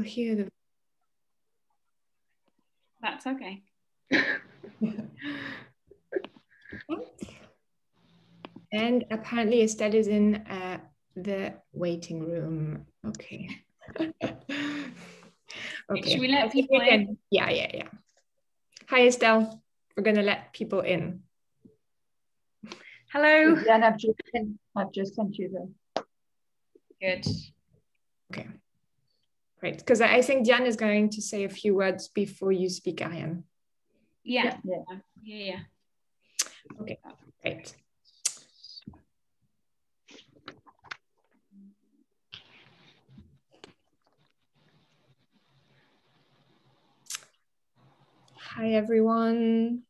still hear the. That's okay. and apparently Estelle is in uh, the waiting room. Okay. okay. Should we let people in? Yeah, yeah, yeah. Hi, Estelle. We're going to let people in. Hello. Jan, I've just, I've just sent you the. Good. Okay. Great. Because I think Diane is going to say a few words before you speak, Ariane. Yeah. Yeah. Yeah. yeah. Okay. Great. Hi, everyone.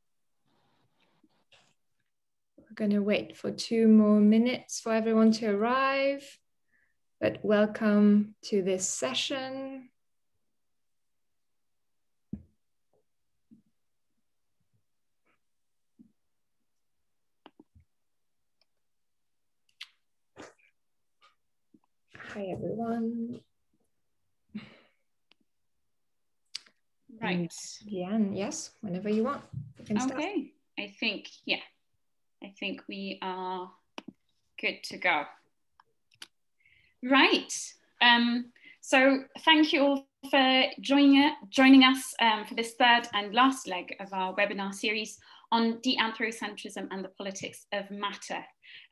We're going to wait for two more minutes for everyone to arrive, but welcome to this session. Hi, everyone. Right. Leanne, yes, whenever you want. You okay. I think, yeah, I think we are good to go. Right. Um, so thank you all for joining, joining us um, for this third and last leg of our webinar series on de-anthropocentrism and the politics of matter.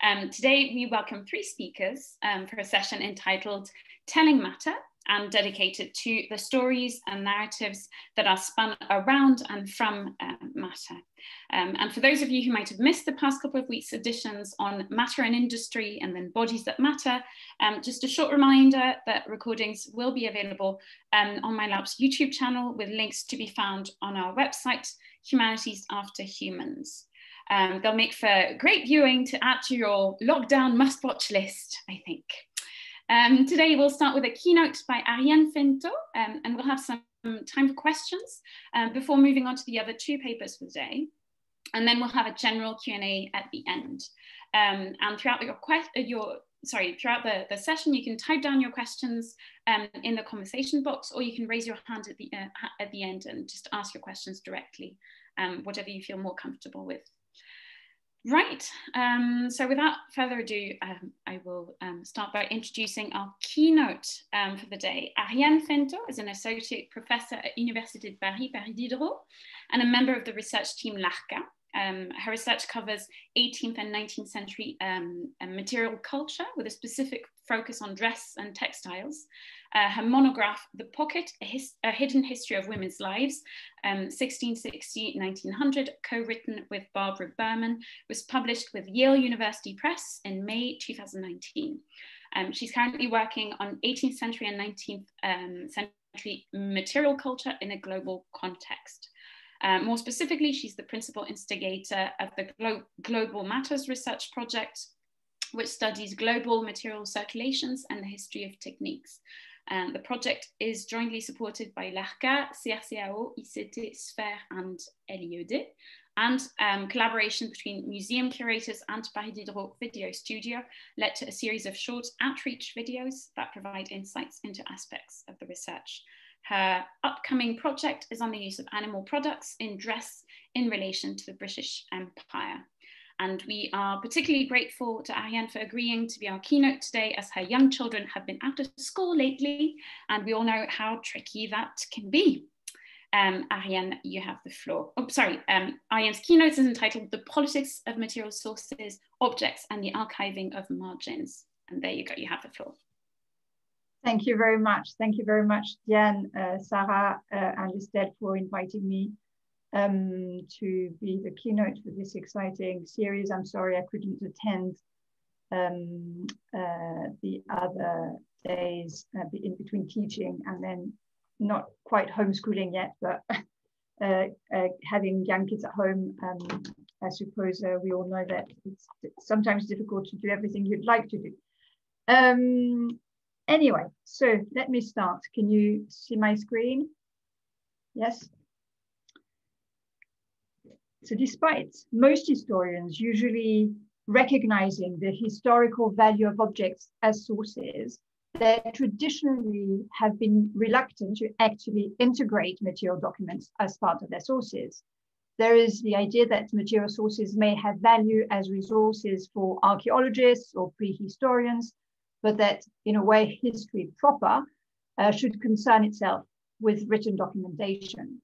Um, today we welcome three speakers um, for a session entitled Telling Matter, and dedicated to the stories and narratives that are spun around and from um, matter. Um, and for those of you who might have missed the past couple of weeks' editions on matter and industry and then bodies that matter, um, just a short reminder that recordings will be available um, on lab's YouTube channel with links to be found on our website, Humanities After Humans. Um, they'll make for great viewing to add to your lockdown must watch list, I think. Um, today we'll start with a keynote by Ariane Fennetaux um, and we'll have some time for questions um, before moving on to the other two papers for the day. And then we'll have a general Q&A at the end. Um, and throughout your, uh, your sorry, throughout the, the session, you can type down your questions um, in the conversation box, or you can raise your hand at the, uh, at the end and just ask your questions directly, um, whatever you feel more comfortable with. Right, um, so without further ado, um, I will um, start by introducing our keynote um, for the day. Ariane Fennetaux is an associate professor at Université de Paris, Paris Diderot, and a member of the research team LARCA. Um, her research covers 18th and 19th century um, material culture with a specific focus on dress and textiles. Uh, her monograph, The Pocket, a, his, a, Hidden History of Women's Lives, um, 1660-1900, co-written with Barbara Burman, was published with Yale University Press in May 2019. Um, she's currently working on 18th century and 19th um, century material culture in a global context. Um, more specifically, she's the principal instigator of the Glo Global Matters Research Project, which studies global material circulations and the history of techniques. Um, the project is jointly supported by LARCA, CRCAO, ICT, Sphere, and LIED, and um, collaboration between museum curators and Paris Diderot Video Studio led to a series of short outreach videos that provide insights into aspects of the research. Her upcoming project is on the use of animal products in dress in relation to the British Empire. And we are particularly grateful to Ariane for agreeing to be our keynote today as her young children have been out of school lately and we all know how tricky that can be. Um, Ariane, you have the floor. Oh, sorry, um, Ariane's keynote is entitled The Politics of Material Sources, Objects and the Archiving of Margins. And there you go, you have the floor. Thank you very much. Thank you very much, Diane, uh, Sarah, uh, and Estelle for inviting me um, to be the keynote for this exciting series. I'm sorry I couldn't attend um, uh, the other days uh, in between teaching and then not quite homeschooling yet, but uh, uh, having young kids at home. Um, I suppose we all know that it's sometimes difficult to do everything you'd like to do. Um, anyway, so let me start. Can you see my screen? Yes. So despite most historians usually recognizing the historical value of objects as sources, they traditionally have been reluctant to actually integrate material documents as part of their sources. There is the idea that material sources may have value as resources for archaeologists or prehistorians, but that in a way, history proper uh, should concern itself with written documentation.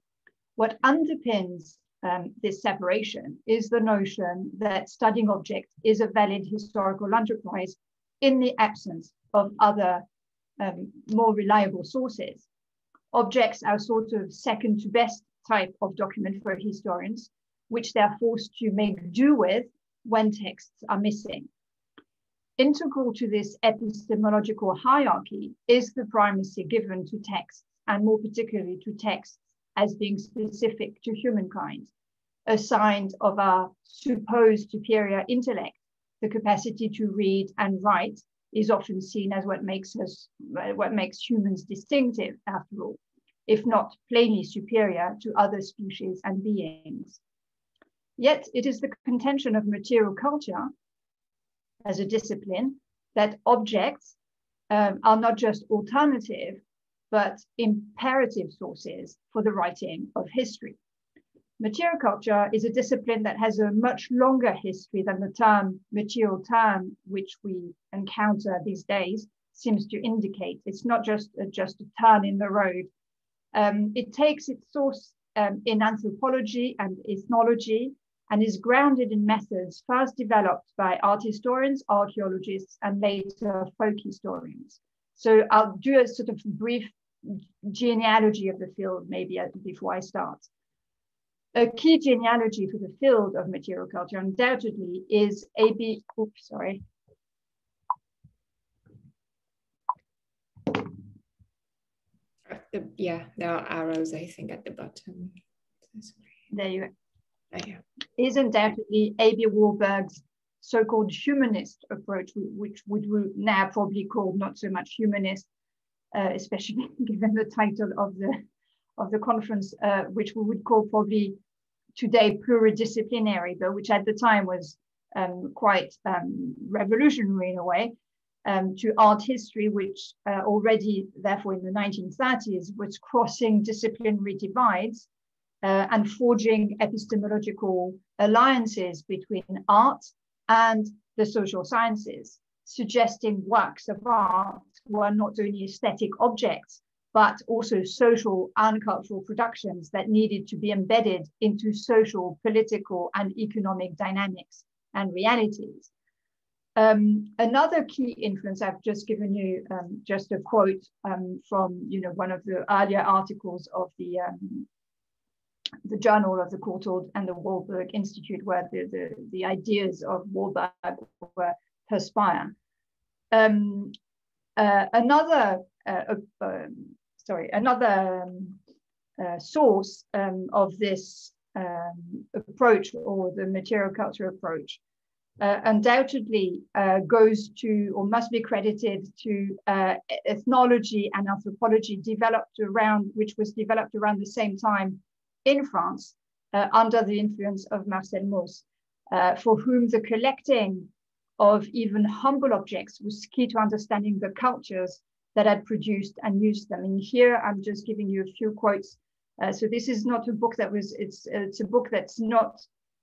What underpins um, this separation is the notion that studying objects is a valid historical enterprise in the absence of other um, more reliable sources. Objects are sort of second to best type of document for historians, which they're forced to make do with when texts are missing. Integral to this epistemological hierarchy is the primacy given to texts, and more particularly to texts as being specific to humankind, a sign of our supposed superior intellect, the capacity to read and write is often seen as what makes us, what makes humans distinctive after all, if not plainly superior to other species and beings. Yet it is the contention of material culture as a discipline that objects um, are not just alternative, but imperative sources for the writing of history. Material culture is a discipline that has a much longer history than the term material term, which we encounter these days, seems to indicate. It's not just a, just a turn in the road. Um, it takes its source um, in anthropology and ethnology and is grounded in methods first developed by art historians, archaeologists, and later folk historians. So I'll do a sort of brief genealogy of the field maybe uh, before I start. A key genealogy for the field of material culture undoubtedly is Aby Oops, sorry. The, yeah, there are arrows, I think, at the bottom. There you go. Oh, yeah. Is undoubtedly Aby Warburg's so-called humanist approach, which would now probably call not so much humanist, uh, especially given the title of the of the conference, uh, which we would call probably today pluridisciplinary, but which at the time was um, quite um, revolutionary in a way, um, to art history, which uh, already, therefore, in the 1930s was crossing disciplinary divides uh, and forging epistemological alliances between art and the social sciences, suggesting works of art were not only aesthetic objects, but also social and cultural productions that needed to be embedded into social, political, and economic dynamics and realities. Um, another key influence, I've just given you um, just a quote um, from you know, one of the earlier articles of the, um, the Journal of the Courtauld and the Warburg Institute, where the, the, the ideas of Warburg were perspire. Um, uh, another uh, uh, sorry, another um, uh, source um, of this um, approach or the material culture approach uh, undoubtedly uh, goes to or must be credited to ethnology and anthropology developed around, which was developed around the same time in France uh, under the influence of Marcel Mauss, uh, for whom the collecting of even humble objects was key to understanding the cultures that had produced and used them. And here I'm just giving you a few quotes. Uh, so this is not a book that was, it's, it's a book that's not,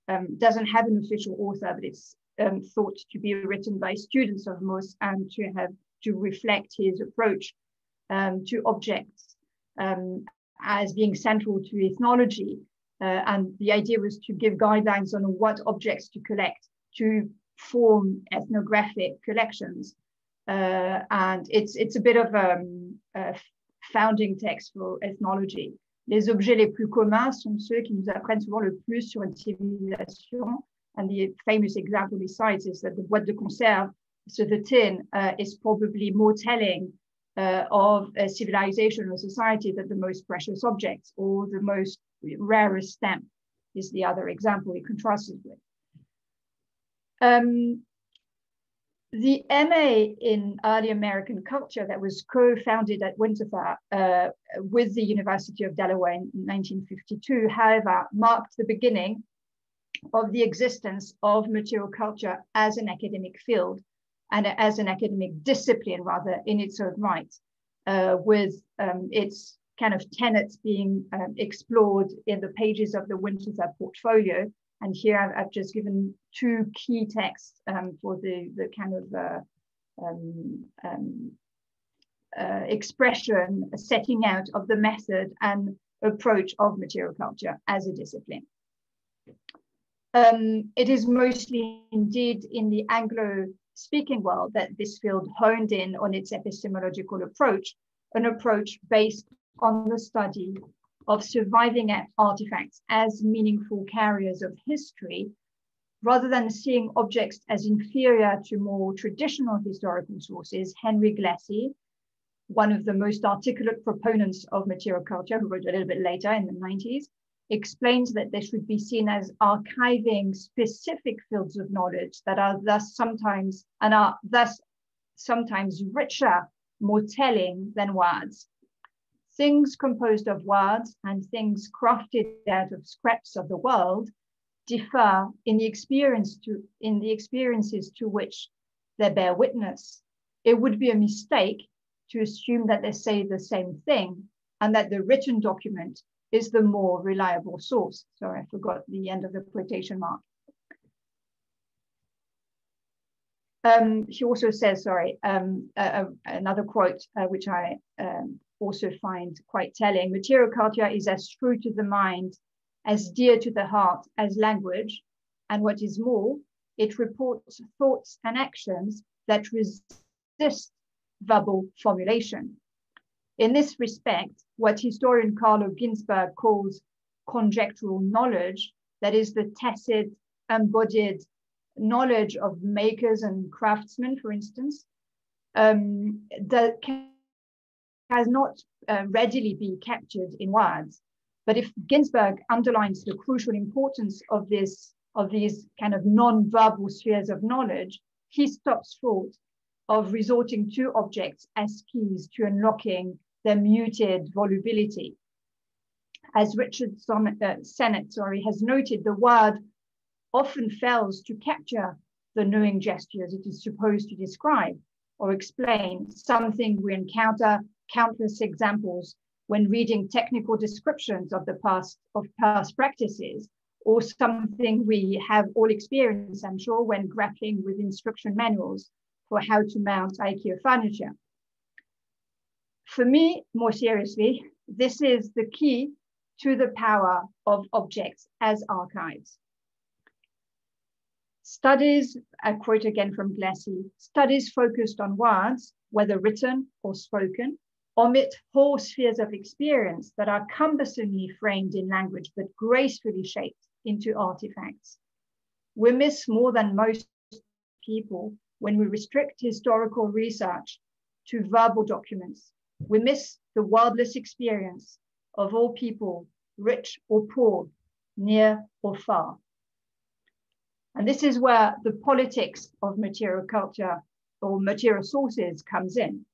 um, doesn't have an official author, but it's um, thought to be written by students of Mauss and to have, to reflect his approach um, to objects um, as being central to ethnology. Uh, and the idea was to give guidelines on what objects to collect to form ethnographic collections uh, and it's, it's a bit of um, a founding text for ethnology. Les objets les plus communs sont ceux qui nous apprennent souvent le plus sur une civilisation. And the famous example he cites is that the boîte de conserve, so the tin, uh, is probably more telling uh, of a civilization or society that the most precious objects or the most rarest stamp is the other example he contrasts with. Um, the MA in early American culture that was co-founded at Winterthur uh, with the University of Delaware in 1952, however, marked the beginning of the existence of material culture as an academic field and as an academic discipline rather in its own right, uh, with um, its kind of tenets being um, explored in the pages of the Winterthur portfolio. And here I've, I've just given two key texts um, for the, the kind of uh, um, um, uh, expression, setting out of the method and approach of material culture as a discipline. Um, it is mostly indeed in the Anglo speaking world that this field honed in on its epistemological approach, an approach based on the study of surviving artifacts as meaningful carriers of history, rather than seeing objects as inferior to more traditional historical sources, Henry Glassie, one of the most articulate proponents of material culture, who wrote a little bit later in the 90s, explains that they should be seen as archiving specific fields of knowledge that are thus sometimes and are thus sometimes richer, more telling than words. Things composed of words and things crafted out of scraps of the world differ in the experience to in the experiences to which they bear witness. It would be a mistake to assume that they say the same thing and that the written document is the more reliable source. Sorry, I forgot the end of the quotation mark. Um, she also says, sorry, um, uh, another quote, uh, which I um, also find quite telling. Material culture is as true to the mind, as dear to the heart as language. And what is more, it reports thoughts and actions that resist verbal formulation. In this respect, what historian Carlo Ginzburg calls conjectural knowledge, that is the tacit, embodied knowledge of makers and craftsmen, for instance, um, that can, has not uh, readily been captured in words. But if Ginzburg underlines the crucial importance of this, of these kind of non-verbal spheres of knowledge, he stops short of resorting to objects as keys to unlocking their muted volubility. As Richard uh, Sennett sorry, has noted, the word often fails to capture the knowing gestures it is supposed to describe or explain something we encounter countless examples when reading technical descriptions of the past of past practices or something we have all experienced, I'm sure, when grappling with instruction manuals for how to mount IKEA furniture. For me, more seriously, this is the key to the power of objects as archives. Studies, I quote again from Glassie, studies focused on words, whether written or spoken, omit whole spheres of experience that are cumbersomely framed in language but gracefully shaped into artifacts. We miss more than most people when we restrict historical research to verbal documents we miss the wildless experience of all people, rich or poor, near or far. And this is where the politics of material culture or material sources comes in.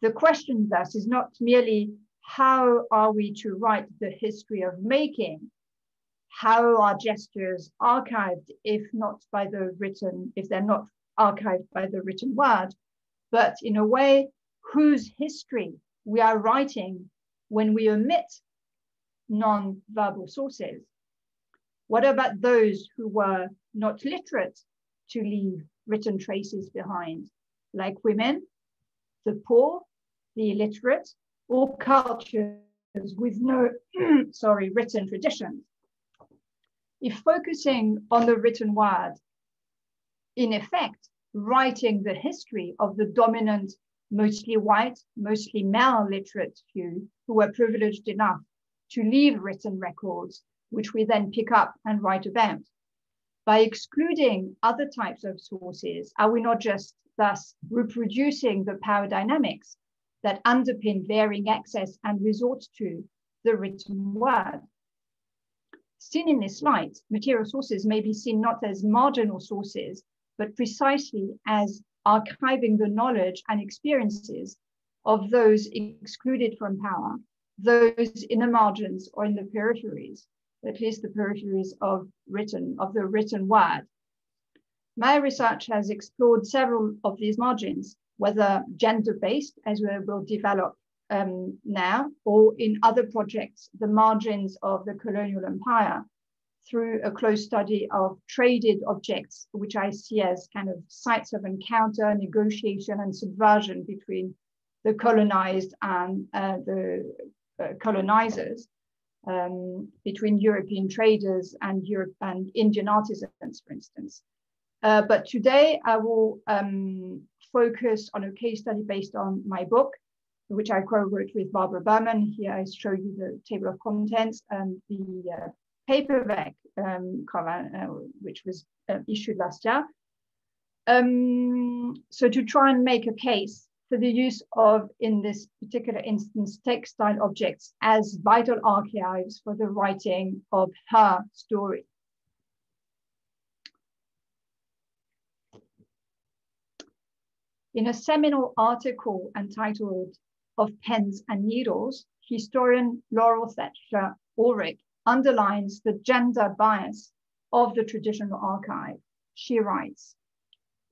The question thus is not merely how are we to write the history of making? How are gestures archived if not by the written, if they're not archived by the written word, but in a way, whose history we are writing when we omit non-verbal sources? What about those who were not literate to leave written traces behind, like women, the poor, the illiterate, or cultures with no, sorry, written traditions? If focusing on the written word, in effect, writing the history of the dominant mostly white, mostly male literate few who were privileged enough to leave written records, which we then pick up and write about. By excluding other types of sources, are we not just thus reproducing the power dynamics that underpin varying access and resort to the written word? Seen in this light, material sources may be seen not as marginal sources, but precisely as archiving the knowledge and experiences of those excluded from power, those in the margins or in the peripheries, at least the peripheries of written, of the written word. My research has explored several of these margins, whether gender-based, as we will develop um, now, or in other projects, the margins of the colonial empire, through a close study of traded objects, which I see as kind of sites of encounter, negotiation, and subversion between the colonized and uh, the uh, colonizers, um, between European traders and Europe and Indian artisans, for instance. Uh, but today I will um, focus on a case study based on my book, which I co-wrote with Barbara Burman. Here I show you the table of contents and the uh, paperback um, cover, uh, which was uh, issued last year. Um, so to try and make a case for the use of, in this particular instance, textile objects as vital archives for the writing of her story. In a seminal article entitled Of Pens and Needles, historian Laurel Thatcher Ulrich underlines the gender bias of the traditional archive. She writes,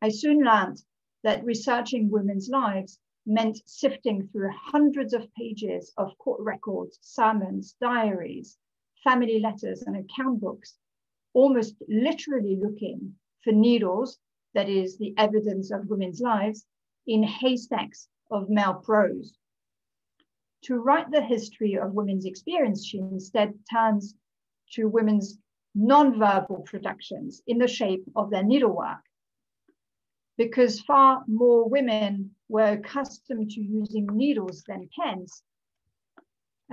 I soon learned that researching women's lives meant sifting through hundreds of pages of court records, sermons, diaries, family letters, and account books, almost literally looking for needles, that is, the evidence of women's lives, in haystacks of male prose. To write the history of women's experience, she instead turns to women's non-verbal productions in the shape of their needlework. Because far more women were accustomed to using needles than pens,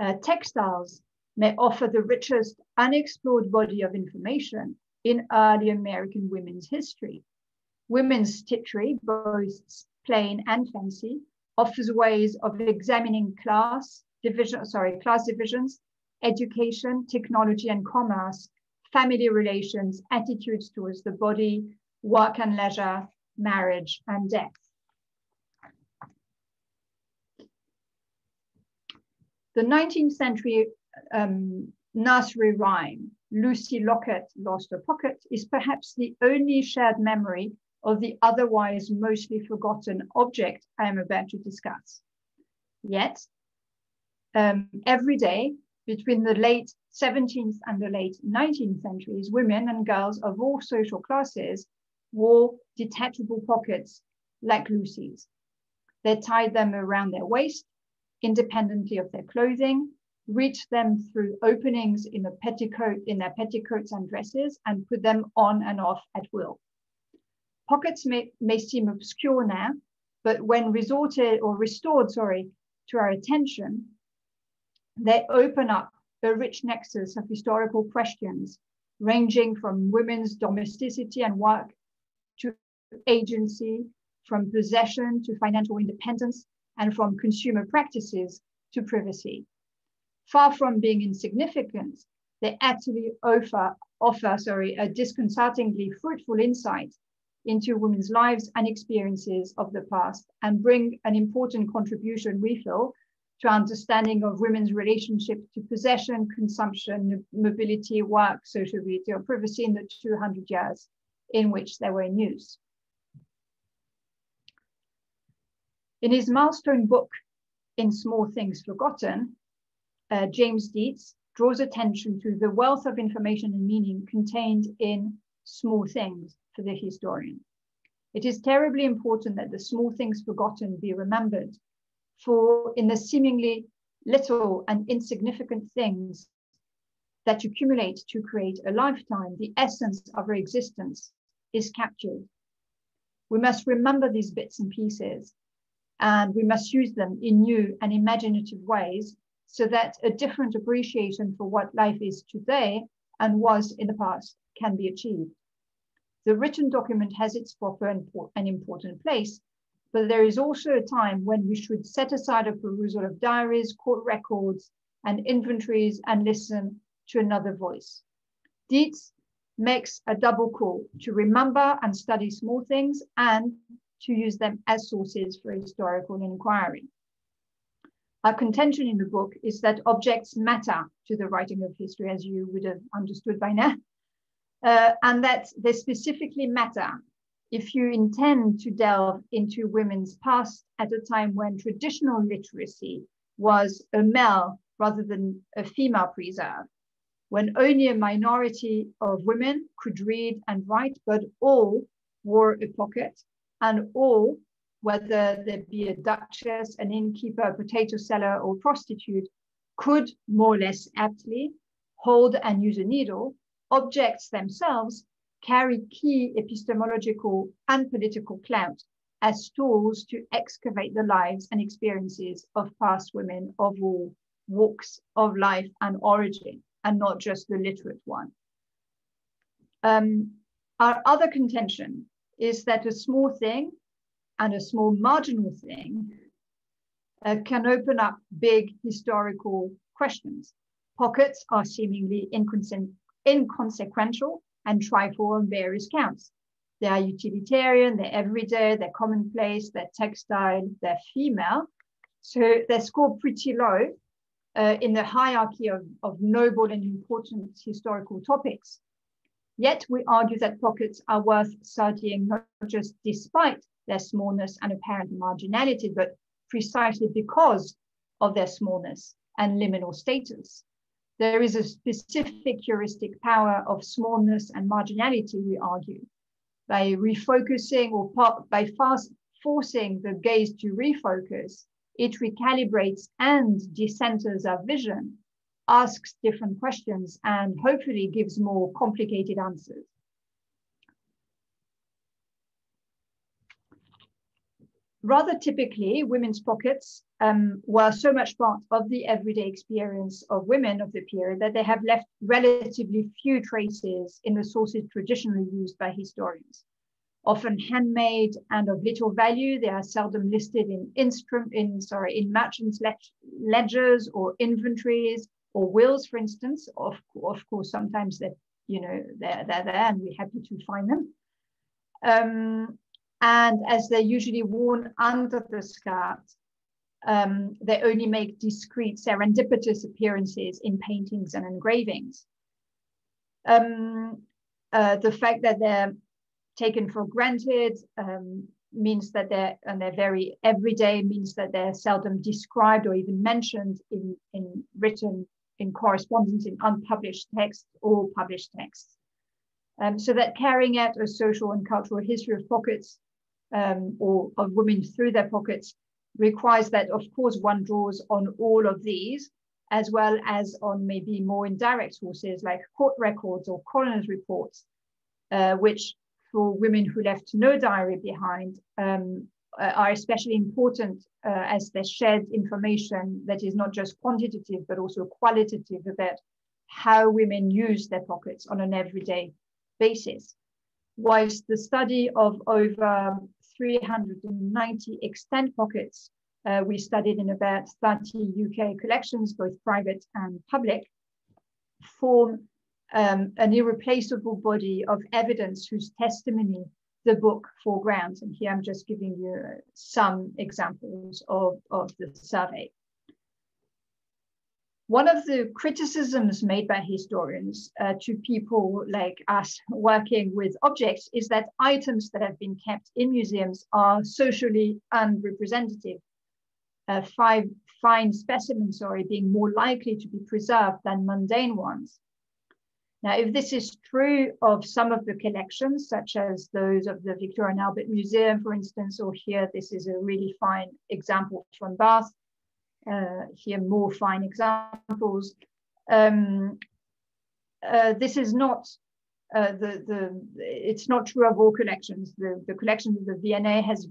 uh, textiles may offer the richest unexplored body of information in early American women's history. Women's stitchery, both plain and fancy, offers ways of examining class division, sorry, class divisions, education, technology and commerce, family relations, attitudes towards the body, work and leisure, marriage and death. The 19th century um, nursery rhyme, Lucy Locket lost a pocket, is perhaps the only shared memory of the otherwise mostly forgotten object I am about to discuss. Yet, um, every day between the late 17th and the late 19th centuries, women and girls of all social classes wore detachable pockets like Lucy's. They tied them around their waist, independently of their clothing, reached them through openings in the petticoat in their petticoats and dresses, and put them on and off at will. Pockets may, may seem obscure now, but when resorted or restored, sorry, to our attention, they open up a rich nexus of historical questions, ranging from women's domesticity and work to agency, from possession to financial independence, and from consumer practices to privacy. Far from being insignificant, they actually offer, offer sorry, a disconcertingly fruitful insight into women's lives and experiences of the past and bring an important contribution, we feel, to understanding of women's relationship to possession, consumption, mobility, work, sociability, or privacy in the 200 years in which they were in use. In his milestone book, In Small Things Forgotten, uh, James Deetz draws attention to the wealth of information and meaning contained in small things for the historian. It is terribly important that the small things forgotten be remembered, for in the seemingly little and insignificant things that accumulate to create a lifetime, the essence of our existence is captured. We must remember these bits and pieces, and we must use them in new and imaginative ways so that a different appreciation for what life is today and was in the past can be achieved. The written document has its proper and important place, but there is also a time when we should set aside a perusal of diaries, court records, and inventories and listen to another voice. Deetz makes a double call to remember and study small things and to use them as sources for historical inquiry. Our contention in the book is that objects matter to the writing of history, as you would have understood by now uh, and that they specifically matter if you intend to delve into women's past at a time when traditional literacy was a male rather than a female preserve, when only a minority of women could read and write, but all wore a pocket and all, whether there be a duchess, an innkeeper, a potato seller, or prostitute, could more or less aptly hold and use a needle, objects themselves carry key epistemological and political clout as tools to excavate the lives and experiences of past women of all walks of life and origin, and not just the literate one. Um, our other contention is that a small thing and a small marginal thing uh, can open up big historical questions. Pockets are seemingly inconse inconsequential and trifle on various counts. They are utilitarian, they're everyday, they're commonplace, they're textile, they're female. So they score pretty low uh, in the hierarchy of, of noble and important historical topics. Yet we argue that pockets are worth studying not just despite their smallness and apparent marginality, but precisely because of their smallness and liminal status. There is a specific heuristic power of smallness and marginality, we argue. By refocusing or by fast forcing the gaze to refocus, it recalibrates and decenters our vision, asks different questions, and hopefully gives more complicated answers. rather typically, women's pockets um, were so much part of the everyday experience of women of the period that they have left relatively few traces in the sources traditionally used by historians. Often handmade and of little value, they are seldom listed in instrument, in sorry, in merchants' ledgers or inventories or wills, for instance. Of, of course, sometimes that you know they're, they're there, and we're happy to find them. Um, and as they're usually worn under the skirt, um, they only make discrete serendipitous appearances in paintings and engravings. Um, uh, the fact that they're taken for granted um, means that they're and they're very everyday means that they're seldom described or even mentioned in, in written in correspondence in unpublished texts or published texts. Um, so that carrying out a social and cultural history of pockets um, or of women through their pockets requires that, of course, one draws on all of these, as well as on maybe more indirect sources like court records or coroner's reports, uh, which for women who left no diary behind um, uh, are especially important uh, as they shed information that is not just quantitative, but also qualitative about how women use their pockets on an everyday basis. Whilst the study of over 390 extant pockets uh, we studied in about 30 UK collections, both private and public, form um, an irreplaceable body of evidence whose testimony the book foregrounds. And here I'm just giving you some examples of, of the survey. One of the criticisms made by historians uh, to people like us working with objects is that items that have been kept in museums are socially unrepresentative. Uh, five fine specimens, sorry, being more likely to be preserved than mundane ones. Now, if this is true of some of the collections, such as those of the Victoria and Albert Museum, for instance, or here, this is a really fine example from Bath, here more fine examples. Um, uh, this is not uh, the the it's not true of all collections. The the collection of the V&A has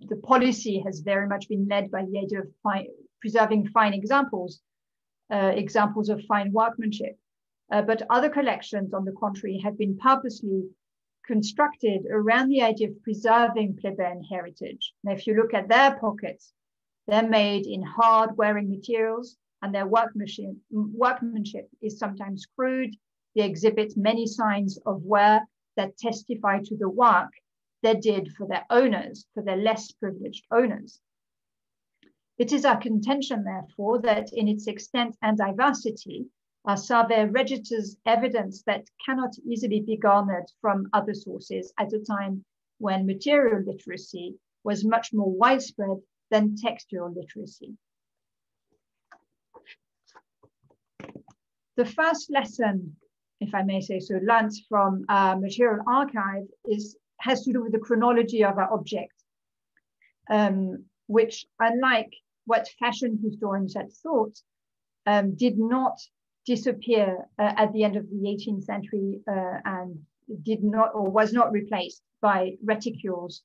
the policy has very much been led by the idea of fine, preserving fine examples, uh, examples of fine workmanship. Uh, but other collections, on the contrary, have been purposely constructed around the idea of preserving plebeian heritage. Now, if you look at their pockets, they're made in hard wearing materials and their workmanship, is sometimes crude. They exhibit many signs of wear that testify to the work they did for their owners, for their less privileged owners. It is our contention, therefore, that in its extent and diversity, our survey registers evidence that cannot easily be garnered from other sources at a time when material literacy was much more widespread than textual literacy. The first lesson, if I may say so, learned from uh, material archive is has to do with the chronology of our object, um, which unlike what fashion historians had thought, um, did not disappear uh, at the end of the 18th century uh, and did not or was not replaced by reticules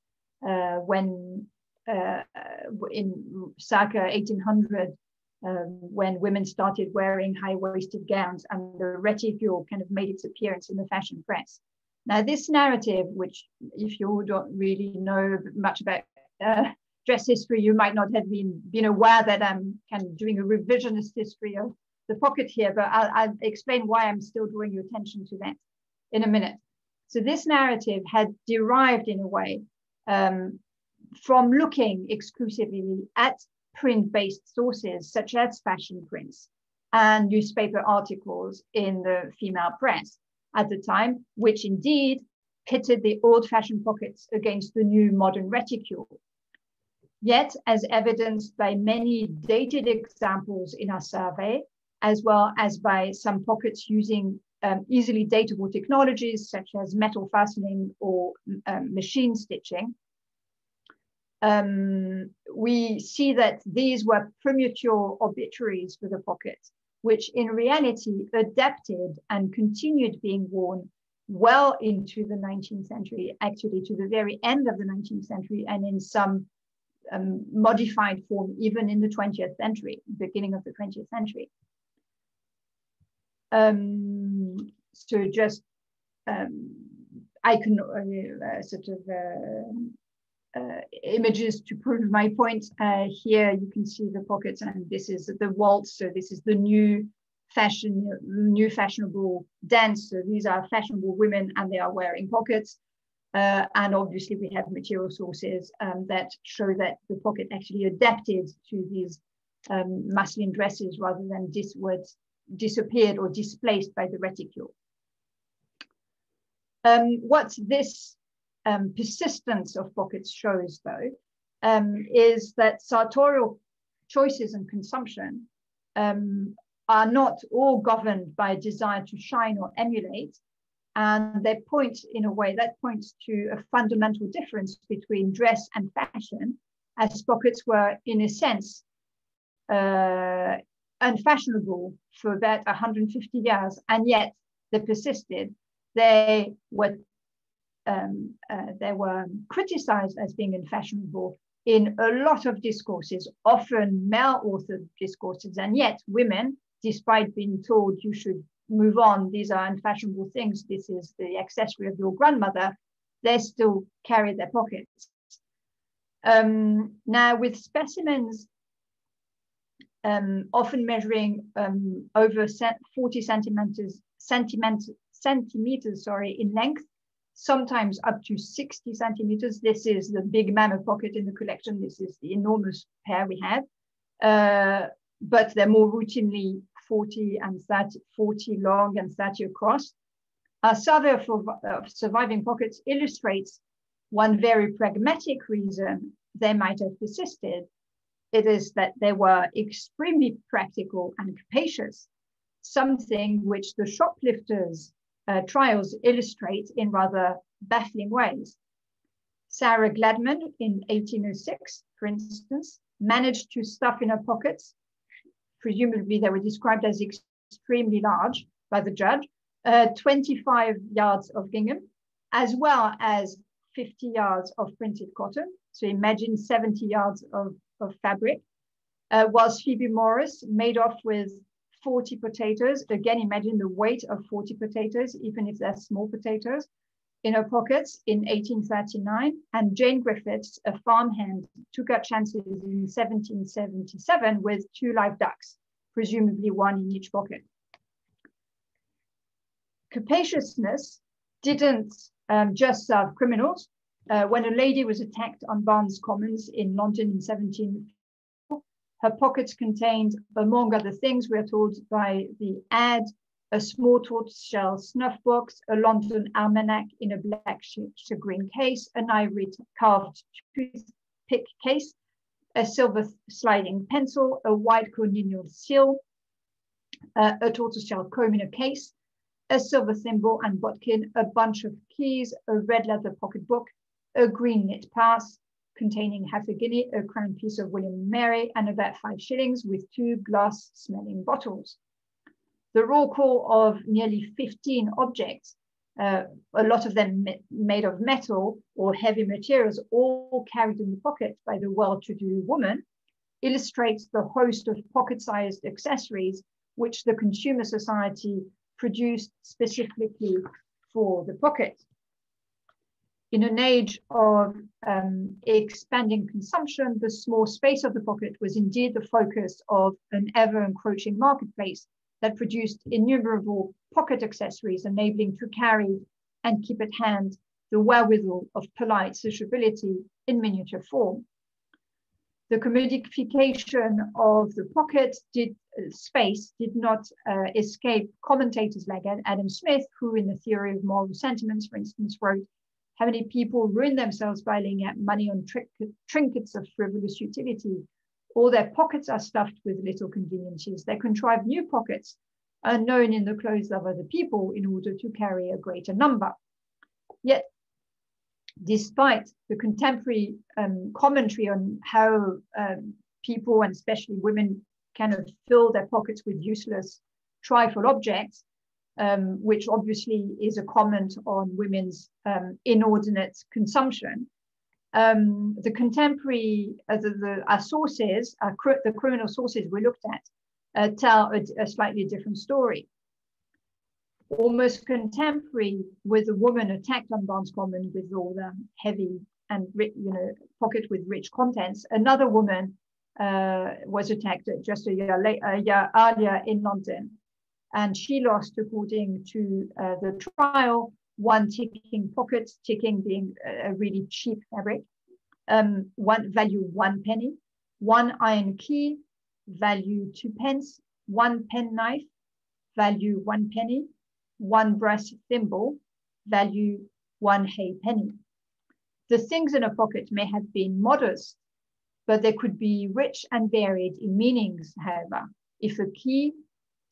uh, when uh, in circa 1800 um, when women started wearing high-waisted gowns and the reticule kind of made its appearance in the fashion press. Now, this narrative, which if you don't really know much about uh, dress history, you might not have been, been aware that I'm kind of doing a revisionist history of the pocket here, but I'll, I'll explain why I'm still drawing your attention to that in a minute. So this narrative had derived in a way um, from looking exclusively at print-based sources such as fashion prints and newspaper articles in the female press at the time, which indeed pitted the old-fashioned pockets against the new modern reticule. Yet, as evidenced by many dated examples in our survey, as well as by some pockets using um, easily datable technologies such as metal fastening or um, machine stitching, um, we see that these were premature obituaries for the pocket, which in reality adapted and continued being worn well into the 19th century, actually to the very end of the 19th century, and in some um, modified form, even in the 20th century, beginning of the 20th century. Um, so just um, I can uh, sort of uh, images to prove my point. Uh, here you can see the pockets, and this is the waltz. So this is the new fashion, new fashionable dance. So these are fashionable women, and they are wearing pockets. Uh, and obviously we have material sources um, that show that the pocket actually adapted to these um, masculine dresses rather than was disappeared or displaced by the reticule. Um, what this um, persistence of pockets shows though, um, is that sartorial choices and consumption um, are not all governed by a desire to shine or emulate, and they point in a way that points to a fundamental difference between dress and fashion, as pockets were, in a sense, uh, unfashionable for about 150 years, and yet they persisted. They were um, uh, they were criticized as being unfashionable in a lot of discourses, often male-authored discourses, and yet women, despite being told you should move on, these are unfashionable things, this is the accessory of your grandmother, they still carry their pockets. Um, now, with specimens um, often measuring um, over 40 centimeters, centimeters, centimeters sorry, in length, sometimes up to 60 centimeters. This is the big mammoth pocket in the collection. This is the enormous pair we have. Uh, but they're more routinely 40 and 30, 40 long and 30 across. A survey of surviving pockets illustrates one very pragmatic reason they might have persisted it is that they were extremely practical and capacious, something which the shoplifters' uh, trials illustrate in rather baffling ways. Sarah Gladman in 1806, for instance, managed to stuff in her pockets, presumably they were described as extremely large by the judge, uh, 25 yards of gingham, as well as 50 yards of printed cotton. So imagine 70 yards of of fabric, uh, whilst Phoebe Morris made off with 40 potatoes. Again, imagine the weight of 40 potatoes, even if they're small potatoes, in her pockets in 1839. And Jane Griffiths, a farmhand, took her chances in 1777 with two live ducks, presumably one in each pocket. Capaciousness didn't um, just serve criminals, uh, when a lady was attacked on Barnes Commons in London in 17, her pockets contained, among other things, we are told by the ad, a small tortoiseshell snuff box, a London almanac in a black shagreen case, an ivory carved toothpick case, a silver sliding pencil, a white cornelian seal, uh, a tortoiseshell comb in a case, a silver thimble and bodkin, a bunch of keys, a red leather pocketbook, a green knit purse containing half a guinea, a crown piece of William Mary, and about five shillings with two glass smelling bottles the raw call of nearly 15 objects, uh, a lot of them made of metal or heavy materials, all carried in the pocket by the well-to-do woman, illustrates the host of pocket-sized accessories which the consumer society produced specifically for the pocket. In an age of um, expanding consumption, the small space of the pocket was indeed the focus of an ever encroaching marketplace that produced innumerable pocket accessories enabling to carry and keep at hand the wherewithal of polite sociability in miniature form. The commodification of the pocket did, uh, space did not uh, escape commentators like Adam Smith, who in the theory of moral sentiments, for instance, wrote, how many people ruin themselves by laying out money on trinkets of frivolous utility all their pockets are stuffed with little conveniences. They contrive new pockets unknown in the clothes of other people in order to carry a greater number. Yet, despite the contemporary um, commentary on how um, people and especially women kind of fill their pockets with useless trifle objects, um, which obviously is a comment on women's um, inordinate consumption um, the contemporary, uh, the, the, our sources, our cr the criminal sources we looked at, uh, tell a, a, slightly different story. Almost contemporary with a woman attacked on Barnes Common with all the heavy and you know pocket with rich contents. Another woman uh, was attacked just a year, a year earlier in London, and she lost, according to uh, the trial, one ticking pocket, ticking being a really cheap fabric, um, one value one penny, one iron key, value two pence, one pen knife, value one penny, one brass thimble, value one hay penny. The things in a pocket may have been modest, but they could be rich and varied in meanings, however. If a key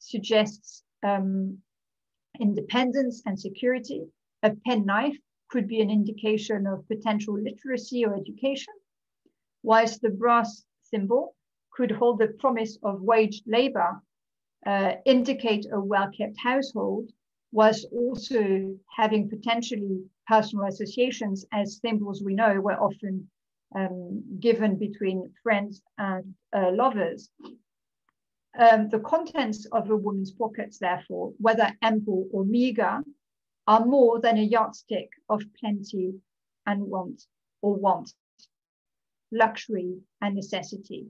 suggests um, independence and security. A penknife could be an indication of potential literacy or education, whilst the brass symbol could hold the promise of waged labor, uh, indicate a well-kept household, was also having potentially personal associations as symbols we know were often um, given between friends and uh, lovers. Um, the contents of a woman's pockets, therefore, whether ample or meager, are more than a yardstick of plenty and want or want, luxury and necessity.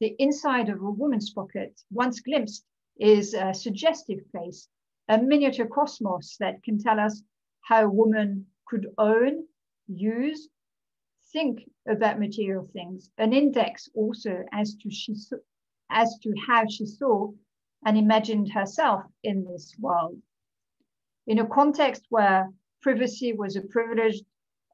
The inside of a woman's pocket, once glimpsed, is a suggestive place, a miniature cosmos that can tell us how a woman could own, use, think about material things, an index also as to she as to how she saw and imagined herself in this world. In a context where privacy was a privilege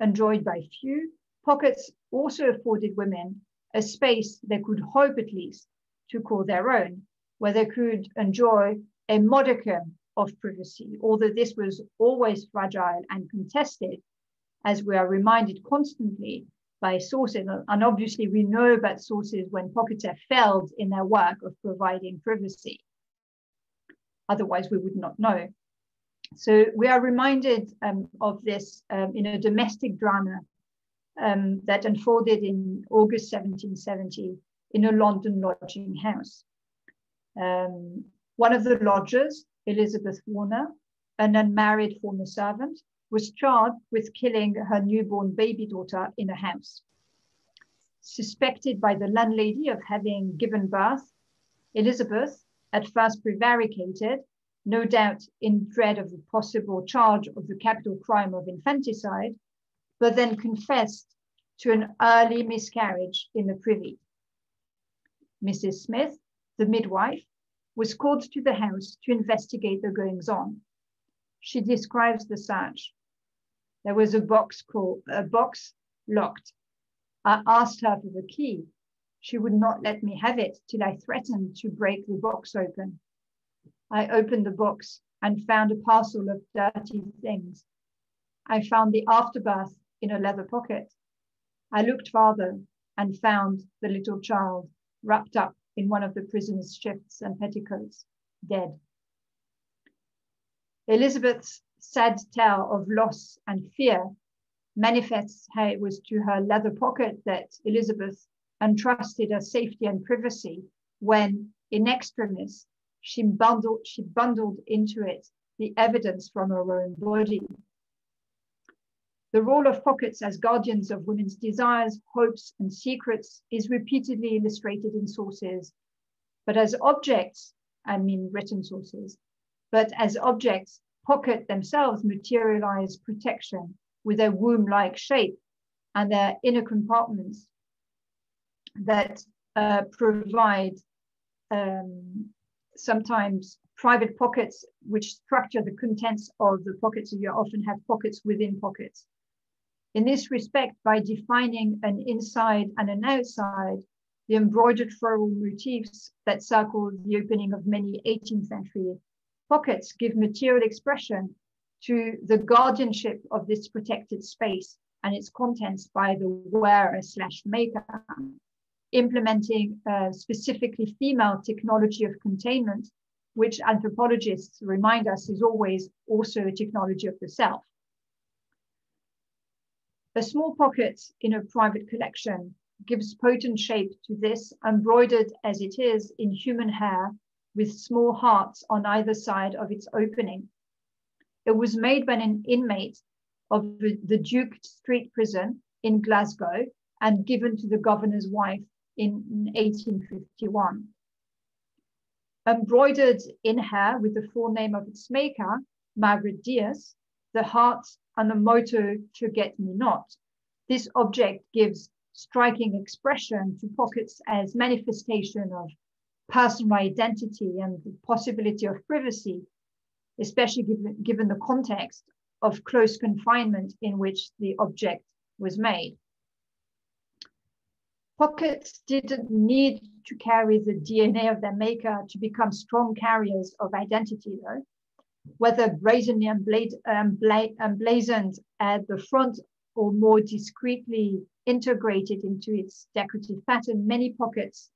enjoyed by few, pockets also afforded women a space they could hope at least to call their own, where they could enjoy a modicum of privacy, although this was always fragile and contested, as we are reminded constantly by sources. And obviously, we know about sources when pockets have failed in their work of providing privacy. Otherwise, we would not know. So we are reminded um, of this um, in a domestic drama um, that unfolded in August 1770 in a London lodging house. Um, one of the lodgers, Elizabeth Warner, an unmarried former servant, was charged with killing her newborn baby daughter in a house. Suspected by the landlady of having given birth, Elizabeth, at first prevaricated, no doubt in dread of the possible charge of the capital crime of infanticide, but then confessed to an early miscarriage in the privy. Mrs. Smith, the midwife, was called to the house to investigate the goings on. She describes the search. There was a box called a box locked. I asked her for the key. She would not let me have it till I threatened to break the box open. I opened the box and found a parcel of dirty things. I found the afterbirth in a leather pocket. I looked farther and found the little child wrapped up in one of the prisoner's shifts and petticoats, dead. Elizabeth's sad tale of loss and fear manifests how it was to her leather pocket that Elizabeth entrusted her safety and privacy when, in extremis, she bundled, she bundled into it the evidence from her own body. The role of pockets as guardians of women's desires, hopes, and secrets is repeatedly illustrated in sources, but as objects, I mean written sources, but as objects, pocket themselves materialize protection with their womb-like shape and their inner compartments that uh, provide um, sometimes private pockets which structure the contents of the pockets. So you often have pockets within pockets. In this respect, by defining an inside and an outside, the embroidered floral motifs that circle the opening of many 18th century pockets give material expression to the guardianship of this protected space and its contents by the wearer slash maker, implementing specifically female technology of containment, which anthropologists remind us is always also a technology of the self. A small pocket in a private collection gives potent shape to this, embroidered as it is in human hair with small hearts on either side of its opening. It was made by an inmate of the Duke Street prison in Glasgow and given to the governor's wife in 1851. Embroidered in hair with the full name of its maker, Margaret Diaz, the heart and the motto, forget me not. This object gives striking expression to pockets as manifestation of personal identity and the possibility of privacy, especially given, given the context of close confinement in which the object was made. Pockets didn't need to carry the DNA of their maker to become strong carriers of identity, though whether brazenly um, emblazoned um, at the front or more discreetly integrated into its decorative pattern, many pockets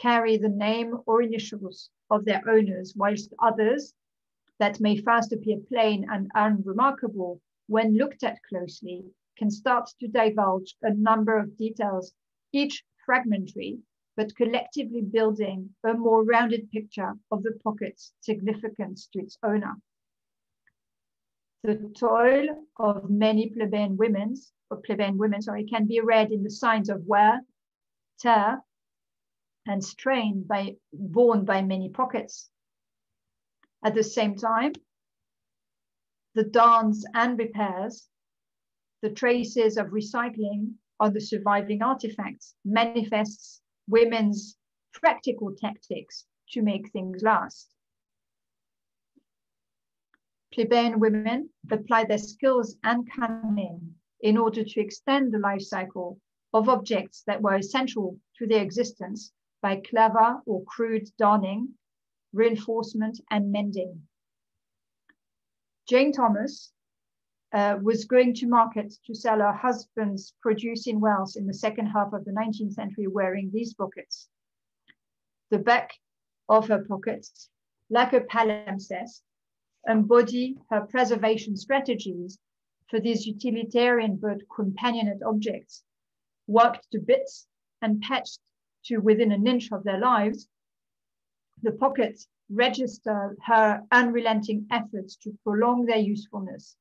carry the name or initials of their owners, whilst others that may first appear plain and unremarkable when looked at closely can start to divulge a number of details, each fragmentary but collectively building a more rounded picture of the pocket's significance to its owner. The toil of many plebeian women, or plebeian women, sorry, can be read in the signs of wear, tear, and strain by, borne by many pockets. At the same time, the dance and repairs, the traces of recycling on the surviving artifacts manifests women's practical tactics to make things last. Plebeian women apply their skills and cunning in order to extend the life cycle of objects that were essential to their existence by clever or crude darning, reinforcement, and mending. Jane Thomas uh, was going to market to sell her husband's produce in Wales in the second half of the 19th century wearing these pockets. The back of her pockets, like a palimpsest, embody her preservation strategies for these utilitarian but companionate objects, worked to bits and patched to within an inch of their lives, the pockets register her unrelenting efforts to prolong their usefulness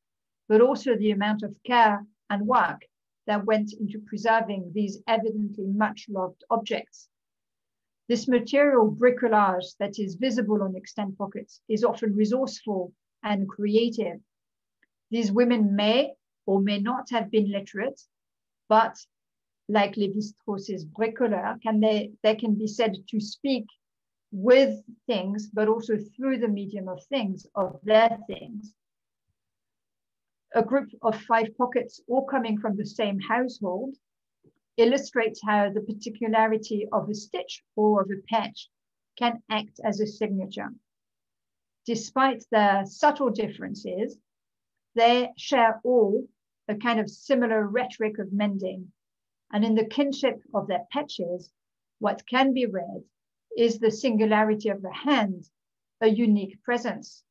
but also the amount of care and work that went into preserving these evidently much loved objects. This material bricolage that is visible on extant pockets is often resourceful and creative. These women may or may not have been literate, but like Lévi-Strauss's bricoleur, can they, they can be said to speak with things, but also through the medium of things, of their things. A group of five pockets, all coming from the same household, illustrates how the particularity of a stitch or of a patch can act as a signature. Despite their subtle differences, they share all a kind of similar rhetoric of mending. And in the kinship of their patches, what can be read is the singularity of the hand, a unique presence.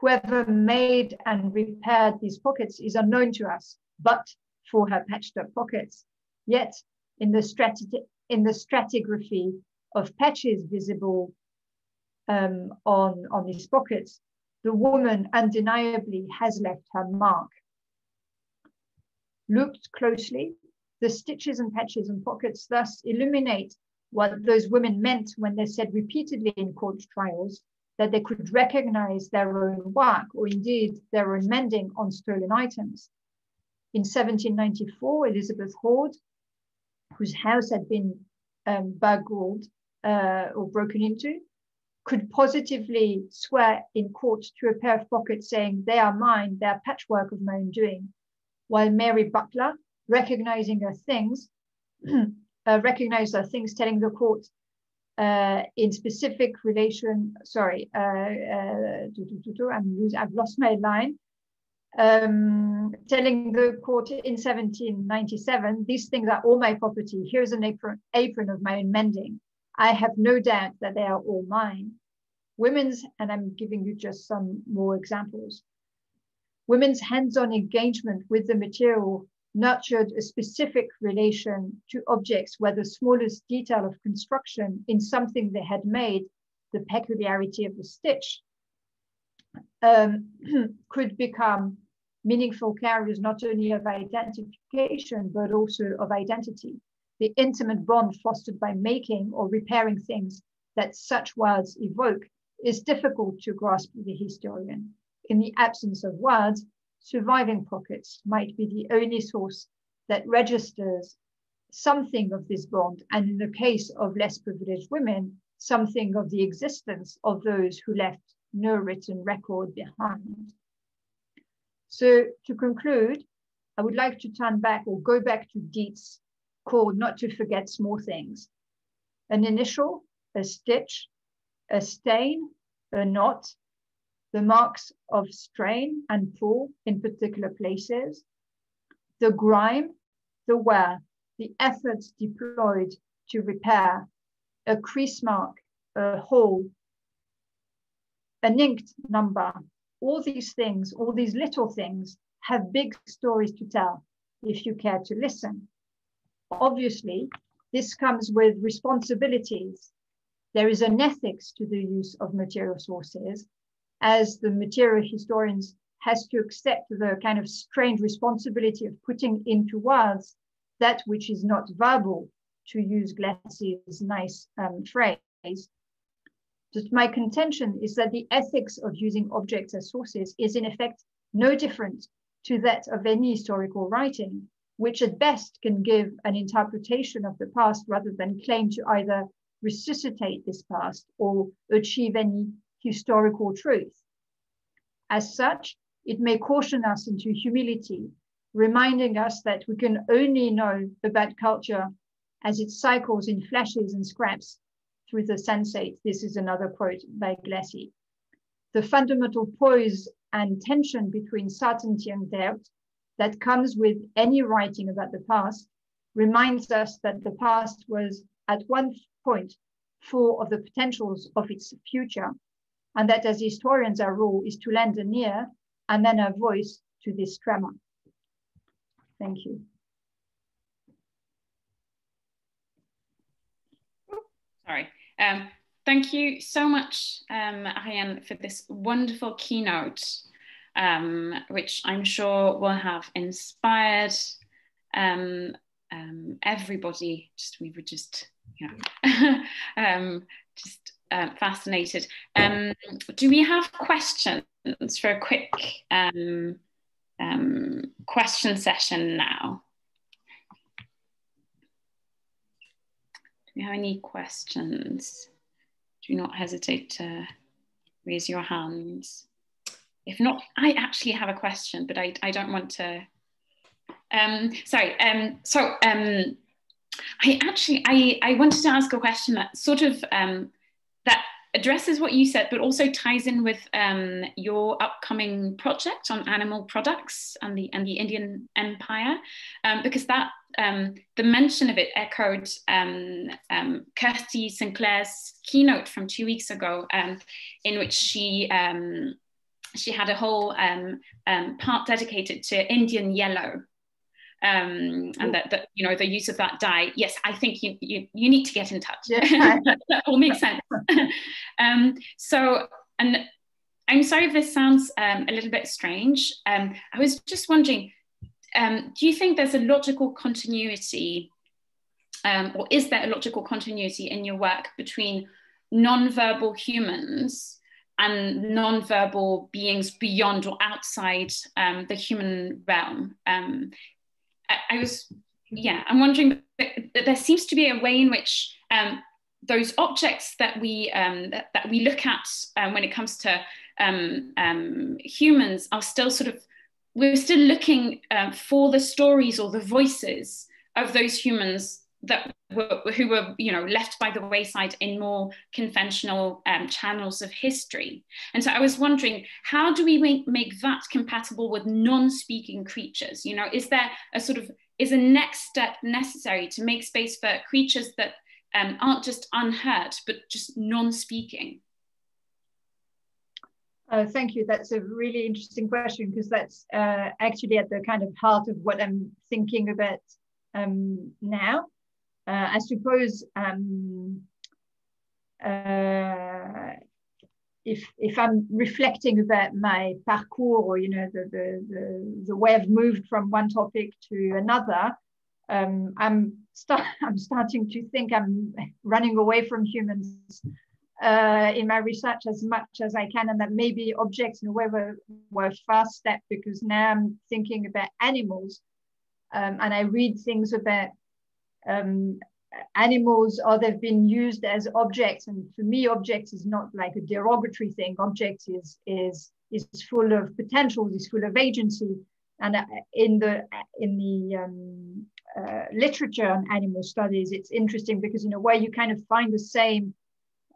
Whoever made and repaired these pockets is unknown to us, but for her patched up pockets. Yet in the, in the stratigraphy of patches visible um, on, on these pockets, the woman undeniably has left her mark. Looked closely, the stitches and patches and pockets thus illuminate what those women meant when they said repeatedly in court trials that they could recognize their own work or indeed their own mending on stolen items. In 1794, Elizabeth Hord, whose house had been um, burgled uh, or broken into, could positively swear in court to a pair of pockets saying, they are mine, they are patchwork of my own doing. While Mary Butler, recognizing her things, uh, recognized her things, telling the court uh, in specific relation, sorry, uh, uh I'm I've lost my line, um, telling the court in 1797, these things are all my property. Here's an apron, apron of my own mending. I have no doubt that they are all mine. Women's, and I'm giving you just some more examples. Women's hands-on engagement with the material nurtured a specific relation to objects where the smallest detail of construction in something they had made, the peculiarity of the stitch, um, could become meaningful carriers not only of identification, but also of identity the intimate bond fostered by making or repairing things that such words evoke is difficult to grasp for the historian. In the absence of words, surviving pockets might be the only source that registers something of this bond, and in the case of less privileged women, something of the existence of those who left no written record behind. So to conclude, I would like to turn back or go back to Deetz called not to forget small things. An initial, a stitch, a stain, a knot, the marks of strain and pull in particular places, the grime, the wear, the efforts deployed to repair, a crease mark, a hole, an inked number, all these things, all these little things have big stories to tell if you care to listen. Obviously, this comes with responsibilities. There is an ethics to the use of material sources, as the material historians has to accept the kind of strange responsibility of putting into words that which is not verbal, to use Glassie's nice um, phrase. But my contention is that the ethics of using objects as sources is in effect no different to that of any historical writing which at best can give an interpretation of the past rather than claim to either resuscitate this past or achieve any historical truth. As such, it may caution us into humility, reminding us that we can only know about culture as it cycles in flashes and scraps through the sensate. This is another quote by Glassie. The fundamental poise and tension between certainty and doubt that comes with any writing about the past reminds us that the past was at one point full of the potentials of its future, and that as historians, our role is to lend an ear and then a voice to this tremor. Thank you. Sorry. Um, thank you so much, um, Ariane, for this wonderful keynote um, which I'm sure will have inspired um, um, everybody. Just we were just, you know, um, just uh, fascinated. Um, do we have questions for a quick um, question session now? Do we have any questions? do not hesitate to raise your hands. If not, I actually have a question, but I, I don't want to. Um, sorry, um, so um, I actually, I, I wanted to ask a question that sort of, um, that addresses what you said, but also ties in with um, your upcoming project on animal products and the and the Indian Empire, um, because that um, the mention of it echoed um, um, Kirsty Sinclair's keynote from two weeks ago, um, in which she she had a whole part dedicated to Indian yellow um, and that, that you know the use of that dye yes i think you you, you need to get in touch yeah. that all makes sense um, so and i'm sorry if this sounds um, a little bit strange um, i was just wondering um, do you think there's a logical continuity um, or is there a logical continuity in your work between non-verbal humans and non-verbal beings beyond or outside um, the human realm. Um, I, I was, yeah, I'm wondering there seems to be a way in which um, those objects that we um, that, that, we look at um, when it comes to um, um, humans are still sort of we're still looking uh, for the stories or the voices of those humans that were, who were you know left by the wayside in more conventional um, channels of history and so i was wondering how do we make, make that compatible with non-speaking creatures you know is there a sort of is a next step necessary to make space for creatures that um, aren't just unheard but just non-speaking uh, thank you. That's a really interesting question because that's uh, actually at the kind of heart of what I'm thinking about um, now. Uh, I suppose um, uh, if if I'm reflecting about my parcours or you know the the the, the way I've moved from one topic to another, um, I'm start I'm starting to think I'm running away from humans uh, in my research as much as I can, and that maybe objects in a way were, were fast step because now I'm thinking about animals, um, and I read things about um, animals or they've been used as objects. And for me, objects is not like a derogatory thing. Objects is is is full of potential, is full of agency. And uh, in the in the um, uh, literature on animal studies, it's interesting because in a way you kind of find the same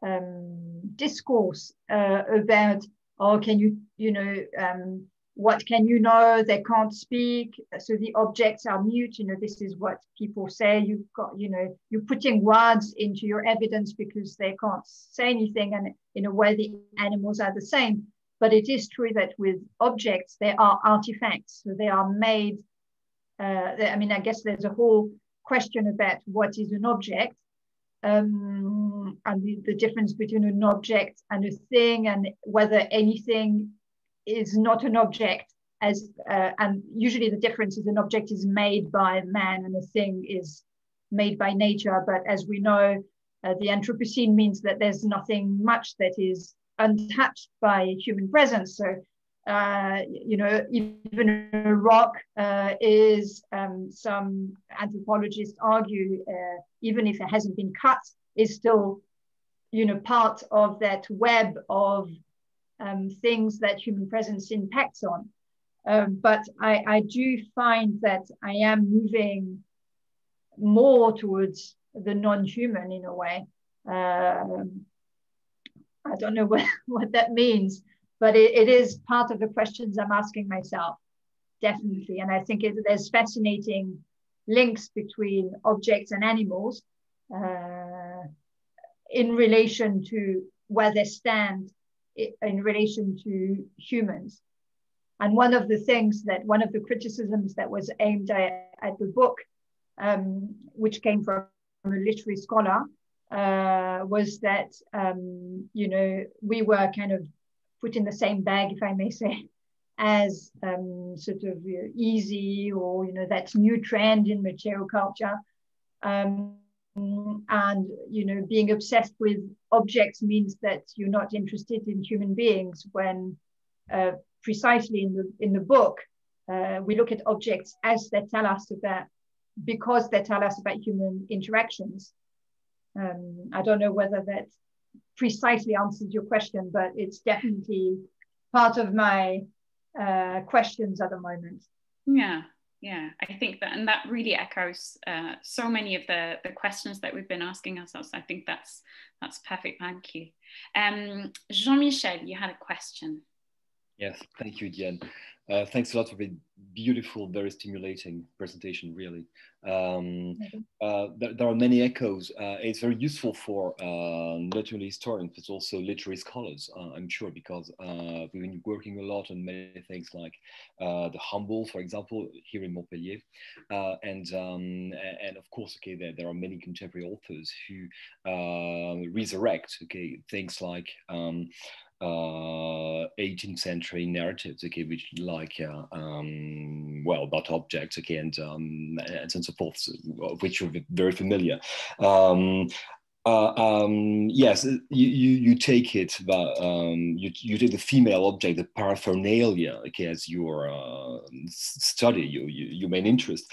um, discourse uh, about, oh, can you you know um, what can you know? They can't speak. So the objects are mute. You know this is what people say. You've got you know you're putting words into your evidence because they can't say anything. And in a way the animals are the same. But it is true that with objects they are artifacts. So they are made uh, i mean i guess there's a whole question about what is an object um, and the, the difference between an object and a thing and whether anything is not an object as uh, and usually the difference is an object is made by man and a thing is made by nature. But as we know uh, the anthropocene means that there's nothing much that is untouched by human presence. So uh, you know even a rock uh, is um, some anthropologists argue uh, even if it hasn't been cut is still you know part of that web of um, things that human presence impacts on. Um, but I, I, do find that I am moving more towards the non-human in a way. Um, I don't know what, what that means, but it, it is part of the questions I'm asking myself, definitely. And I think it, there's fascinating links between objects and animals uh, in relation to where they stand in relation to humans. And one of the things that, one of the criticisms that was aimed at, at the book, um, which came from a literary scholar, uh, was that, um, you know, we were kind of put in the same bag, if I may say, as um, sort of you know, easy or, you know, that new trend in material culture. Um, and you know being obsessed with objects means that you're not interested in human beings when uh, precisely in the in the book uh, we look at objects as they tell us about because they tell us about human interactions um, i don't know whether that precisely answers your question, but it's definitely part of my uh, questions at the moment. Yeah, yeah, I think that, and that really echoes uh, so many of the the questions that we've been asking ourselves. I think that's that's perfect. Thank you, um, Jean Michel. You had a question. Yes, thank you, Diane. Uh, thanks a lot for the beautiful, very stimulating presentation, really. Um, uh, there, there, are many echoes. Uh, it's very useful for uh, not only historians, but also literary scholars, uh, I'm sure, because uh, we've been working a lot on many things like the humble, for example, here in Montpellier. and, um, and of course, okay, there, there are many contemporary authors who resurrect, okay, things like um, uh, 18th century narratives, okay, which like, uh, um, well, about objects, okay, and, um, and so forth, which you're very familiar. Um, uh, um, yes, you, you, you, take it, but um, you, you take the female object, the paraphernalia, okay, as your uh, study, your, your main interest.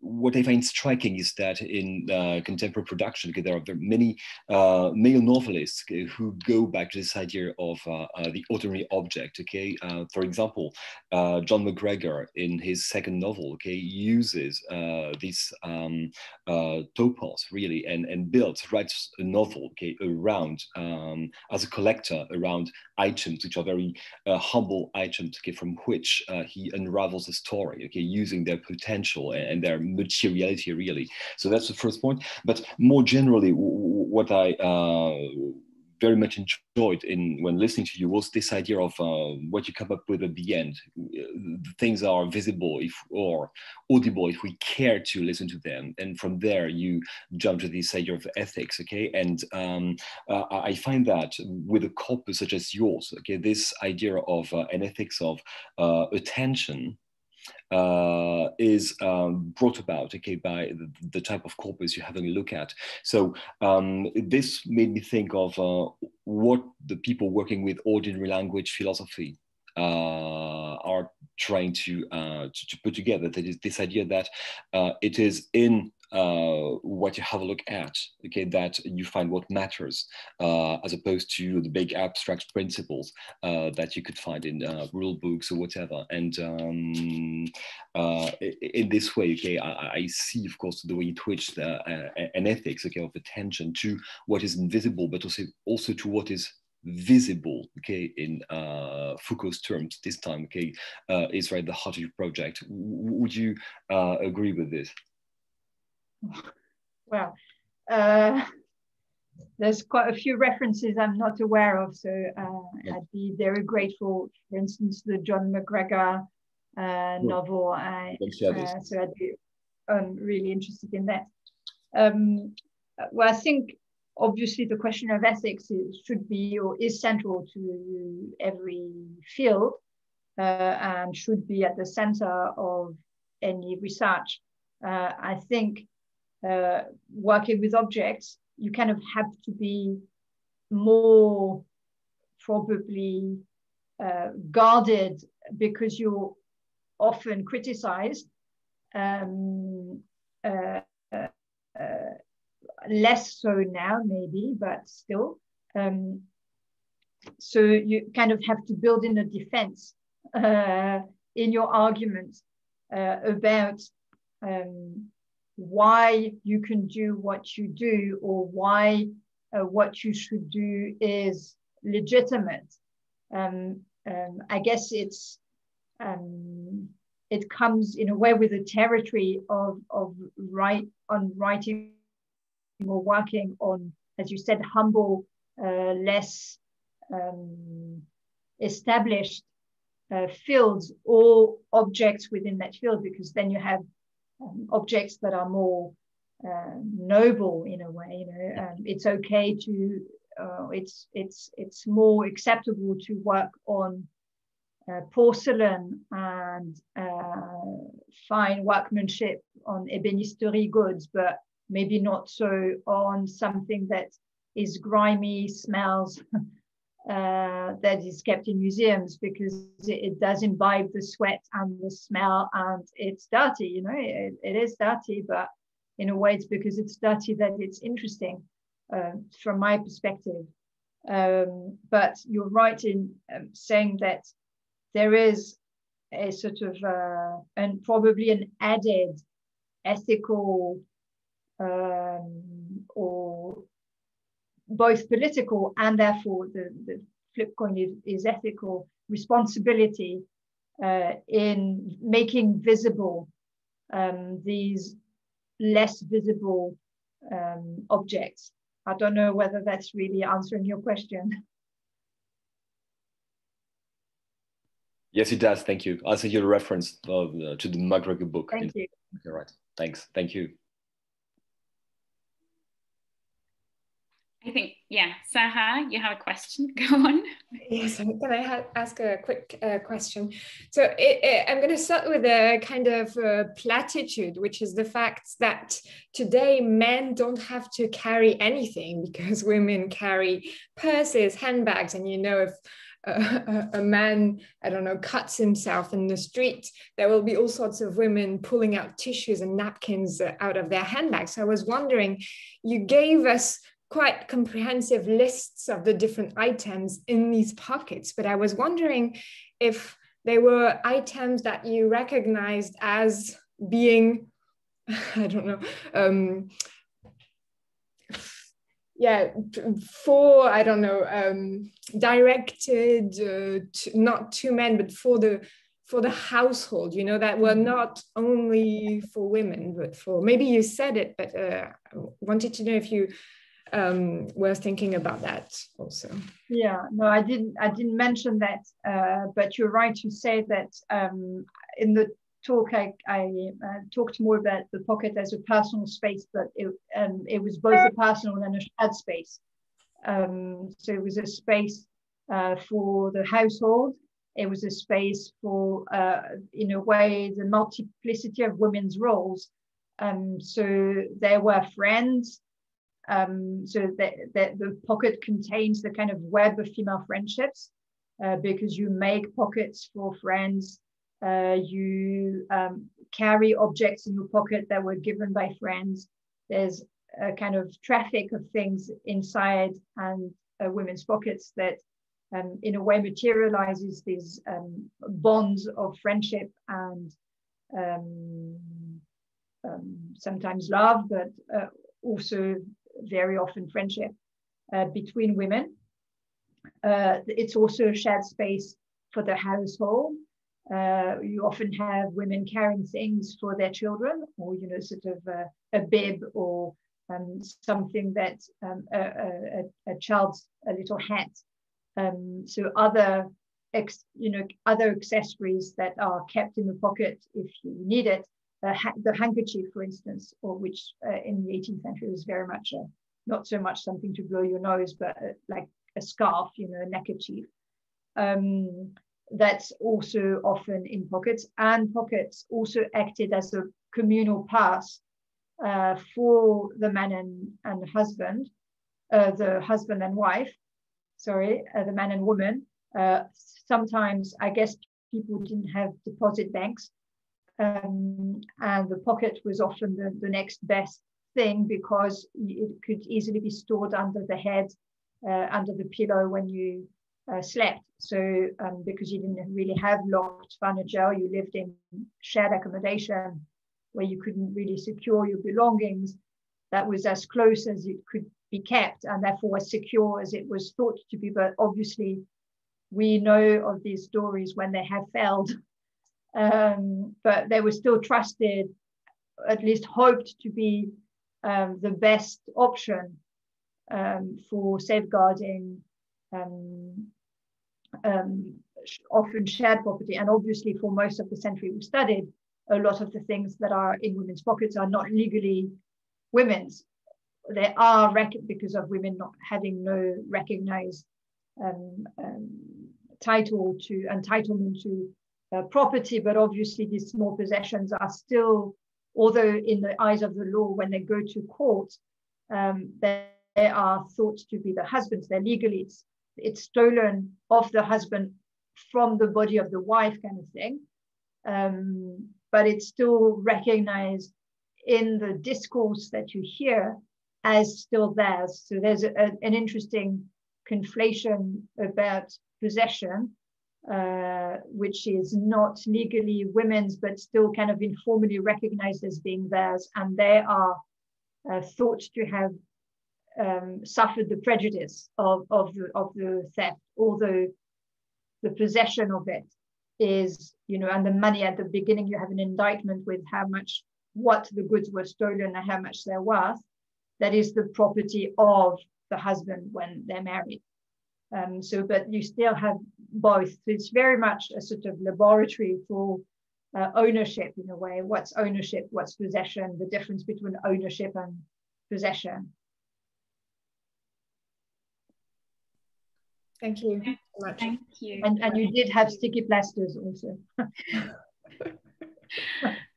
What I find striking is that in uh, contemporary production, there are many uh, male novelists who go back to this idea of uh, uh the ordinary object. Okay, uh, for example, uh, Jon McGregor in his second novel, okay, uses this um, topos really and and builds writes a novel, okay, around um, as a collector around items which are very humble items, okay, from which he unravels a story, okay, using their potential and their materiality really. So that's the first point. But more generally, what I uh, very much enjoyed in when listening to you was this idea of uh, what you come up with at the end. The things are visible if or audible if we care to listen to them, and from there you jump to this idea of ethics. Okay, and um, uh, I find that with a corpus such as yours, okay, this idea of uh, an ethics of uh, attention uh, is um, brought about okay by the, the, type of corpus you're having a look at. So um, this made me think of uh, what the people working with ordinary language philosophy uh, are trying to, uh, to, to put together. That is this idea that uh, it is in uh, what you have a look at, okay, that you find what matters, uh, as opposed to the big abstract principles uh, that you could find in uh, rule books or whatever. And um, uh, in this way, okay, I, I, see, of course, the way you twitch an ethics, okay, of attention to what is invisible, but also also to what is visible okay in uh, foucault's terms this time okay uh, is right the heart of your project w would you uh, agree with this well, uh, there's quite a few references I'm not aware of, so uh, yeah. I'd be very grateful. For instance, the Jon McGregor uh, novel. I, uh, so I'd be um, really interested in that. Um, well, I think obviously the question of ethics is, should be or is central to every field uh, and should be at the center of any research. Uh, I think uh, working with objects, you kind of have to be more probably uh, guarded because you're often criticized. Um, uh, uh, uh less so now, maybe, but still. Um, so you kind of have to build in a defense uh, in your argument about um, why you can do what you do or why uh, what you should do is legitimate. Um, um, I guess it's um, it comes in a way with the territory of of right on writing or working on, as you said, humble, uh, less um, established uh, fields or objects within that field, because then you have um, objects that are more uh, noble in a way. You know, um, it's okay to uh, it's it's it's more acceptable to work on uh, porcelain and uh, fine workmanship on ebenisterie goods, but maybe not so on something that is grimy, smells, uh, that is kept in museums because it, does imbibe the sweat and the smell and it's dirty you know it, it is dirty but in a way it's because it's dirty that it's interesting uh, from my perspective. Um, but you're right in um, saying that there is a sort of uh, and probably an added ethical um, or both political and therefore the, the flip coin is, is ethical responsibility uh, in making visible um, these less visible um, objects. I don't know whether that's really answering your question. Yes, it does. Thank you. I'll send you a reference of, uh, to the McGregor book. Thank you. right. Thanks. Thank you. I think, yeah, Saha, you have a question. Go on. Yes, can I ask a quick uh, question? So it, it, I'm going to start with a kind of uh, platitude, which is the fact that today men don't have to carry anything because women carry purses, handbags, and you know if a, a, man, I don't know, cuts himself in the street, there will be all sorts of women pulling out tissues and napkins out of their handbags. So I was wondering, you gave us quite comprehensive lists of the different items in these pockets, but I was wondering if they were items that you recognized as being, I don't know, um, yeah, for, I don't know, um, directed uh, to, not to men, but for the for the household, you know, that were mm-hmm. not only for women, but for maybe you said it, but uh, I wanted to know if you um, were thinking about that also. Yeah, no, I didn't. I didn't mention that, uh, but you're right to say that um, in the talk I, I uh, talked more about the pocket as a personal space, but it um, it was both a personal and a shared space. Um, so it was a space uh, for the household. It was a space for, uh, in a way, the multiplicity of women's roles. Um, so there were friends, um, so that, that the pocket contains the kind of web of female friendships uh, because you make pockets for friends. Uh, you um, carry objects in your pocket that were given by friends. There's a kind of traffic of things inside and uh, women's pockets that um, in a way materializes these um, bonds of friendship and um, um, sometimes love, but uh, also very often friendship uh, between women. Uh, it's also a shared space for the household. Uh, you often have women carrying things for their children, or you know, sort of a, a bib or um, something that um, a, a, a, child's a little hat. Um, so other, ex, you know, other accessories that are kept in the pocket if you need it uh, ha the handkerchief, for instance, or which uh, in the 18th century was very much a, not so much something to blow your nose, but like a scarf, you know, a neckerchief. Um, that's also often in pockets, and pockets also acted as a communal pass uh, for the man and, and husband, uh, the husband and wife, sorry, uh, the man and woman. Uh, sometimes, I guess people didn't have deposit banks, um, and the pocket was often the, the next best thing because it could easily be stored under the head, uh, under the pillow when you uh, slept. So um, because you didn't really have locked furniture, you lived in shared accommodation where you couldn't really secure your belongings. That was as close as it could be kept and therefore as secure as it was thought to be. But obviously, we know of these stories when they have failed um, but they were still trusted, at least hoped to be um, the best option um, for safeguarding um, um, often shared property. And obviously, for most of the century we studied, a lot of the things that are in women's pockets are not legally women's. They are because of women not having no recognized um, title to entitlement to uh, property, but obviously these small possessions are still, although in the eyes of the law, when they go to court, um, they, they, are thought to be the husband's. They're legally, it's, it's stolen off the husband from the body of the wife, kind of thing. Um, but it's still recognized in the discourse that you hear as still theirs. So there's a, an interesting conflation about possession, uh, which is not legally women's, but still kind of informally recognized as being theirs. And they are uh, thought to have um, suffered the prejudice of, of, the, of the theft, although the possession of it is, you know, and the money at the beginning, you have an indictment with how much, what the goods were stolen and how much they're worth. That is the property of the husband when they're married. Um, so, but you still have both. It's very much a sort of laboratory for uh, ownership in a way. What's ownership? What's possession? The difference between ownership and possession. Thank you. Thank you. And, and you did have sticky plasters also.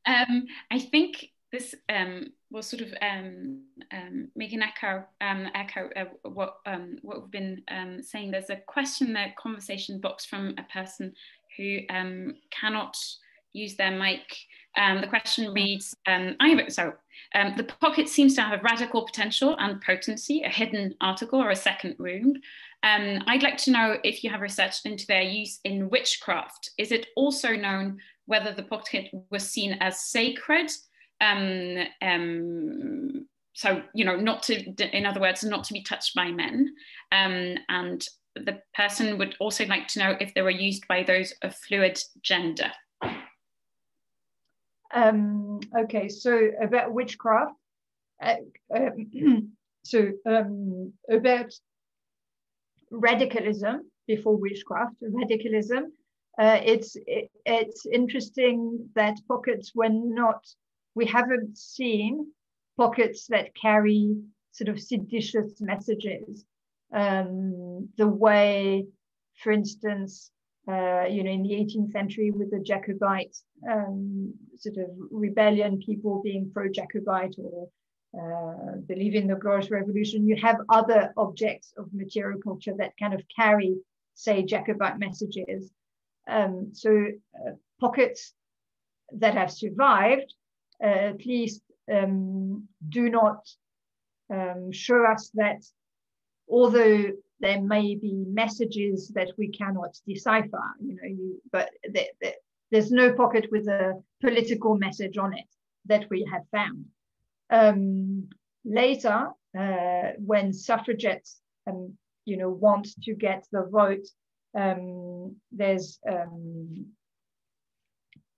um, I think this um, will sort of um, um, make an echo um, echo uh, what um, what we've been um, saying. There's a question in the conversation box from a person who cannot use their mic. The question reads, I, so the pocket seems to have a radical potential and potency, a hidden article or a second room. I'd like to know if you have researched into their use in witchcraft. Is it also known whether the pocket was seen as sacred? Um, um, so, you know, not to, in other words, not to be touched by men. Um, and the person would also like to know if they were used by those of fluid gender. Um, okay, so about witchcraft. Uh, um, so um, about radicalism before witchcraft, radicalism. Uh, it's it, it's interesting that pockets were not. We haven't seen pockets that carry sort of seditious messages. Um, the way, for instance, uh, you know, in the 18th century with the Jacobite um, sort of rebellion, people being pro-Jacobite or uh, believe in the Glorious Revolution, you have other objects of material culture that kind of carry, say, Jacobite messages. Um, so uh, pockets that have survived, at least um, do not um, show us that although there may be messages that we cannot decipher, you know, you, but the, the, there's no pocket with a political message on it that we have found. Um, later, uh, when suffragettes, um, you know, want to get the vote, um, there's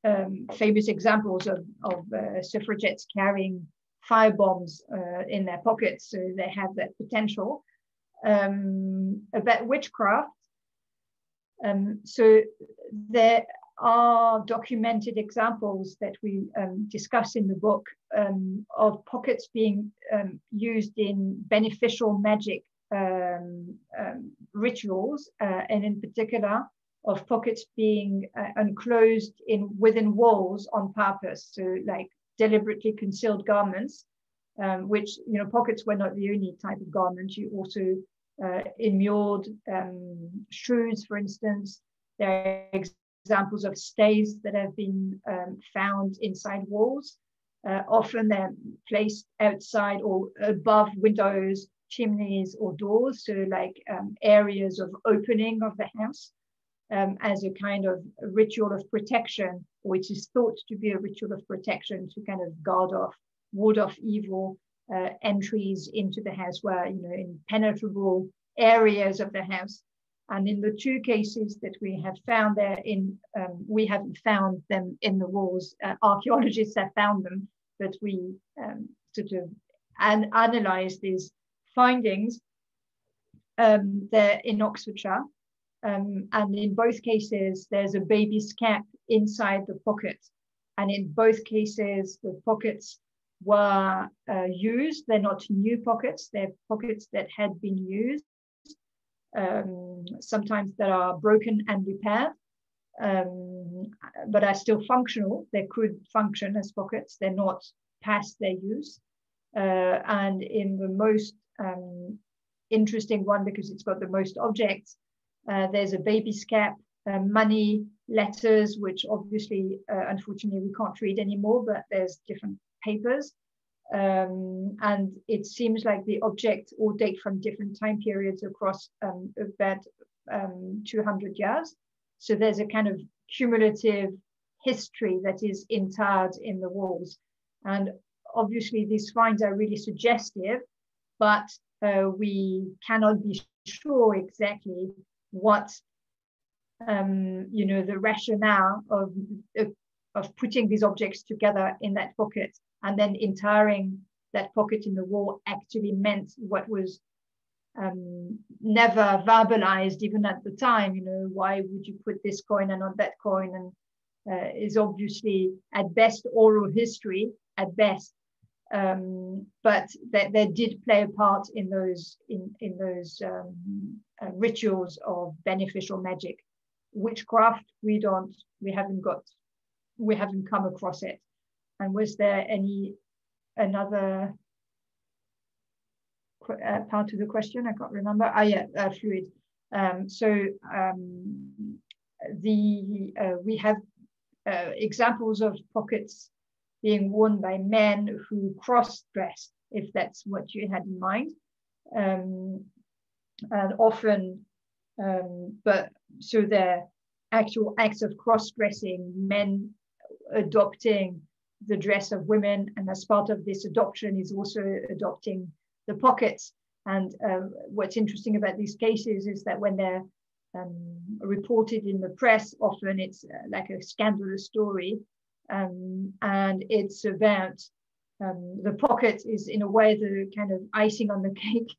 um, famous examples of, of uh, suffragettes carrying fire bombs uh, in their pockets, so they have that potential um, about witchcraft. Um, so there are documented examples that we um, discuss in the book um, of pockets being um, used in beneficial magic um, rituals, uh, and in particular of pockets being uh, enclosed in within walls on purpose, so like deliberately concealed garments um, which you know pockets were not the only type of garment. You also uh, immured um, shrews, for instance. There are examples of stays that have been um, found inside walls. Uh, often they're placed outside or above windows, chimneys, or doors, so like um, areas of opening of the house um, as a kind of ritual of protection, which is thought to be a ritual of protection to kind of guard off, ward off evil uh, entries into the house where, you know, impenetrable areas of the house. And in the two cases that we have found there, in um, we haven't found them in the walls. Uh, archaeologists have found them, but we um, sort of an- analyzed these findings um, there in Oxfordshire. Um, and in both cases, there's a baby's cap inside the pocket. And in both cases, the pockets were uh, used. They're not new pockets, they're pockets that had been used, um, sometimes that are broken and repaired, um, but are still functional. They could function as pockets, they're not past their use. Uh, and in the most um, interesting one, because it's got the most objects, uh, there's a baby's cap, uh, money, letters, which obviously, uh, unfortunately, we can't read anymore, but there's different papers. Um, and it seems like the objects all date from different time periods across um, about um, 200 years. So there's a kind of cumulative history that is interred in the walls. And obviously these finds are really suggestive, but uh, we cannot be sure exactly what um, you know the rationale of, of putting these objects together in that pocket and then interring that pocket in the wall actually meant what was um, never verbalized even at the time you know why would you put this coin and not that coin? And uh, is obviously at best oral history at best um, but that they, they, did play a part in those in in those um, uh, rituals of beneficial magic. Witchcraft we don't we haven't got we haven't come across it. And was there any another uh, part of the question? I can't remember. Ah yeah uh, fluid. Um, so um, the uh, we have uh, examples of pockets being worn by men who cross-dressed, if that's what you had in mind. Um, and often, um, but so the actual acts of cross-dressing, men adopting the dress of women, and as part of this adoption is also adopting the pockets. And uh, what's interesting about these cases is that when they're um, reported in the press, often it's uh, like a scandalous story. Um, and it's about um, the pocket is in a way the kind of icing on the cake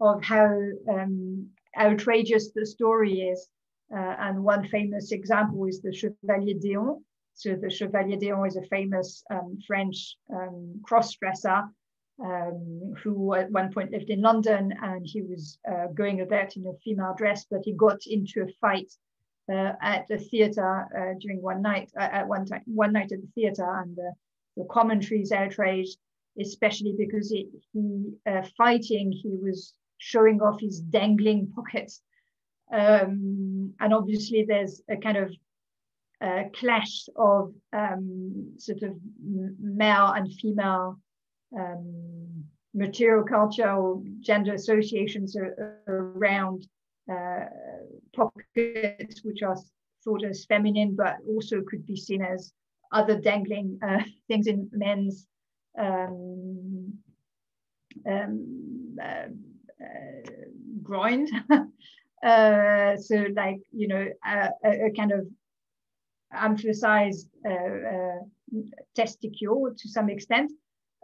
of how um, outrageous the story is. Uh, and one famous example is the Chevalier d'Éon. So the Chevalier d'Éon is a famous um, French um, cross-dresser um, who at one point lived in London and he was uh, going about in a female dress, but he got into a fight uh, at the theatre uh, during one night, uh, at one time, one night at the theatre, and the, the commentary outraged, especially because he, he uh, fighting, he was showing off his dangling pockets. Um, and obviously there's a kind of uh, clash of um, sort of male and female um, material culture or gender associations around uh, pockets which are thought as feminine but also could be seen as other dangling uh, things in men's um, um, uh, uh. Uh, so like, you know, a, a kind of emphasized uh, testicule to some extent,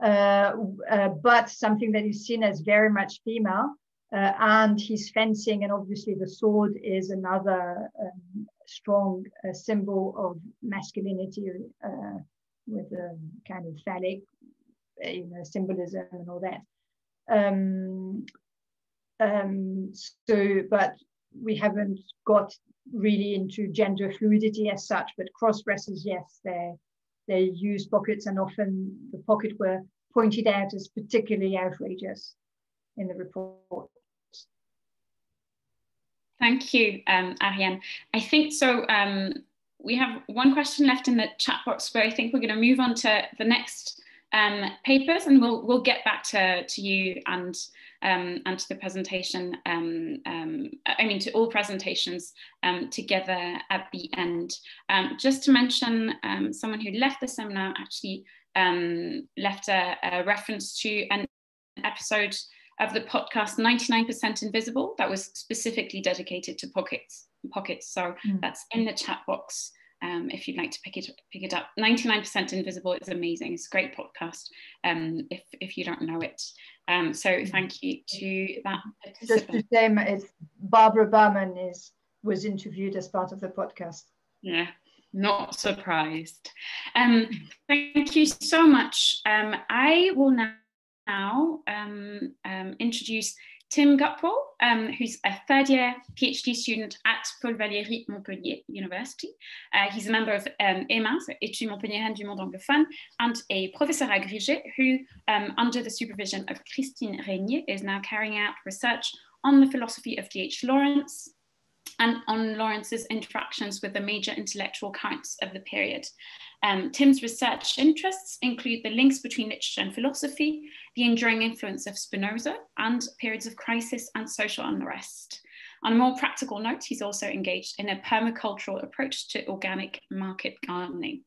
uh, uh, but something that is seen as very much female. Uh, and his fencing, and obviously the sword is another um, strong symbol of masculinity with a kind of phallic you know, symbolism and all that. Um, um, so, but we haven't got really into gender fluidity as such, but cross dressers, yes, they they use pockets and often the pocket were pointed out as particularly outrageous in the report. Thank you, um, Ariane. I think so. Um, we have one question left in the chat box, but I think we're going to move on to the next um, papers, and we'll we'll get back to to you and um, and to the presentation. Um, um, I mean, to all presentations um, together at the end. Um, just to mention, someone who left the seminar actually left a, a, reference to an episode of the podcast 99% Invisible that was specifically dedicated to pockets. Pockets. So mm. that's in the chat box um, if you'd like to pick it pick it up. 99% Invisible is amazing. It's a great podcast um, if, if you don't know it. Um, so mm-hmm. thank you to that Just to say, it's Barbara Burman is was interviewed as part of the podcast. Yeah, not surprised. Um, thank you so much. Um, I will now, now um, um, introduce Tim Gupwell, um, who's a third year PhD student at Paul Valéry Montpellier University. Uh, he's a member of um, EMA, so Études Montpelliéraines du Monde Anglophone, and a professor agrégé who, um, under the supervision of Christine Reynier, is now carrying out research on the philosophy of D.H. Lawrence, and on Lawrence's interactions with the major intellectual currents of the period. Um, Tim's research interests include the links between literature and philosophy, the enduring influence of Spinoza, and periods of crisis and social unrest. On a more practical note, he's also engaged in a permacultural approach to organic market gardening.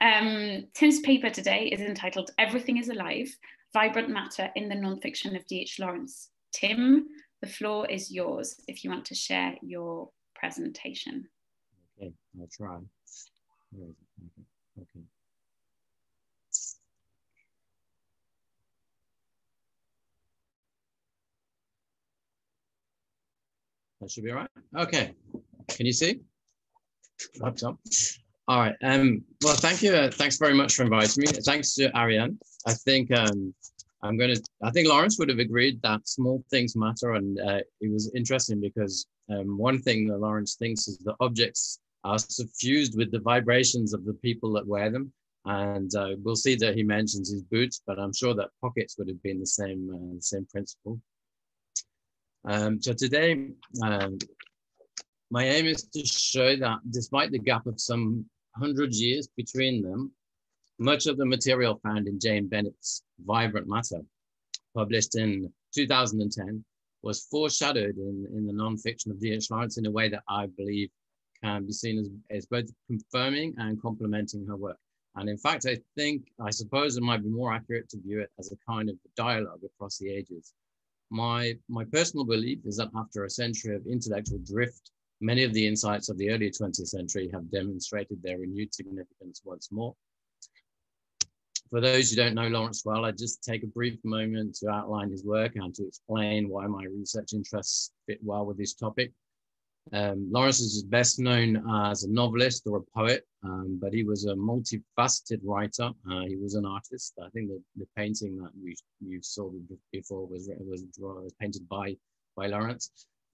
Um, Tim's paper today is entitled Everything is Alive, Vibrant Matter in the Nonfiction of D.H. Lawrence. Tim, the floor is yours if you want to share your presentation. Okay, I'll try. Okay. okay. That should be all right. Okay. Can you see? Hope so. All right. Um, well, thank you. Uh, thanks very much for inviting me. Thanks to Ariane. I think um, I'm going to, I think Lawrence would have agreed that small things matter. And uh, it was interesting because um, one thing that Lawrence thinks is that objects are suffused with the vibrations of the people that wear them. And uh, we'll see that he mentions his boots, but I'm sure that pockets would have been the same, uh, same principle. Um, so today, um, my aim is to show that despite the gap of some hundred years between them, much of the material found in Jane Bennett's Vibrant Matter, published in 2010, was foreshadowed in, in the nonfiction of D.H. Lawrence in a way that I believe can be seen as, as both confirming and complementing her work. And in fact, I think, I suppose it might be more accurate to view it as a kind of dialogue across the ages. My, my personal belief is that after a century of intellectual drift, many of the insights of the early 20th century have demonstrated their renewed significance once more for those who don't know Lawrence well, I'd just take a brief moment to outline his work and to explain why my research interests fit well with this topic. Um, Lawrence is best known as a novelist or a poet, um, but he was a multifaceted writer. Uh, he was an artist. I think the, the painting that you, you saw before was, was, was painted by, by Lawrence.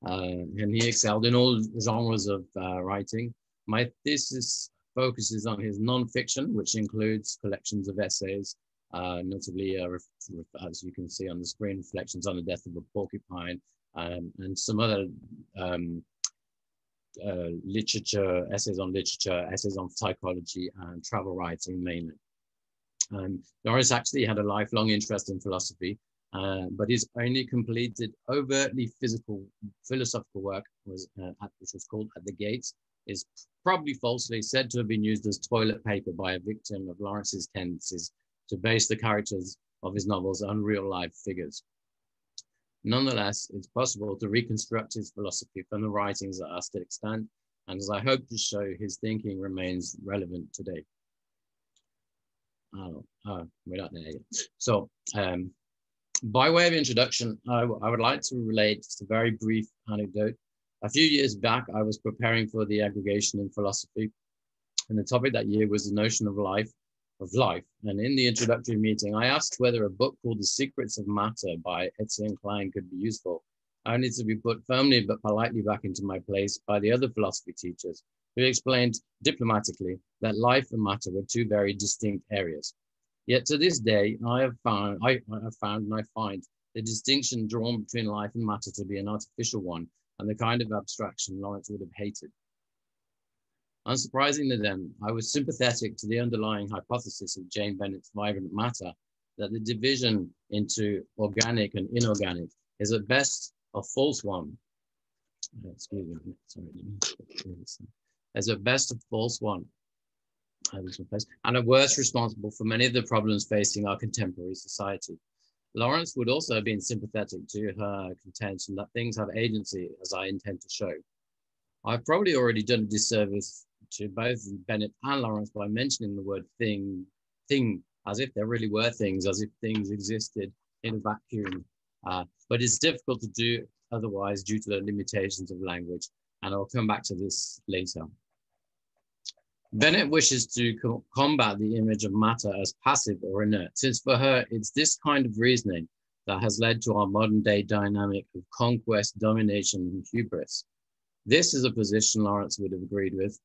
Uh, and he excelled in all genres of uh, writing. My thesis focuses on his nonfiction, which includes collections of essays, uh, notably, uh, as you can see on the screen, reflections on the death of a porcupine, um, and some other um, uh, literature, essays on literature, essays on psychology, and travel writing mainly. Um, Lawrence actually had a lifelong interest in philosophy, uh, but his only completed overtly physical philosophical work was uh, at, which was called At the Gates is probably falsely said to have been used as toilet paper by a victim of Lawrence's tendencies to base the characters of his novels on real life figures. Nonetheless, it's possible to reconstruct his philosophy from the writings that are still extant, and as I hope to show, his thinking remains relevant today. Oh, oh we're not there yet. So, um, by way of introduction, I, I would like to relate just a very brief anecdote a few years back, I was preparing for the aggregation in philosophy, and the topic that year was the notion of life, of life. And in the introductory meeting, I asked whether a book called The Secrets of Matter by Etienne Klein could be useful, I only to be put firmly but politely back into my place by the other philosophy teachers, who explained diplomatically that life and matter were two very distinct areas. Yet to this day, I have found, I, I have found and I find the distinction drawn between life and matter to be an artificial one and the kind of abstraction Lawrence would have hated. Unsurprisingly then, I was sympathetic to the underlying hypothesis of Jane Bennett's vibrant matter that the division into organic and inorganic is at best a false one. Uh, excuse me, sorry. Is at best a false one. And at worst responsible for many of the problems facing our contemporary society. Lawrence would also have been sympathetic to her contention that things have agency, as I intend to show. I've probably already done a disservice to both Bennett and Lawrence by mentioning the word thing, thing, as if there really were things, as if things existed in a vacuum. Uh, but it's difficult to do otherwise due to the limitations of language. And I'll come back to this later. Bennett wishes to co combat the image of matter as passive or inert, since for her, it's this kind of reasoning that has led to our modern day dynamic of conquest, domination, and hubris. This is a position Lawrence would have agreed with,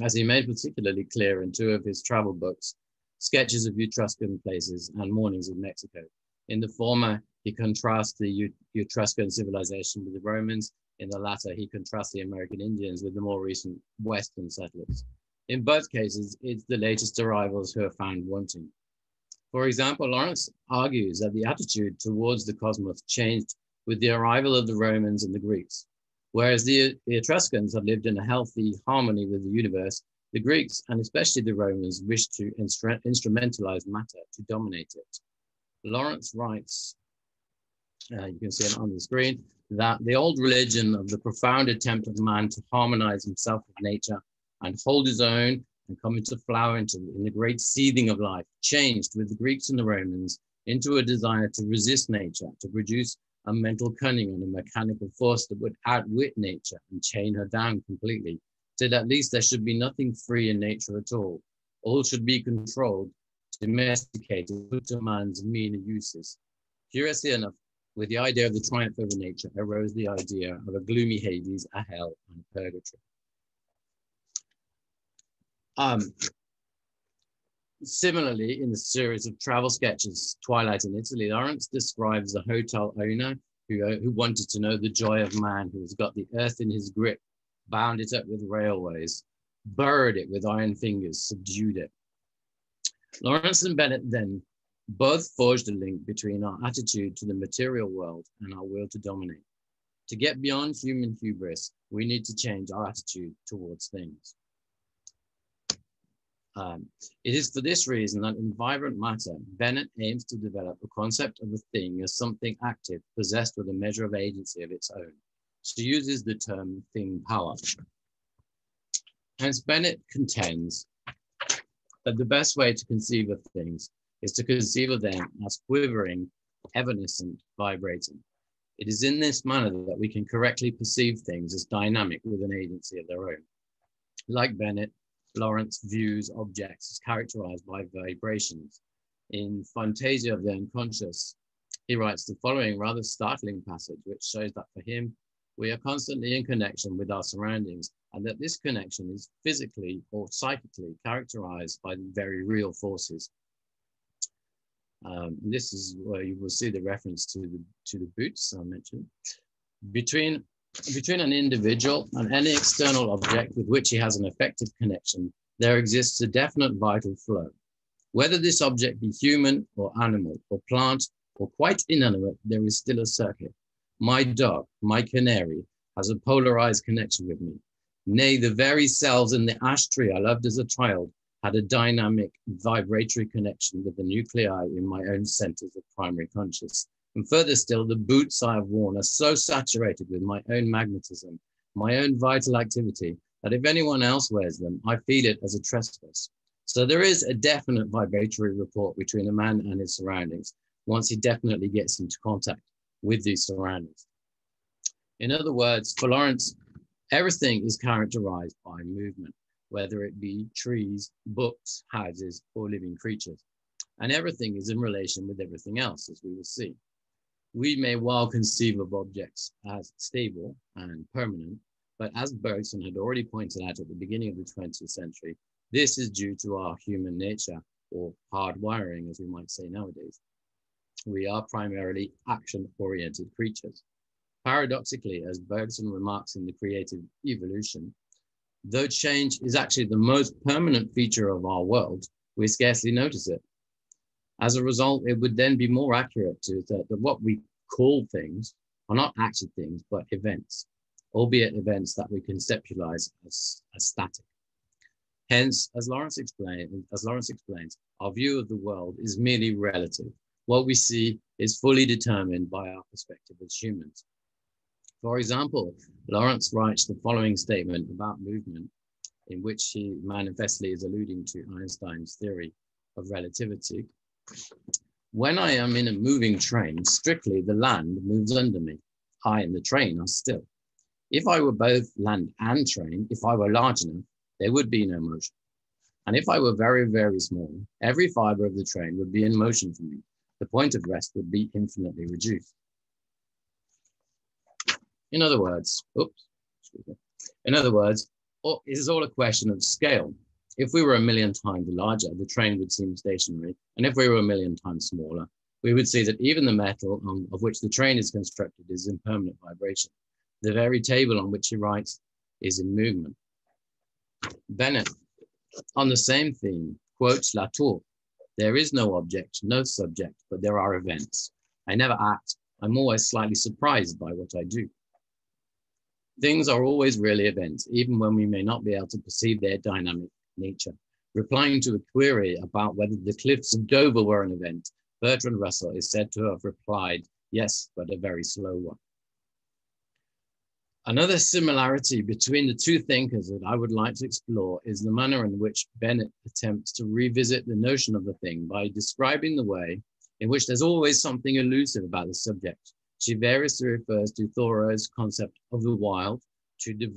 as he made particularly clear in two of his travel books, Sketches of Etruscan Places and Mornings of Mexico. In the former, he contrasts the Etruscan civilization with the Romans. In the latter, he contrasts the American Indians with the more recent Western settlers. In both cases, it's the latest arrivals who are found wanting. For example, Lawrence argues that the attitude towards the cosmos changed with the arrival of the Romans and the Greeks. Whereas the, the Etruscans had lived in a healthy harmony with the universe, the Greeks, and especially the Romans, wished to instru instrumentalize matter to dominate it. Lawrence writes, uh, you can see it on the screen, that the old religion of the profound attempt of man to harmonize himself with nature and hold his own and come into flower into in the great seething of life changed with the Greeks and the Romans into a desire to resist nature, to produce a mental cunning and a mechanical force that would outwit nature and chain her down completely, till at least there should be nothing free in nature at all. All should be controlled, domesticated, put to man's meaner uses. Curiously enough, with the idea of the triumph over nature arose the idea of a gloomy Hades, a hell, and a purgatory. Um, similarly, in the series of travel sketches, Twilight in Italy, Lawrence describes a hotel owner who, uh, who wanted to know the joy of man, who has got the earth in his grip, bound it up with railways, burrowed it with iron fingers, subdued it. Lawrence and Bennett then both forged a link between our attitude to the material world and our will to dominate. To get beyond human hubris, we need to change our attitude towards things. Um, it is for this reason that in Vibrant Matter, Bennett aims to develop a concept of a thing as something active, possessed with a measure of agency of its own. She uses the term thing power. Hence, Bennett contends that the best way to conceive of things is to conceive of them as quivering, evanescent, vibrating. It is in this manner that we can correctly perceive things as dynamic with an agency of their own. Like Bennett, Lawrence views objects as characterized by vibrations. In Fantasia of the Unconscious, he writes the following rather startling passage, which shows that for him, we are constantly in connection with our surroundings, and that this connection is physically or psychically characterized by very real forces. Um, this is where you will see the reference to the, to the boots I mentioned. Between between an individual and any external object with which he has an effective connection, there exists a definite vital flow. Whether this object be human or animal or plant or quite inanimate, there is still a circuit. My dog, my canary, has a polarized connection with me. Nay, the very cells in the ash tree I loved as a child had a dynamic vibratory connection with the nuclei in my own centers of primary consciousness. And further still, the boots I have worn are so saturated with my own magnetism, my own vital activity, that if anyone else wears them, I feel it as a trespass. So there is a definite vibratory rapport between a man and his surroundings once he definitely gets into contact with these surroundings. In other words, for Lawrence, everything is characterized by movement, whether it be trees, books, houses, or living creatures. And everything is in relation with everything else, as we will see we may well conceive of objects as stable and permanent, but as Bergson had already pointed out at the beginning of the 20th century, this is due to our human nature or hardwiring, as we might say nowadays. We are primarily action-oriented creatures. Paradoxically, as Bergson remarks in The Creative Evolution, though change is actually the most permanent feature of our world, we scarcely notice it. As a result, it would then be more accurate to that, that what we call things are not actually things, but events, albeit events that we conceptualize as, as static. Hence, as Lawrence explained, as Lawrence explains, our view of the world is merely relative. What we see is fully determined by our perspective as humans. For example, Lawrence writes the following statement about movement, in which he manifestly is alluding to Einstein's theory of relativity, when I am in a moving train, strictly the land moves under me. I and the train are still. If I were both land and train, if I were large enough, there would be no motion. And if I were very, very small, every fiber of the train would be in motion for me. The point of rest would be infinitely reduced. In other words, oops, in other words, oh, it is all a question of scale. If we were a million times larger, the train would seem stationary. And if we were a million times smaller, we would see that even the metal of which the train is constructed is in permanent vibration. The very table on which he writes is in movement. Bennett, on the same theme, quotes Latour There is no object, no subject, but there are events. I never act. I'm always slightly surprised by what I do. Things are always really events, even when we may not be able to perceive their dynamic nature. Replying to a query about whether the cliffs of Dover were an event, Bertrand Russell is said to have replied, yes, but a very slow one. Another similarity between the two thinkers that I would like to explore is the manner in which Bennett attempts to revisit the notion of the thing by describing the way in which there's always something elusive about the subject, she variously refers to Thoreau's concept of the wild, to De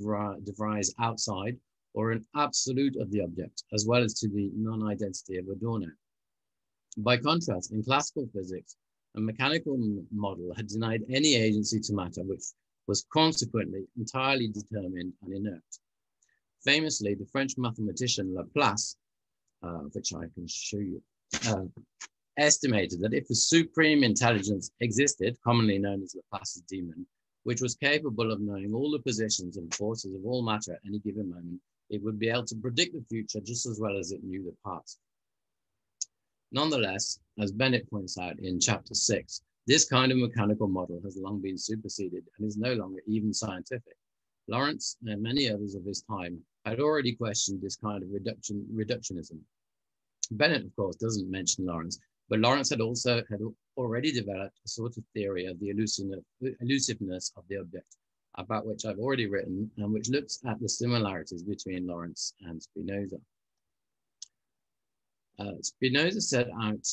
outside, or an absolute of the object, as well as to the non-identity of Adorno. By contrast, in classical physics, a mechanical model had denied any agency to matter, which was consequently entirely determined and inert. Famously, the French mathematician Laplace, uh, which I can show you, uh, estimated that if a supreme intelligence existed, commonly known as Laplace's demon, which was capable of knowing all the positions and forces of all matter at any given moment, it would be able to predict the future just as well as it knew the past. Nonetheless, as Bennett points out in chapter six, this kind of mechanical model has long been superseded and is no longer even scientific. Lawrence and many others of his time had already questioned this kind of reduction, reductionism. Bennett, of course, doesn't mention Lawrence, but Lawrence had also had already developed a sort of theory of the elusiveness of the object, about which I've already written, and which looks at the similarities between Lawrence and Spinoza. Uh, Spinoza set out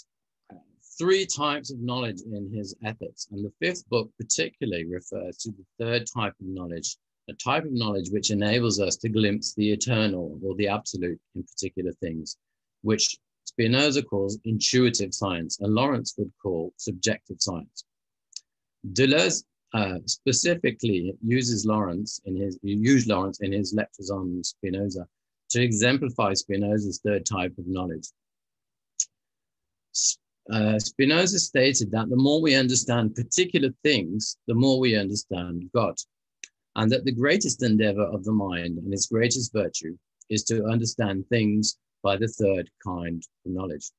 uh, three types of knowledge in his Ethics, and the fifth book particularly refers to the third type of knowledge, a type of knowledge which enables us to glimpse the eternal or the absolute in particular things, which Spinoza calls intuitive science, and Lawrence would call subjective science. Deleuze uh, specifically uses Lawrence in his used Lawrence in his lectures on Spinoza to exemplify Spinoza's third type of knowledge. Uh, Spinoza stated that the more we understand particular things, the more we understand God, and that the greatest endeavor of the mind and its greatest virtue is to understand things by the third kind of knowledge.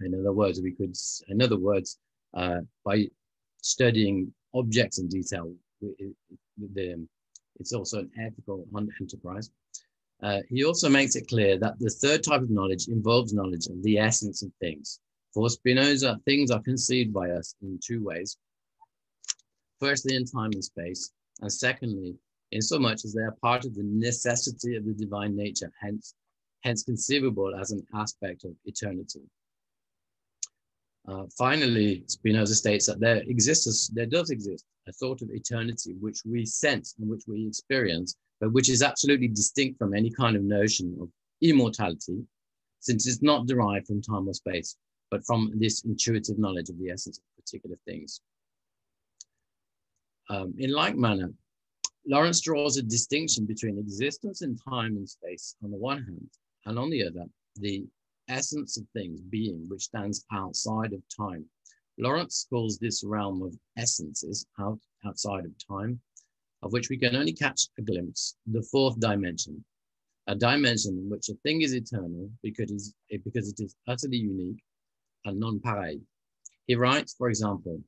In other words, we could, in other words, uh, by studying objects in detail, it's also an ethical enterprise. Uh, he also makes it clear that the third type of knowledge involves knowledge of the essence of things. For Spinoza, things are conceived by us in two ways. Firstly, in time and space, and secondly, in so much as they are part of the necessity of the divine nature, hence hence conceivable as an aspect of eternity. Uh, finally, Spinoza states that there exists, there does exist a thought of eternity which we sense and which we experience, but which is absolutely distinct from any kind of notion of immortality, since it's not derived from time or space, but from this intuitive knowledge of the essence of particular things. Um, in like manner, Lawrence draws a distinction between existence in time and space on the one hand, and on the other, the essence of things, being, which stands outside of time. Lawrence calls this realm of essences out, outside of time, of which we can only catch a glimpse, the fourth dimension, a dimension in which a thing is eternal because, because it is utterly unique and non-pareil. He writes, for example,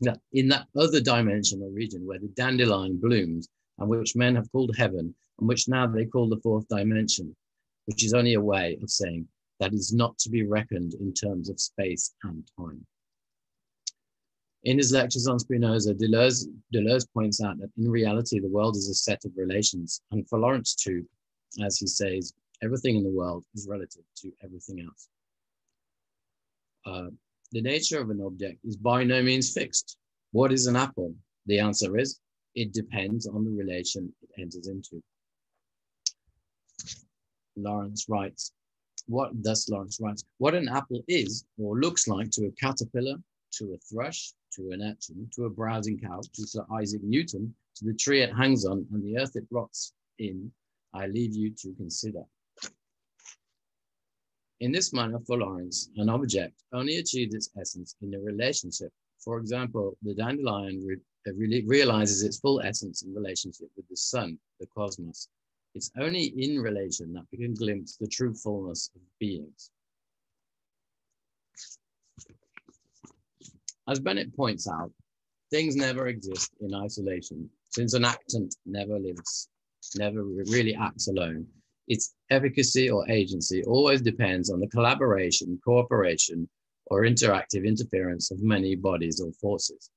that in that other dimension or region where the dandelion blooms and which men have called heaven and which now they call the fourth dimension, which is only a way of saying that is not to be reckoned in terms of space and time. In his lectures on Spinoza, Deleuze, Deleuze points out that in reality, the world is a set of relations. And for Lawrence too, as he says, everything in the world is relative to everything else. Uh, the nature of an object is by no means fixed. What is an apple? The answer is, it depends on the relation it enters into. Lawrence writes, what thus Lawrence writes, what an apple is or looks like to a caterpillar, to a thrush, to an urchin, to a browsing cow, to Sir Isaac Newton, to the tree it hangs on and the earth it rots in, I leave you to consider. In this manner, for Lawrence, an object only achieves its essence in a relationship. For example, the dandelion re realizes its full essence in relationship with the sun, the cosmos. It's only in relation that we can glimpse the true fullness of beings. As Bennett points out, things never exist in isolation, since an actant never lives, never really acts alone. Its efficacy or agency always depends on the collaboration, cooperation, or interactive interference of many bodies or forces.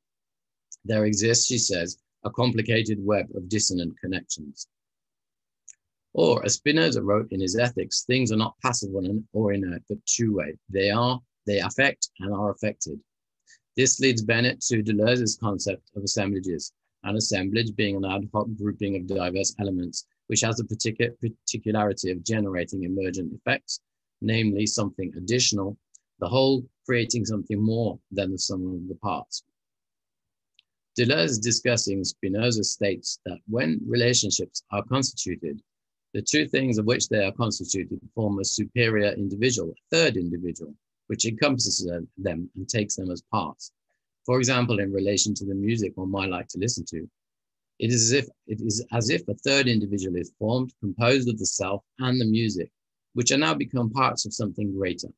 There exists, she says, a complicated web of dissonant connections. Or, as Spinoza wrote in his Ethics, things are not passive or inert, but two-way. They are, they affect and are affected. This leads Bennett to Deleuze's concept of assemblages, an assemblage being an ad hoc grouping of diverse elements, which has the particular particularity of generating emergent effects, namely something additional, the whole creating something more than the sum of the parts. Deleuze discussing Spinoza states that when relationships are constituted, the two things of which they are constituted form a superior individual, a third individual, which encompasses uh, them and takes them as parts. For example, in relation to the music one might like to listen to, it is as if it is as if a third individual is formed, composed of the self and the music, which are now become parts of something greater.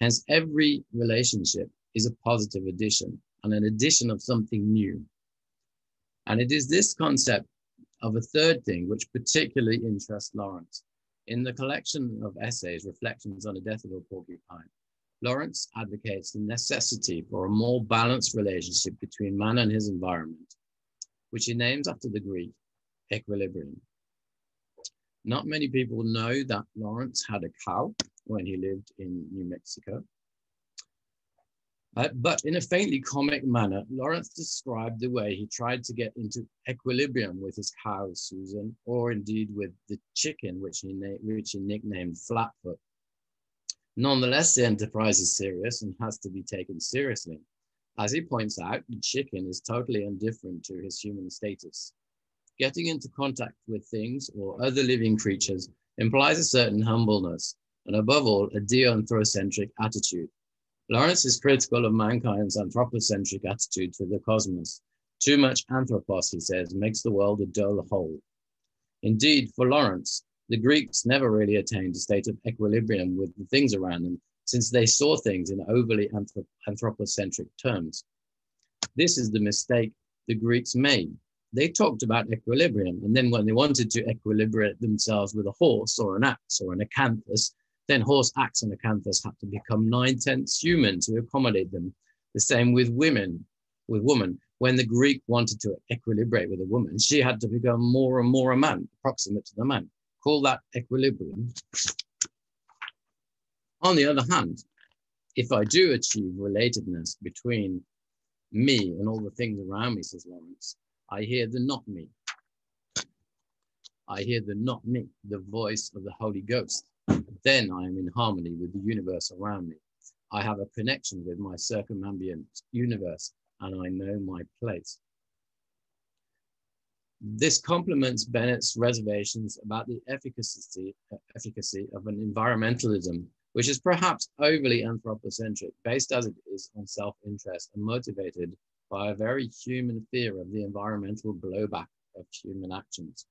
Hence, every relationship is a positive addition and an addition of something new. And it is this concept of a third thing which particularly interests Lawrence. In the collection of essays, Reflections on the Death of a Porcupine, Lawrence advocates the necessity for a more balanced relationship between man and his environment, which he names after the Greek equilibrium. Not many people know that Lawrence had a cow when he lived in New Mexico. Uh, but in a faintly comic manner, Lawrence described the way he tried to get into equilibrium with his cow, Susan, or indeed with the chicken, which he, which he nicknamed Flatfoot. Nonetheless, the enterprise is serious and has to be taken seriously. As he points out, the chicken is totally indifferent to his human status. Getting into contact with things or other living creatures implies a certain humbleness, and above all, a deanthrocentric attitude Lawrence is critical of mankind's anthropocentric attitude to the cosmos. Too much anthropos, he says, makes the world a dull hole. Indeed, for Lawrence, the Greeks never really attained a state of equilibrium with the things around them, since they saw things in overly anthrop anthropocentric terms. This is the mistake the Greeks made. They talked about equilibrium, and then when they wanted to equilibrate themselves with a horse or an axe or an acanthus, then horse, axe, and acanthus had to become nine-tenths human to accommodate them. The same with women, with woman. When the Greek wanted to equilibrate with a woman, she had to become more and more a man, proximate to the man. Call that equilibrium. On the other hand, if I do achieve relatedness between me and all the things around me, says Lawrence, I hear the not me. I hear the not me, the voice of the Holy Ghost then I am in harmony with the universe around me. I have a connection with my circumambient universe and I know my place. This complements Bennett's reservations about the efficacy, efficacy of an environmentalism, which is perhaps overly anthropocentric, based as it is on self-interest and motivated by a very human fear of the environmental blowback of human actions.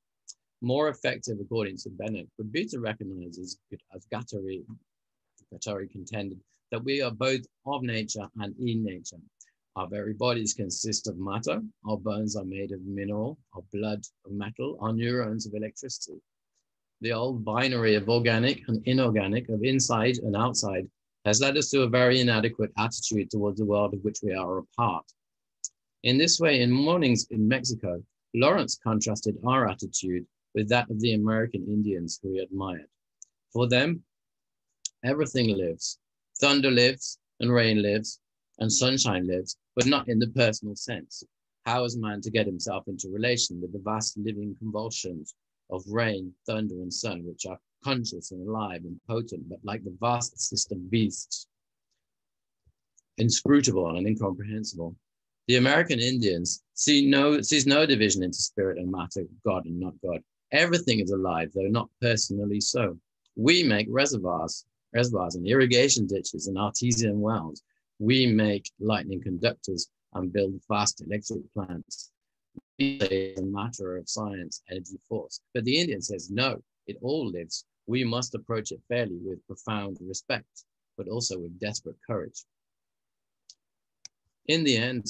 More effective, according to Bennett, would be to recognize, as, as Guattari, Guattari contended, that we are both of nature and in nature. Our very bodies consist of matter. Our bones are made of mineral, our blood of metal, our neurons of electricity. The old binary of organic and inorganic, of inside and outside, has led us to a very inadequate attitude towards the world of which we are a part. In this way, in Mornings in Mexico, Lawrence contrasted our attitude with that of the American Indians who he admired. For them, everything lives. Thunder lives, and rain lives, and sunshine lives, but not in the personal sense. How is man to get himself into relation with the vast living convulsions of rain, thunder, and sun, which are conscious and alive and potent, but like the vast system beasts, inscrutable and incomprehensible? The American Indians see no, sees no division into spirit and matter, God and not God. Everything is alive, though not personally so. We make reservoirs, reservoirs and irrigation ditches and artesian wells. We make lightning conductors and build fast electric plants. It's a matter of science, energy, force. But the Indian says, no, it all lives. We must approach it fairly with profound respect, but also with desperate courage. In the end,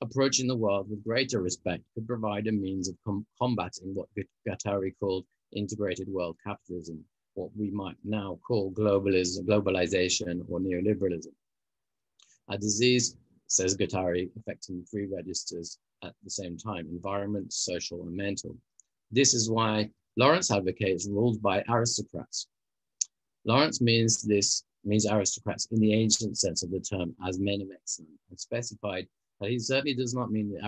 approaching the world with greater respect could provide a means of com combating what Guattari called integrated world capitalism, what we might now call globalism, globalization or neoliberalism. A disease, says Guattari, affecting three registers at the same time, environment, social, and mental. This is why Lawrence advocates rules by aristocrats. Lawrence means this means aristocrats in the ancient sense of the term as men of excellence and specified he certainly does not mean the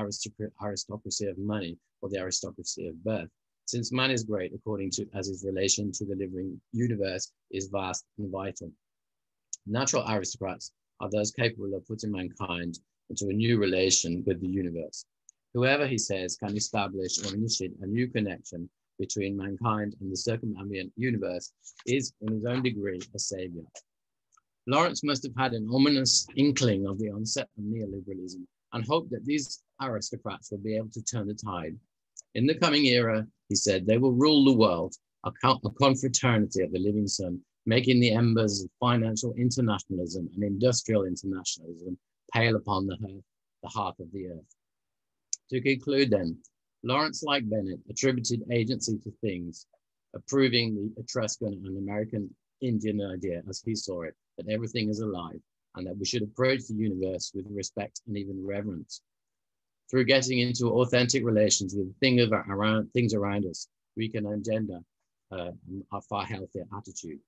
aristocracy of money or the aristocracy of birth, since man is great according to as his relation to the living universe is vast and vital. Natural aristocrats are those capable of putting mankind into a new relation with the universe. Whoever, he says, can establish or initiate a new connection between mankind and the circumambient universe is, in his own degree, a savior. Lawrence must have had an ominous inkling of the onset of neoliberalism and hoped that these aristocrats would be able to turn the tide. In the coming era, he said, they will rule the world, a, confraternity of the living sun, making the embers of financial internationalism and industrial internationalism pale upon the, hearth, the heart of the earth. To conclude then, Lawrence, like Bennett, attributed agency to things, approving the Etruscan and American Indian idea as he saw it, that everything is alive and that we should approach the universe with respect and even reverence. Through getting into authentic relations with things around, things around us, we can engender uh, a far healthier attitude.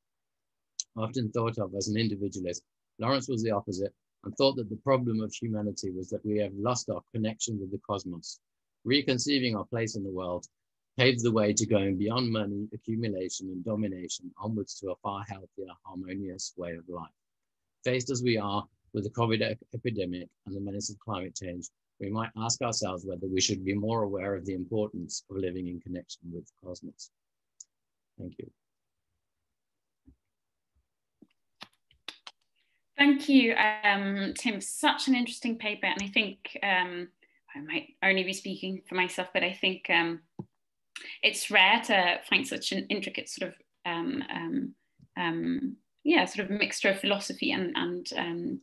Often thought of as an individualist, Lawrence was the opposite and thought that the problem of humanity was that we have lost our connection with the cosmos. Reconceiving our place in the world paved the way to going beyond money, accumulation, and domination onwards to a far healthier, harmonious way of life. Faced as we are with the COVID epidemic and the menace of climate change, we might ask ourselves whether we should be more aware of the importance of living in connection with the cosmos. Thank you. Thank you, um, Tim. Such an interesting paper, and I think um, I might only be speaking for myself, but I think um, it's rare to find such an intricate sort of um, um, um, yeah sort of mixture of philosophy and and um,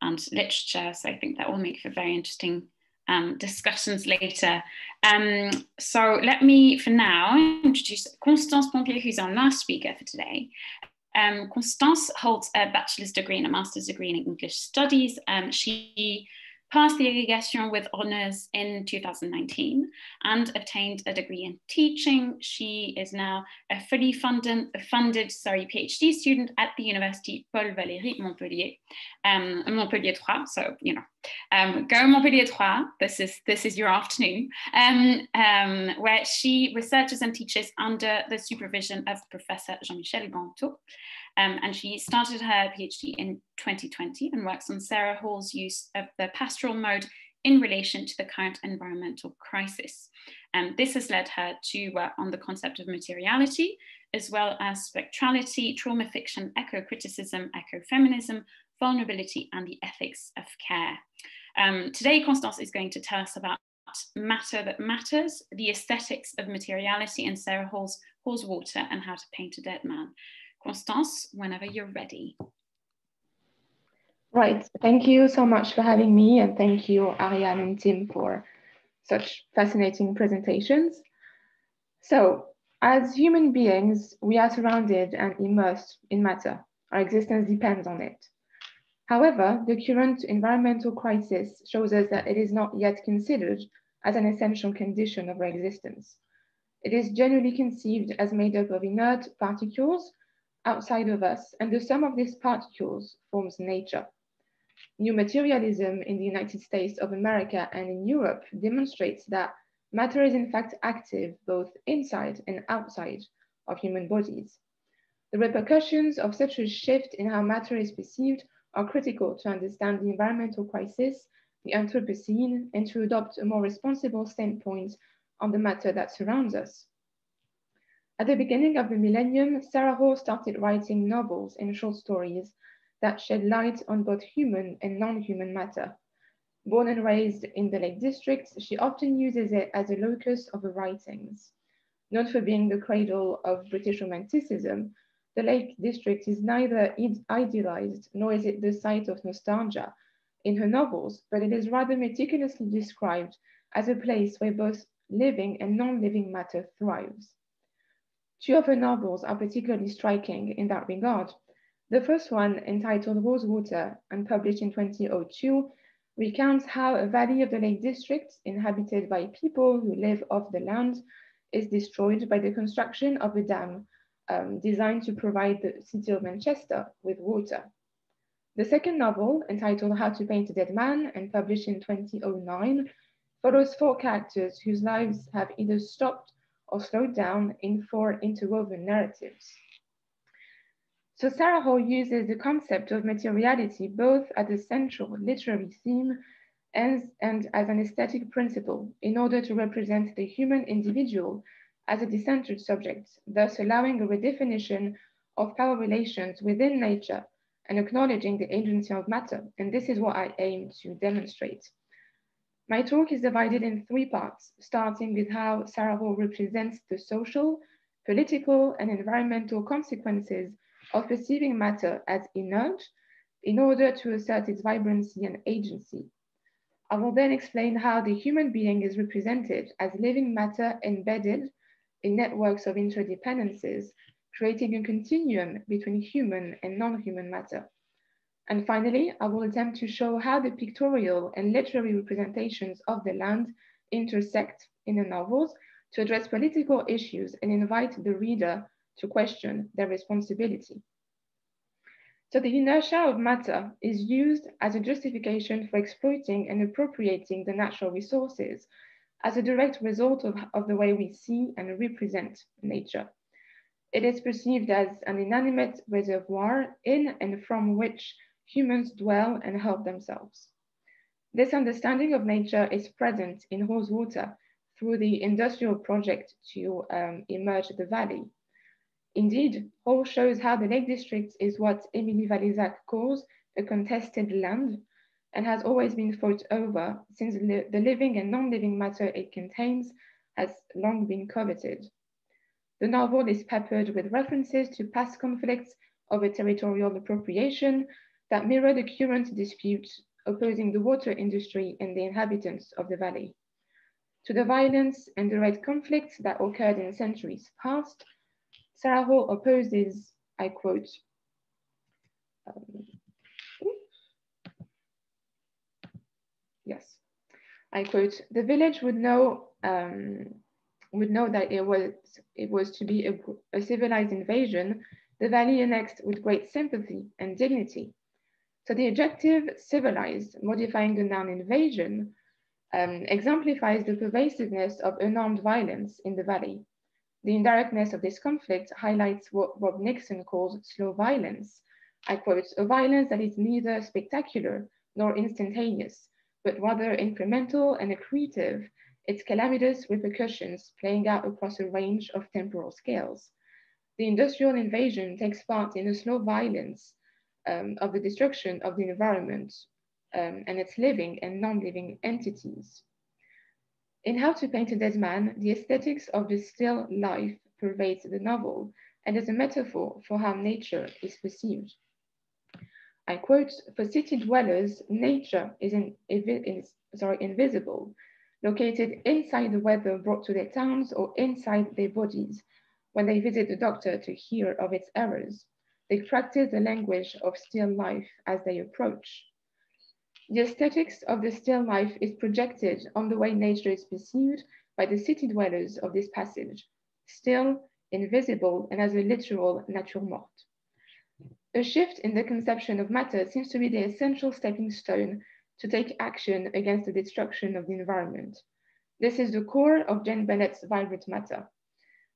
and literature. So I think that will make for very interesting um, discussions later. Um, so let me, for now, introduce Constance Pompié, who's our last speaker for today. Um, Constance holds a bachelor's degree and a master's degree in English studies. Um, she passed the Agrégation with honours in 2019 and obtained a degree in teaching. She is now a fully funded, funded sorry, PhD student at the University Paul Valéry Montpellier, um, Montpellier 3. So, you know, um, go Montpellier 3, this is, this is your afternoon, um, um, where she researches and teaches under the supervision of Professor Jean-Michel Ganteau. Um, and she started her PhD in 2020 and works on Sarah Hall's use of the pastoral mode in relation to the current environmental crisis. Um, this has led her to work on the concept of materiality, as well as spectrality, trauma fiction, eco-criticism, eco-feminism, vulnerability, and the ethics of care. Um, today, Constance is going to tell us about matter that matters, the aesthetics of materiality, and Sarah Hall's, Haweswater, and how to paint a dead man. Constance, whenever you're ready. Right, thank you so much for having me and thank you Ariane and Tim for such fascinating presentations. So, as human beings, we are surrounded and immersed in matter. Our existence depends on it. However, the current environmental crisis shows us that it is not yet considered as an essential condition of our existence. It is generally conceived as made up of inert particles outside of us, and the sum of these particles forms nature. New materialism in the United States of America and in Europe demonstrates that matter is in fact active both inside and outside of human bodies. The repercussions of such a shift in how matter is perceived are critical to understand the environmental crisis, the Anthropocene, and to adopt a more responsible standpoint on the matter that surrounds us. At the beginning of the millennium, Sarah Hall started writing novels and short stories that shed light on both human and non-human matter. Born and raised in the Lake District, she often uses it as a locus of her writings. Known for being the cradle of British Romanticism, the Lake District is neither idealized nor is it the site of nostalgia in her novels, but it is rather meticulously described as a place where both living and non-living matter thrives. Two of her novels are particularly striking in that regard. The first one, entitled Haweswater and published in 2002, recounts how a valley of the Lake District, inhabited by people who live off the land, is destroyed by the construction of a dam um, designed to provide the city of Manchester with water. The second novel, entitled How to Paint a Dead Man and published in 2009, follows four characters whose lives have either stopped or slowed down in four interwoven narratives. So Sarah Hall uses the concept of materiality both as a central literary theme and, and as an aesthetic principle in order to represent the human individual as a decentered subject, thus allowing a redefinition of power relations within nature and acknowledging the agency of matter. And this is what I aim to demonstrate. My talk is divided in three parts, starting with how Hall represents the social, political, and environmental consequences of perceiving matter as inert in order to assert its vibrancy and agency. I will then explain how the human being is represented as living matter embedded in networks of interdependencies, creating a continuum between human and non-human matter. And finally, I will attempt to show how the pictorial and literary representations of the land intersect in the novels to address political issues and invite the reader to question their responsibility. So the inertia of matter is used as a justification for exploiting and appropriating the natural resources as a direct result of, of the way we see and represent nature. It is perceived as an inanimate reservoir in and from which humans dwell and help themselves. This understanding of nature is present in Haweswater through the industrial project to um, emerge the valley. Indeed, Hall shows how the Lake District is what Emily Valleyzac calls a contested land and has always been fought over since li the living and non-living matter it contains has long been coveted. The novel is peppered with references to past conflicts over territorial appropriation that mirror the current disputes opposing the water industry and the inhabitants of the valley. To the violence and direct conflicts that occurred in centuries past, Sarah Hall opposes, I quote, um, yes, I quote, the village would know um, would know that it was it was to be a, a civilized invasion, the valley annexed with great sympathy and dignity. So the adjective civilized, modifying the noun invasion, um, exemplifies the pervasiveness of unarmed violence in the valley. The indirectness of this conflict highlights what Rob Nixon calls slow violence. I quote, a violence that is neither spectacular nor instantaneous, but rather incremental and accretive, its calamitous repercussions playing out across a range of temporal scales. The industrial invasion takes part in a slow violence um, of the destruction of the environment um, and its living and non-living entities. In How to Paint a Dead Man, the aesthetics of the still life pervades the novel and is a metaphor for how nature is perceived. I quote, for city dwellers, nature is, in, is sorry, invisible, located inside the weather brought to their towns or inside their bodies. When they visit the doctor to hear of its errors, they practice the language of still life as they approach. The aesthetics of the still life is projected on the way nature is perceived by the city dwellers of this passage, still, invisible, and as a literal nature morte. A shift in the conception of matter seems to be the essential stepping stone to take action against the destruction of the environment. This is the core of Jane Bennett's vibrant matter.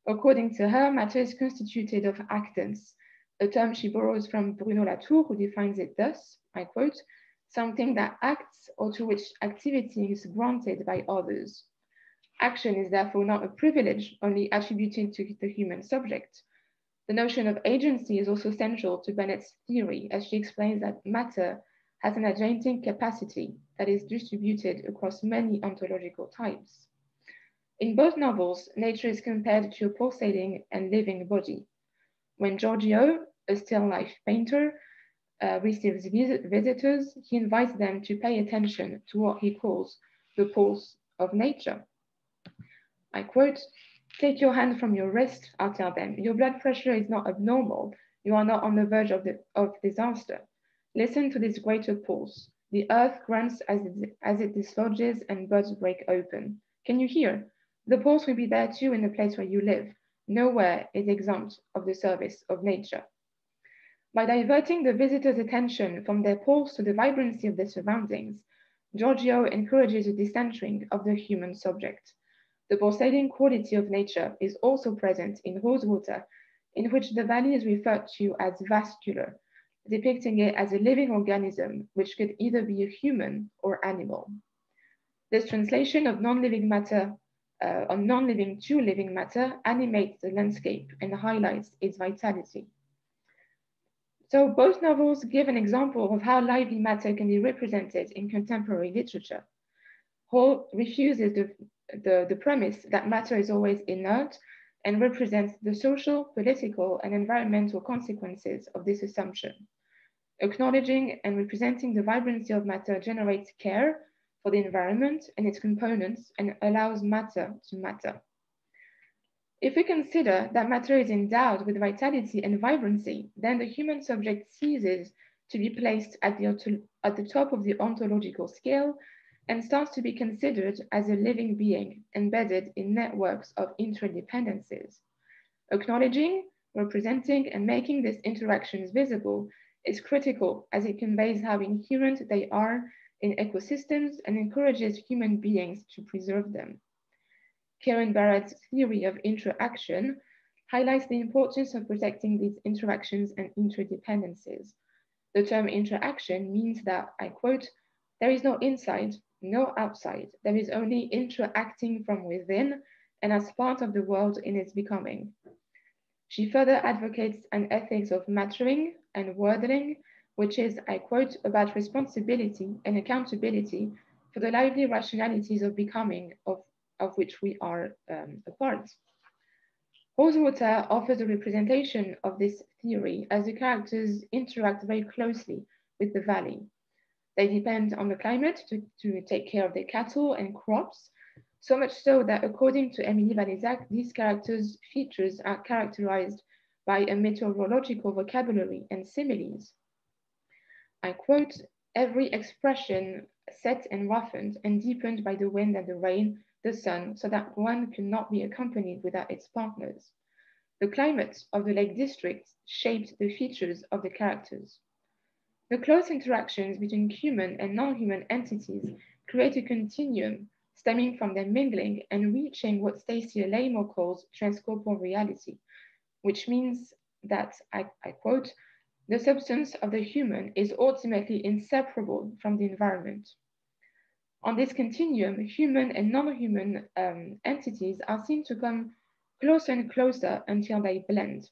According to her, matter is constituted of actants, a term she borrows from Bruno Latour, who defines it thus, I quote, something that acts or to which activity is granted by others. Action is therefore not a privilege only attributed to the human subject. The notion of agency is also central to Bennett's theory, as she explains that matter has an agentic capacity that is distributed across many ontological types. In both novels, nature is compared to a pulsating and living body. When Giorgio, a still life painter, uh, receives vis visitors, he invites them to pay attention to what he calls the pulse of nature. I quote, take your hand from your wrist, I'll tell them. Your blood pressure is not abnormal. You are not on the verge of, the, of disaster. Listen to this greater pulse. The earth grunts as it, as it dislodges and buds break open. Can you hear? The pulse will be there too in the place where you live. Nowhere is exempt of the service of nature. By diverting the visitor's attention from their pulse to the vibrancy of their surroundings, Giorgio encourages a decentering of the human subject. The pulsating quality of nature is also present in Haweswater, in which the valley is referred to as vascular, depicting it as a living organism, which could either be a human or animal. This translation of non-living matter uh, on non-living to living matter animates the landscape and highlights its vitality. So both novels give an example of how lively matter can be represented in contemporary literature. Hall refuses the, the, the premise that matter is always inert and represents the social, political, and environmental consequences of this assumption. Acknowledging and representing the vibrancy of matter generates care for the environment and its components and allows matter to matter. If we consider that matter is endowed with vitality and vibrancy, then the human subject ceases to be placed at the, at the top of the ontological scale and starts to be considered as a living being embedded in networks of interdependencies. Acknowledging, representing, and making these interactions visible is critical as it conveys how inherent they are in ecosystems and encourages human beings to preserve them. Karen Barad's theory of intra-action highlights the importance of protecting these interactions and interdependencies. The term intra-action means that, I quote, there is no inside, no outside. There is only intra-acting from within and as part of the world in its becoming. She further advocates an ethics of mattering and worlding, which is, I quote, about responsibility and accountability for the lively relationalities of becoming of of which we are um, a part. Haweswater offers a representation of this theory as the characters interact very closely with the valley. They depend on the climate to, to take care of their cattle and crops, so much so that according to Emily Valizac, these characters' features are characterized by a meteorological vocabulary and similes. I quote, every expression set and roughened and deepened by the wind and the rain the sun so that one cannot be accompanied without its partners. The climate of the Lake District shaped the features of the characters. The close interactions between human and non-human entities create a continuum stemming from their mingling and reaching what Stacy Alaimo calls transcorporeality, which means that, I, I quote, the substance of the human is ultimately inseparable from the environment. On this continuum, human and non-human um, entities are seen to come closer and closer until they blend.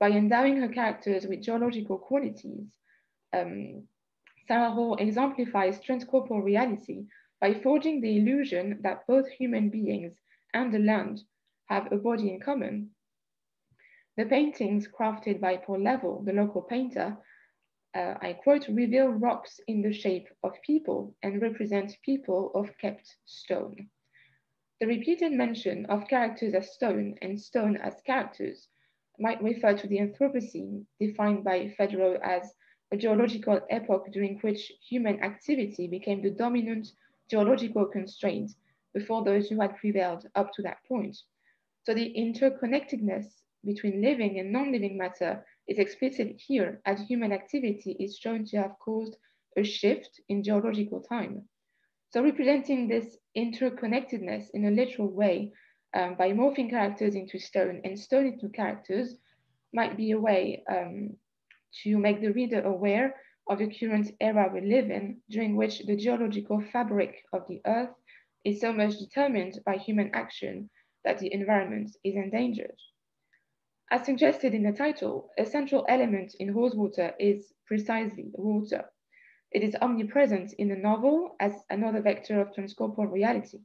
By endowing her characters with geological qualities, um, Sarah Hall exemplifies transcorporeality by forging the illusion that both human beings and the land have a body in common. The paintings crafted by Paul Level, the local painter, uh, I quote, reveal rocks in the shape of people and represent people of kept stone. The repeated mention of characters as stone and stone as characters might refer to the Anthropocene, defined by Federer as a geological epoch during which human activity became the dominant geological constraint before those who had prevailed up to that point. So the interconnectedness between living and non-living matter is explicit here as human activity is shown to have caused a shift in geological time. So representing this interconnectedness in a literal way um, by morphing characters into stone and stone into characters might be a way um, to make the reader aware of the current era we live in, during which the geological fabric of the earth is so much determined by human action that the environment is endangered. As suggested in the title, a central element in Haweswater is precisely water. It is omnipresent in the novel as another vector of transcorporeality.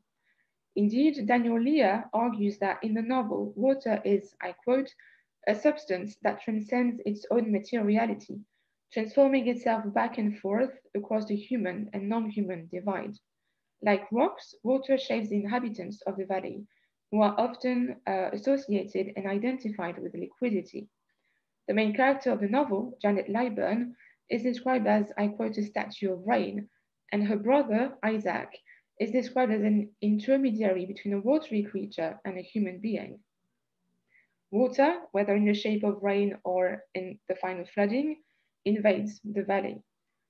Indeed, Daniel Lea argues that in the novel, water is, I quote, a substance that transcends its own materiality, transforming itself back and forth across the human and non-human divide. Like rocks, water shapes the inhabitants of the valley, who are often uh, associated and identified with liquidity. The main character of the novel, Janet Lightburn, is described as, I quote, a statue of rain, and her brother, Isaac, is described as an intermediary between a watery creature and a human being. Water, whether in the shape of rain or in the final flooding, invades the valley.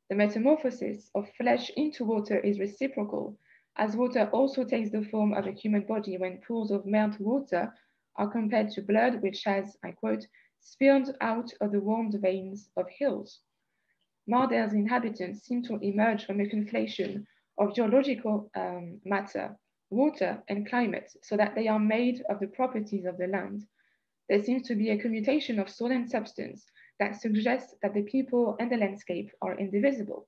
The metamorphosis of flesh into water is reciprocal, as water also takes the form of a human body when pools of melted water are compared to blood which has, I quote, spilled out of the warmed veins of hills. Mardale's inhabitants seem to emerge from a conflation of geological um, matter, water, and climate, so that they are made of the properties of the land. There seems to be a commutation of soul and substance that suggests that the people and the landscape are indivisible.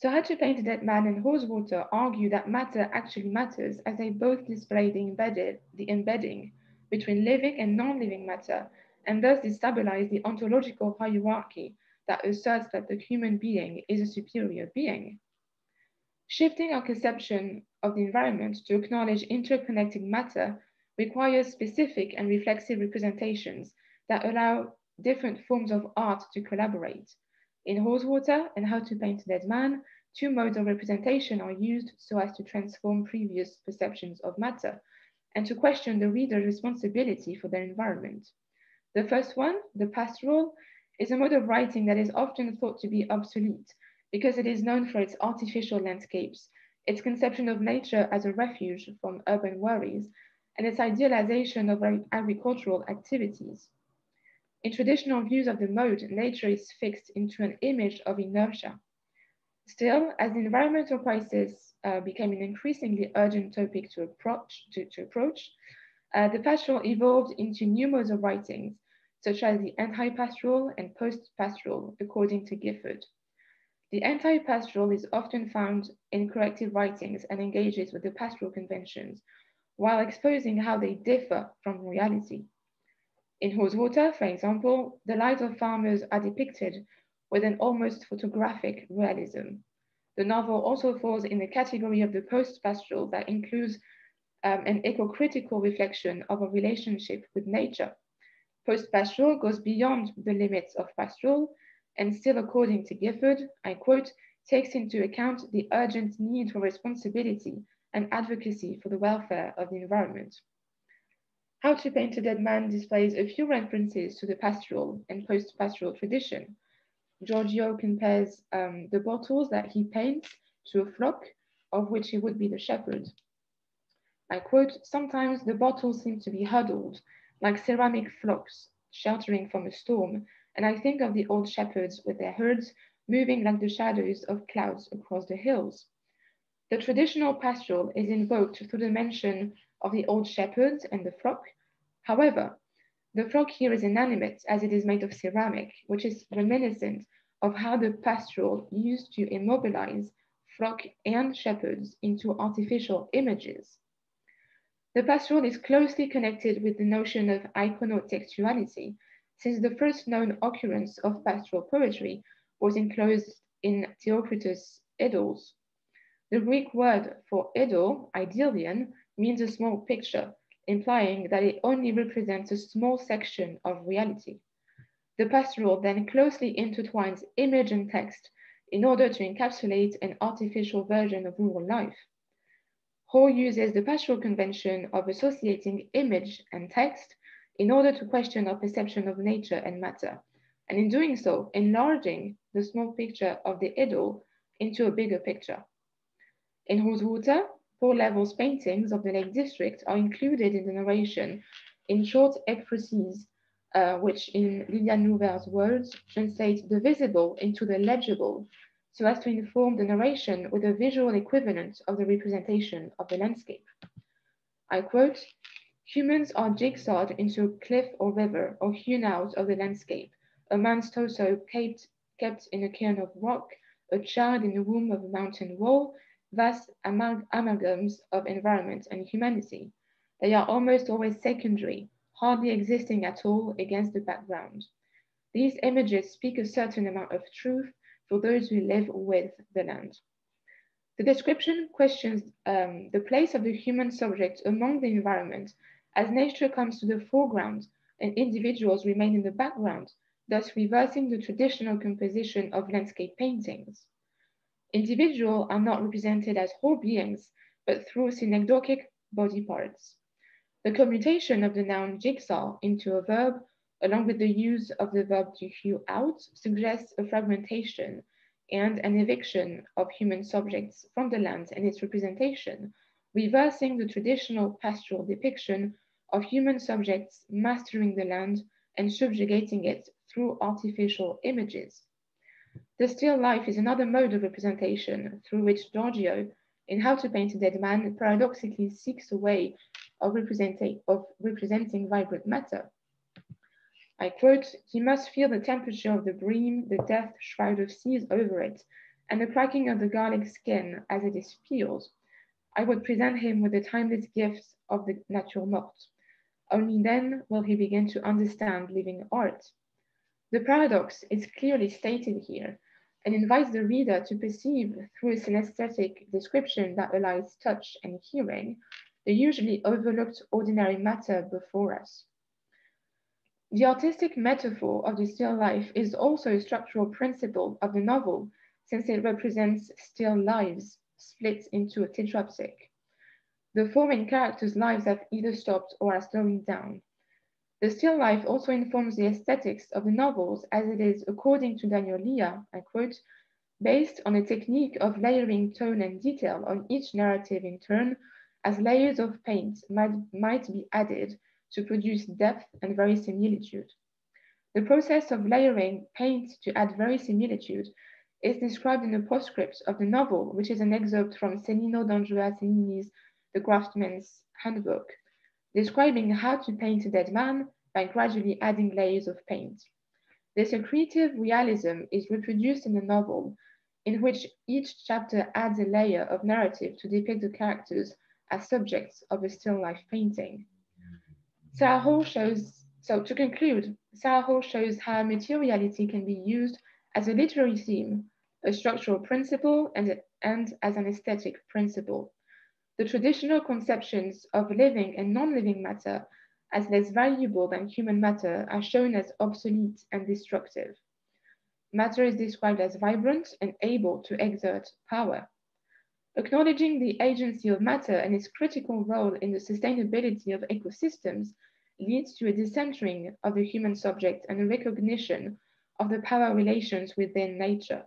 So How to Paint a Dead Man and Haweswater argue that matter actually matters as they both display the embedded, the embedding between living and non-living matter, and thus destabilize the ontological hierarchy that asserts that the human being is a superior being. Shifting our conception of the environment to acknowledge interconnected matter requires specific and reflexive representations that allow different forms of art to collaborate. In Haweswater and How to Paint a Dead Man, two modes of representation are used so as to transform previous perceptions of matter and to question the reader's responsibility for their environment. The first one, the pastoral, is a mode of writing that is often thought to be obsolete because it is known for its artificial landscapes, its conception of nature as a refuge from urban worries, and its idealization of agricultural activities. In traditional views of the mode, nature is fixed into an image of inertia. Still, as the environmental crisis uh, became an increasingly urgent topic to approach, to, to approach uh, the pastoral evolved into new modes of writings such as the anti-pastoral and post-pastoral, according to Gifford. The anti-pastoral is often found in corrective writings and engages with the pastoral conventions, while exposing how they differ from reality. In Haweswater, for example, the lives of farmers are depicted with an almost photographic realism. The novel also falls in the category of the post-pastoral that includes um, an eco-critical reflection of a relationship with nature Post-pastoral goes beyond the limits of pastoral and still according to Gifford, I quote, takes into account the urgent need for responsibility and advocacy for the welfare of the environment. How to Paint a Dead Man displays a few references to the pastoral and post-pastoral tradition. Giorgio compares um, the bottles that he paints to a flock of which he would be the shepherd. I quote, sometimes the bottles seem to be huddled like ceramic flocks sheltering from a storm, and I think of the old shepherds with their herds moving like the shadows of clouds across the hills. The traditional pastoral is invoked through the mention of the old shepherds and the flock. However, the flock here is inanimate as it is made of ceramic, which is reminiscent of how the pastoral used to immobilize flock and shepherds into artificial images. The pastoral is closely connected with the notion of iconotextuality, since the first known occurrence of pastoral poetry was enclosed in Theocritus' Idyls. The Greek word for idyll, eidyllion, means a small picture, implying that it only represents a small section of reality. The pastoral then closely intertwines image and text in order to encapsulate an artificial version of rural life. Hall uses the pastoral convention of associating image and text in order to question our perception of nature and matter, and in doing so, enlarging the small picture of the idyll into a bigger picture. In Haweswater, Paul Level's paintings of the Lake District are included in the narration in short ekphrases, uh, which in Liliane Louvel's words translate the visible into the legible so as to inform the narration with a visual equivalent of the representation of the landscape. I quote, humans are jigsawed into a cliff or river or hewn out of the landscape, a man's torso kept, kept in a cairn of rock, a child in the womb of a mountain wall, vast amal amalgams of environment and humanity. They are almost always secondary, hardly existing at all against the background. These images speak a certain amount of truth for those who live with the land. The description questions um, the place of the human subject among the environment as nature comes to the foreground and individuals remain in the background, thus reversing the traditional composition of landscape paintings. Individuals are not represented as whole beings, but through synecdochic body parts. The commutation of the noun jigsaw into a verb, along with the use of the verb to hew out, suggests a fragmentation and an eviction of human subjects from the land and its representation, reversing the traditional pastoral depiction of human subjects mastering the land and subjugating it through artificial images. The still life is another mode of representation through which Giorgio, in How to Paint a Dead Man, paradoxically seeks a way of representing, of representing vibrant matter. I quote, he must feel the temperature of the bream, the death shroud of seas over it, and the cracking of the garlic skin as it is peeled. I would present him with the timeless gifts of the nature morte, only then will he begin to understand living art. The paradox is clearly stated here and invites the reader to perceive through a synesthetic description that allows touch and hearing the usually overlooked ordinary matter before us. The artistic metaphor of the still life is also a structural principle of the novel since it represents still lives split into a tetraptych. The four main characters' lives have either stopped or are slowing down. The still life also informs the aesthetics of the novels as it is, according to Daniel Lea, I quote, based on a technique of layering tone and detail on each narrative in turn, as layers of paint might, might be added to produce depth and verisimilitude. The process of layering paint to add verisimilitude is described in the postscript of the novel, which is an excerpt from Cennino d'Andrea Cennini's the craftsman's handbook, describing how to paint a dead man by gradually adding layers of paint. This creative realism is reproduced in the novel, in which each chapter adds a layer of narrative to depict the characters as subjects of a still life painting. Sarah Hall shows, so to conclude, Sarah Hall shows how materiality can be used as a literary theme, a structural principle, and, and as an aesthetic principle the traditional conceptions of living and non-living matter as less valuable than human matter are shown as obsolete and destructive. Matter is described as vibrant and able to exert power. Acknowledging the agency of matter and its critical role in the sustainability of ecosystems leads to a decentering of the human subject and a recognition of the power relations within nature.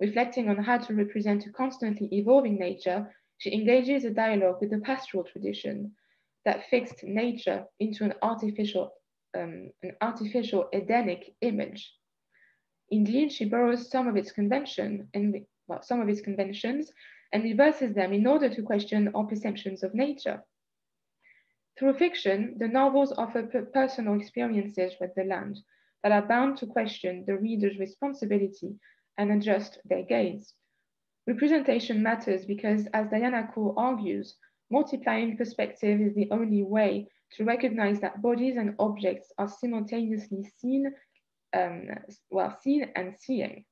Reflecting on how to represent a constantly evolving nature she engages a dialogue with the pastoral tradition that fixed nature into an artificial, um, an artificial Edenic image. Indeed, she borrows some of its convention and well, some of its conventions and reverses them in order to question our perceptions of nature. Through fiction, the novels offer personal experiences with the land that are bound to question the reader's responsibility and adjust their gaze. Representation matters because, as Diana Coole argues, multiplying perspective is the only way to recognize that bodies and objects are simultaneously seen, um, well, seen and seeing.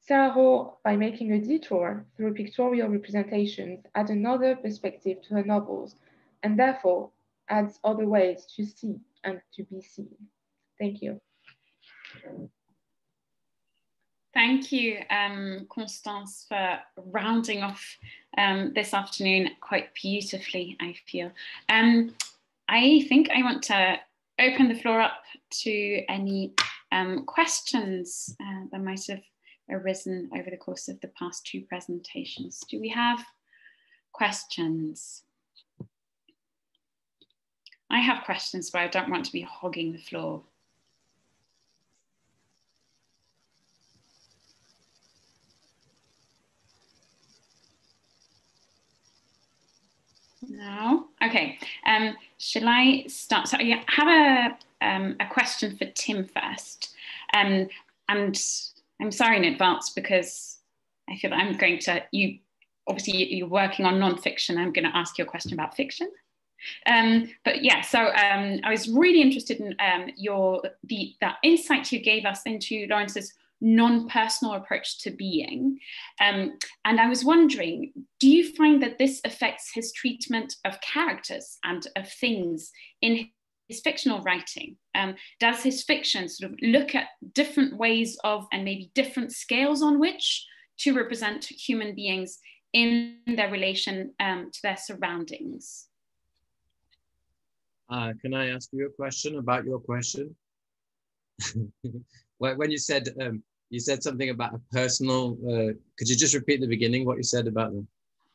Sarah Hall, by making a detour through pictorial representations, adds another perspective to her novels, and therefore adds other ways to see and to be seen. Thank you. Thank you, um, Constance, for rounding off um, this afternoon quite beautifully, I feel. Um, I think I want to open the floor up to any um, questions uh, that might have arisen over the course of the past two presentations. Do we have questions? I have questions, but I don't want to be hogging the floor. No. Okay. Um, shall I start? So I have a um, a question for Tim first, um, and I'm sorry in advance because I feel that I'm going to, you obviously you're working on nonfiction. I'm going to ask you a question about fiction. Um, but yeah, so um, I was really interested in um, your the that insight you gave us into Lawrence's non-personal approach to being, um, and I was wondering, do you find that this affects his treatment of characters and of things in his fictional writing? Um, does his fiction sort of look at different ways of and maybe different scales on which to represent human beings in their relation um, to their surroundings? Uh, can I ask you a question about your question? when you said um, you said something about a personal, uh, could you just repeat the beginning? What you said about them?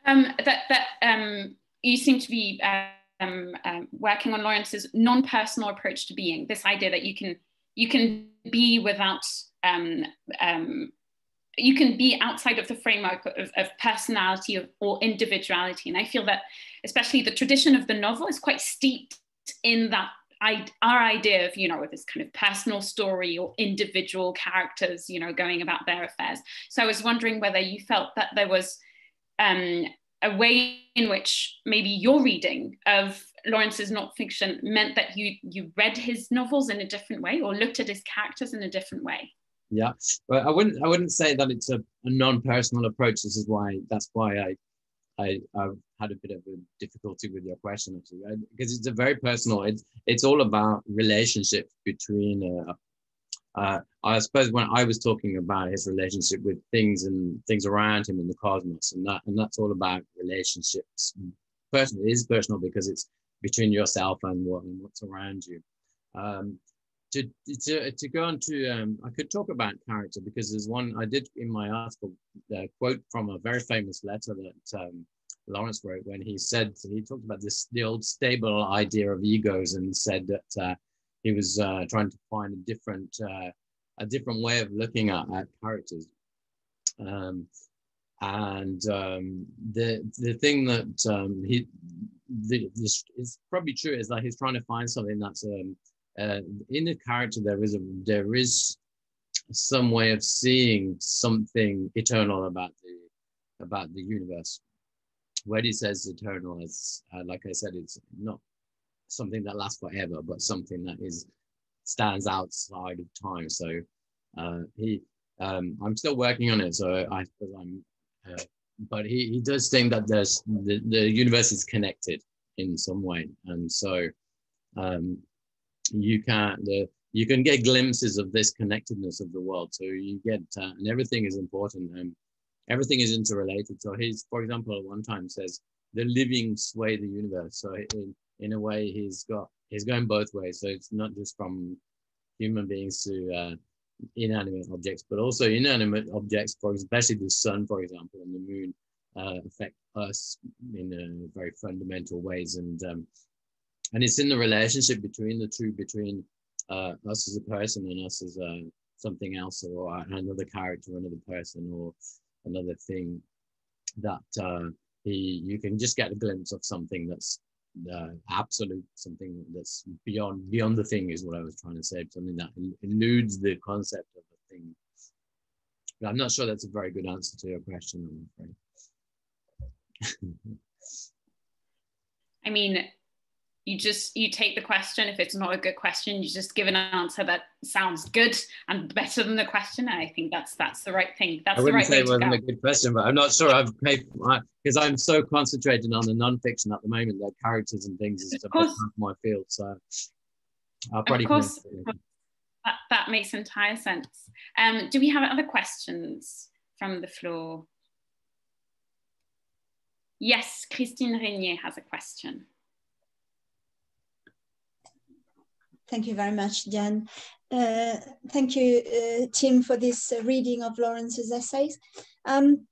Um, that that um, you seem to be um, um, working on Lawrence's non-personal approach to being. This idea that you can you can be without um, um, you can be outside of the framework of, of personality or individuality. And I feel that especially the tradition of the novel is quite steeped in that I, our idea of you know with this kind of personal story or individual characters you know going about their affairs. So i was wondering whether you felt that there was um, a way in which maybe your reading of lawrence's nonfiction meant that you you read his novels in a different way or looked at his characters in a different way? Yeah. But i wouldn't i wouldn't say that it's a, a non-personal approach. This is why that's why i I, I've had a bit of a difficulty with your question actually, right? because it's a very personal. It's it's all about relationship between. Uh, uh, I suppose when I was talking about his relationship with things and things around him in the cosmos, and that and that's all about relationships. Personal is personal because it's between yourself and what and what's around you. Um, to, to, to go on to, um, I could talk about character because there's one I did in my article, uh, quote from a very famous letter that um, Lawrence wrote when he said, he talked about this, the old stable idea of egos and said that uh, he was uh, trying to find a different, uh, a different way of looking at, at characters. Um, and um, the the thing that um, he the, this is probably true is that he's trying to find something that's um, uh, in the character there is a there is some way of seeing something eternal about the about the universe. When he says eternal, it's uh, like I said, it's not something that lasts forever, but something that is stands outside of time. So uh, he, um, I'm still working on it. So I I'm, uh, but he, he does think that there's the, the universe is connected in some way, and so um, you can the you can get glimpses of this connectedness of the world. So you get uh, and everything is important and everything is interrelated. So he's, for example, one time says the living sway the universe. So in in a way, he's got he's going both ways. So it's not just from human beings to uh, inanimate objects, but also inanimate objects, for especially the sun, for example, and the moon, uh, affect us in uh, very fundamental ways. And um, and it's in the relationship between the two, between uh, us as a person and us as uh, something else, or another character, another person, or another thing, that uh, he you can just get a glimpse of something that's uh, absolute, something that's beyond beyond the thing is what I was trying to say, something that eludes the concept of a thing. But I'm not sure that's a very good answer to your question. I'm afraid. I mean, you just you take the question. If it's not a good question you just give an answer that sounds good and better than the question. And i think that's that's the right thing. That's I the right say it wasn't a good question but i'm not sure i've paid because i'm so concentrated on the non-fiction at the moment that characters and things is of my field so i'll probably of course that, that makes entire sense. Um do we have other questions from the floor? Yes christine Reynier has a question Thank you very much, Jan. Uh, thank you, uh, Tim, for this uh, reading of Lawrence's essays. Um,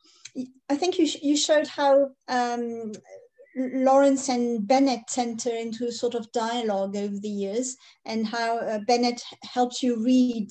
I think you, sh you showed how um, Lawrence and Bennett enter into a sort of dialogue over the years and how uh, Bennett helped you read,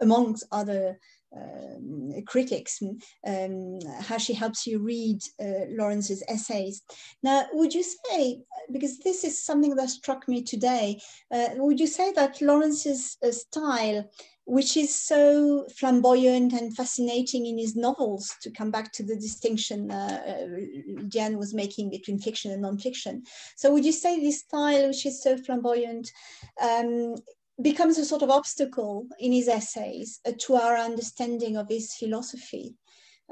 amongst other um, critics, um, how she helps you read uh, Lawrence's essays. Now, would you say, because this is something that struck me today, uh, would you say that Lawrence's uh, style which is so flamboyant and fascinating in his novels, to come back to the distinction uh, Diane was making between fiction and non-fiction. So would you say this style, which is so flamboyant, um, becomes a sort of obstacle in his essays uh, to our understanding of his philosophy?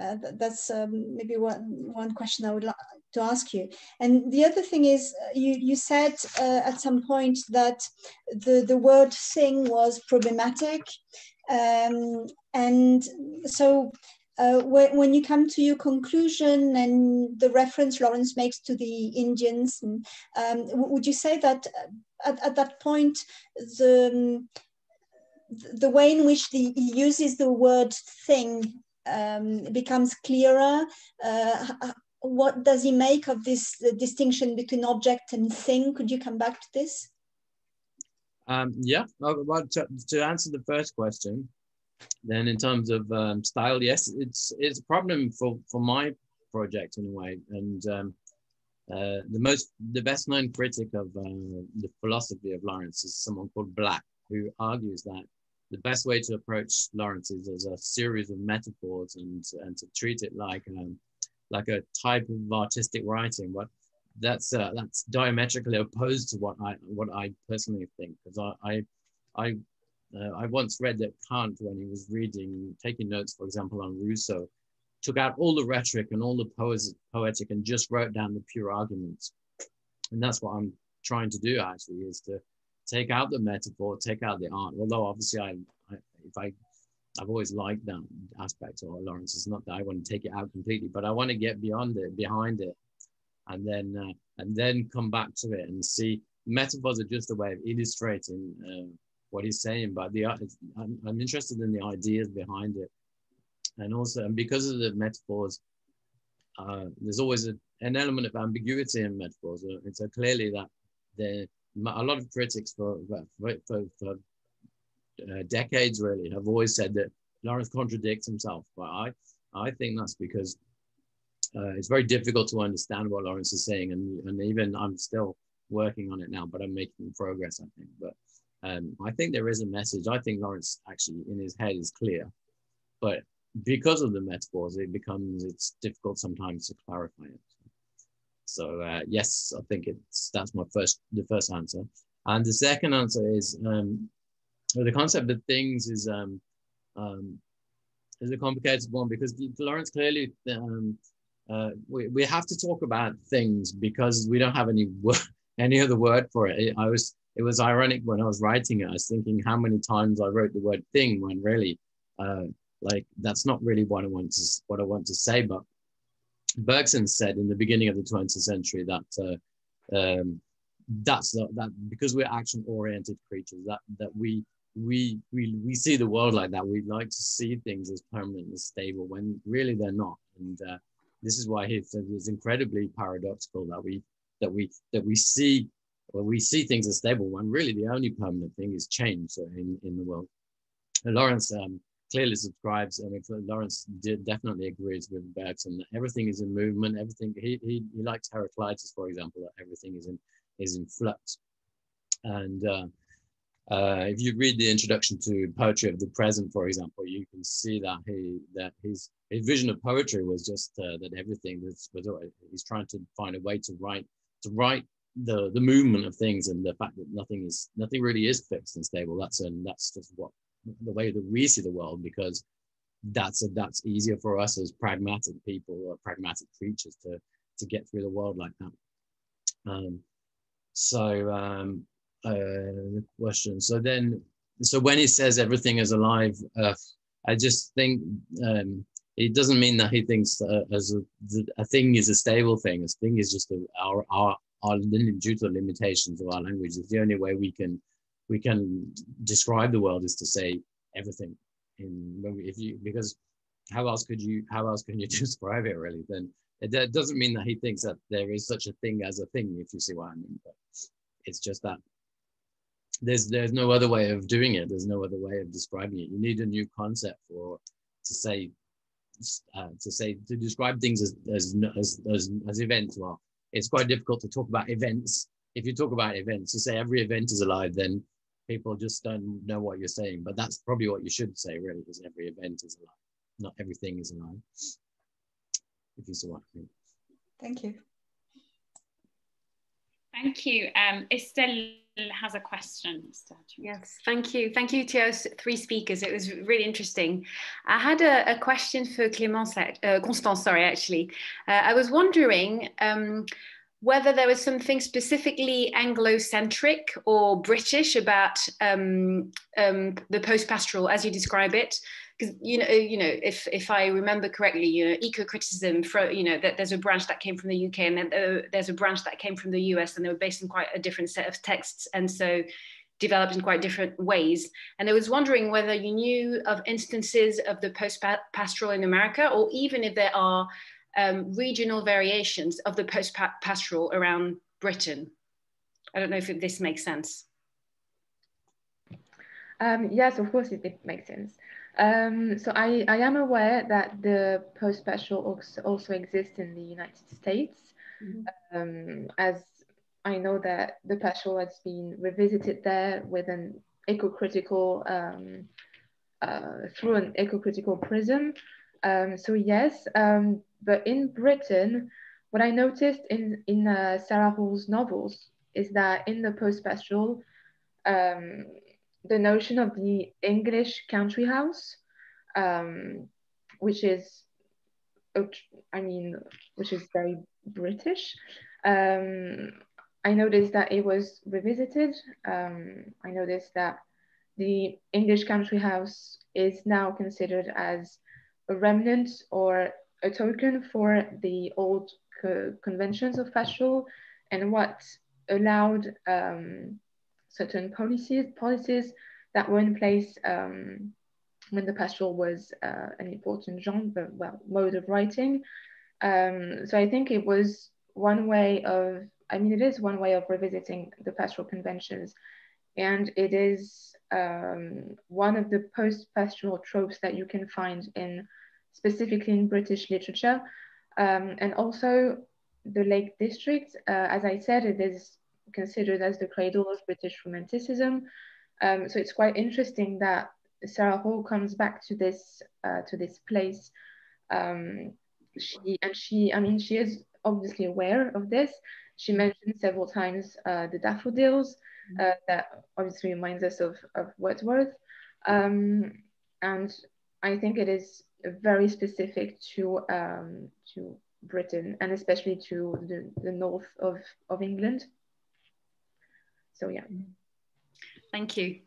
Uh, that's um, maybe one, one question I would like to ask you. And the other thing is, uh, you, you said uh, at some point that the, the word thing was problematic. Um, and so uh, when, when you come to your conclusion and the reference Lawrence makes to the Indians, um, would you say that at, at that point, the, um, the way in which the, he uses the word thing um, becomes clearer. Uh, what does he make of this distinction between object and thing? Could you come back to this? Um, yeah, well, to, to, answer the first question, then in terms of um, style, yes, it's it's a problem for, for my project in a way. And um, uh, the most the best known critic of uh, the philosophy of Lawrence is someone called Black, who argues that the best way to approach Lawrence is as a series of metaphors and and to treat it like um, like a type of artistic writing. But that's uh, that's diametrically opposed to what I what I personally think because I I I, uh, I once read that Kant when he was reading taking notes for example on Rousseau took out all the rhetoric and all the poes- poetic and just wrote down the pure arguments and that's what I'm trying to do actually is to take out the metaphor, take out the art. Although obviously, I, I if I I've always liked that aspect of Lawrence. It's not that I want to take it out completely, but I want to get beyond it, behind it, and then uh, and then come back to it and see. Metaphors are just a way of illustrating uh, what he's saying, but the I'm, I'm interested in the ideas behind it, and also and because of the metaphors, uh, there's always a, an element of ambiguity in metaphors. and so clearly that the a lot of critics for for, for, for uh, decades really have always said that Lawrence contradicts himself. But I I think that's because uh, it's very difficult to understand what Lawrence is saying, and and even I'm still working on it now, but I'm making progress. I think, but um, I think there is a message. I think Lawrence actually in his head is clear, but because of the metaphors, it becomes it's difficult sometimes to clarify it. So uh, yes, I think it's that's my first the first answer. And the second answer is um, the concept of things is um, um, is a complicated one because Lawrence clearly um, uh, we, we have to talk about things because we don't have any word, any other word for it. I was it was ironic when I was writing it. I was thinking how many times I wrote the word thing when really uh, like that's not really what I want to what I want to say, but Bergson said in the beginning of the 20th century that uh, um, that's the, that because we're action-oriented creatures that that we we we we see the world like that. We like to see things as permanent and stable when really they're not. And uh, this is why he said it's incredibly paradoxical that we that we that we see well, we see things as stable when really the only permanent thing is change in in the world. And Lawrence um, clearly subscribes. I mean, Lawrence did, definitely agrees with Bergson that everything is in movement. Everything he, he he likes Heraclitus, for example, that everything is in is in flux. And uh, uh, if you read the introduction to Poetry of the Present, for example, you can see that he that his his vision of poetry was just uh, that everything was, was he's trying to find a way to write to write the the movement of things and the fact that nothing is nothing really is fixed and stable. That's and that's just what the way that we see the world because that's a, that's easier for us as pragmatic people or pragmatic creatures to to get through the world like that. Um, so um, uh, question. So then, so when he says everything is alive, uh, I just think um, it doesn't mean that he thinks uh, as a, a, thing is a stable thing. A thing is just a, our our our due to the limitations of our language. It's the only way we can we can describe the world is to say everything in if you because how else could you how else can you describe it really? Then it, it doesn't mean that he thinks that there is such a thing as a thing if you see what i mean but it's just that there's there's no other way of doing it. There's no other way of describing it. You need a new concept for to say uh, to say to describe things as as, as as as events. Well it's quite difficult to talk about events. If you talk about events you say every event is alive then people just don't know what you're saying. But that's probably what you should say, really, because every event is a lie. Not everything is a lie. If you see what I mean. Thank you. Thank you. Um, Estelle has a question. Yes, thank you. Thank you to our three speakers. It was really interesting. I had a, a question for Clémence, uh, Constance, sorry, actually. Uh, I was wondering um, whether there was something specifically Anglo-centric or British about um, um, the post-pastoral, as you describe it, because you know, you know, if if I remember correctly, you know, eco-criticism, you know, that there's a branch that came from the UK and then uh, there's a branch that came from the US, and they were based on quite a different set of texts, and so developed in quite different ways. And I was wondering whether you knew of instances of the post-pastoral in America, or even if there are um, regional variations of the post-pastoral around Britain. I don't know if this makes sense. Um, yes, of course it, it makes sense. Um, so I, I am aware that the post-pastoral also exists in the United States, mm -hmm. as I know that the pastoral has been revisited there with an eco-critical, um, uh, through an eco-critical prism. Um, so yes, um, but in Britain, what I noticed in, in uh, Sarah Hall's novels is that in the post-pastoral, um, the notion of the English country house, um, which is, I mean, which is very British. Um, I noticed that it was revisited. Um, I noticed that the English country house is now considered as a remnant or a token for the old co conventions of pastoral and what allowed um, certain policies policies that were in place um, when the pastoral was uh, an important genre, well, mode of writing. Um, so I think it was one way of, I mean, it is one way of revisiting the pastoral conventions. And it is um, one of the post-pastoral tropes that you can find in, specifically in British literature. Um, and also the Lake District, uh, as I said, it is considered as the cradle of British Romanticism. Um, so it's quite interesting that Sarah Hall comes back to this uh, to this place. Um, she and she, I mean, she is obviously aware of this. She mentioned several times uh, the daffodils. Uh, that obviously reminds us of, of Wordsworth. Um, and I think it is very specific to um, to Britain and especially to the, the north of, of England. So yeah. Thank you.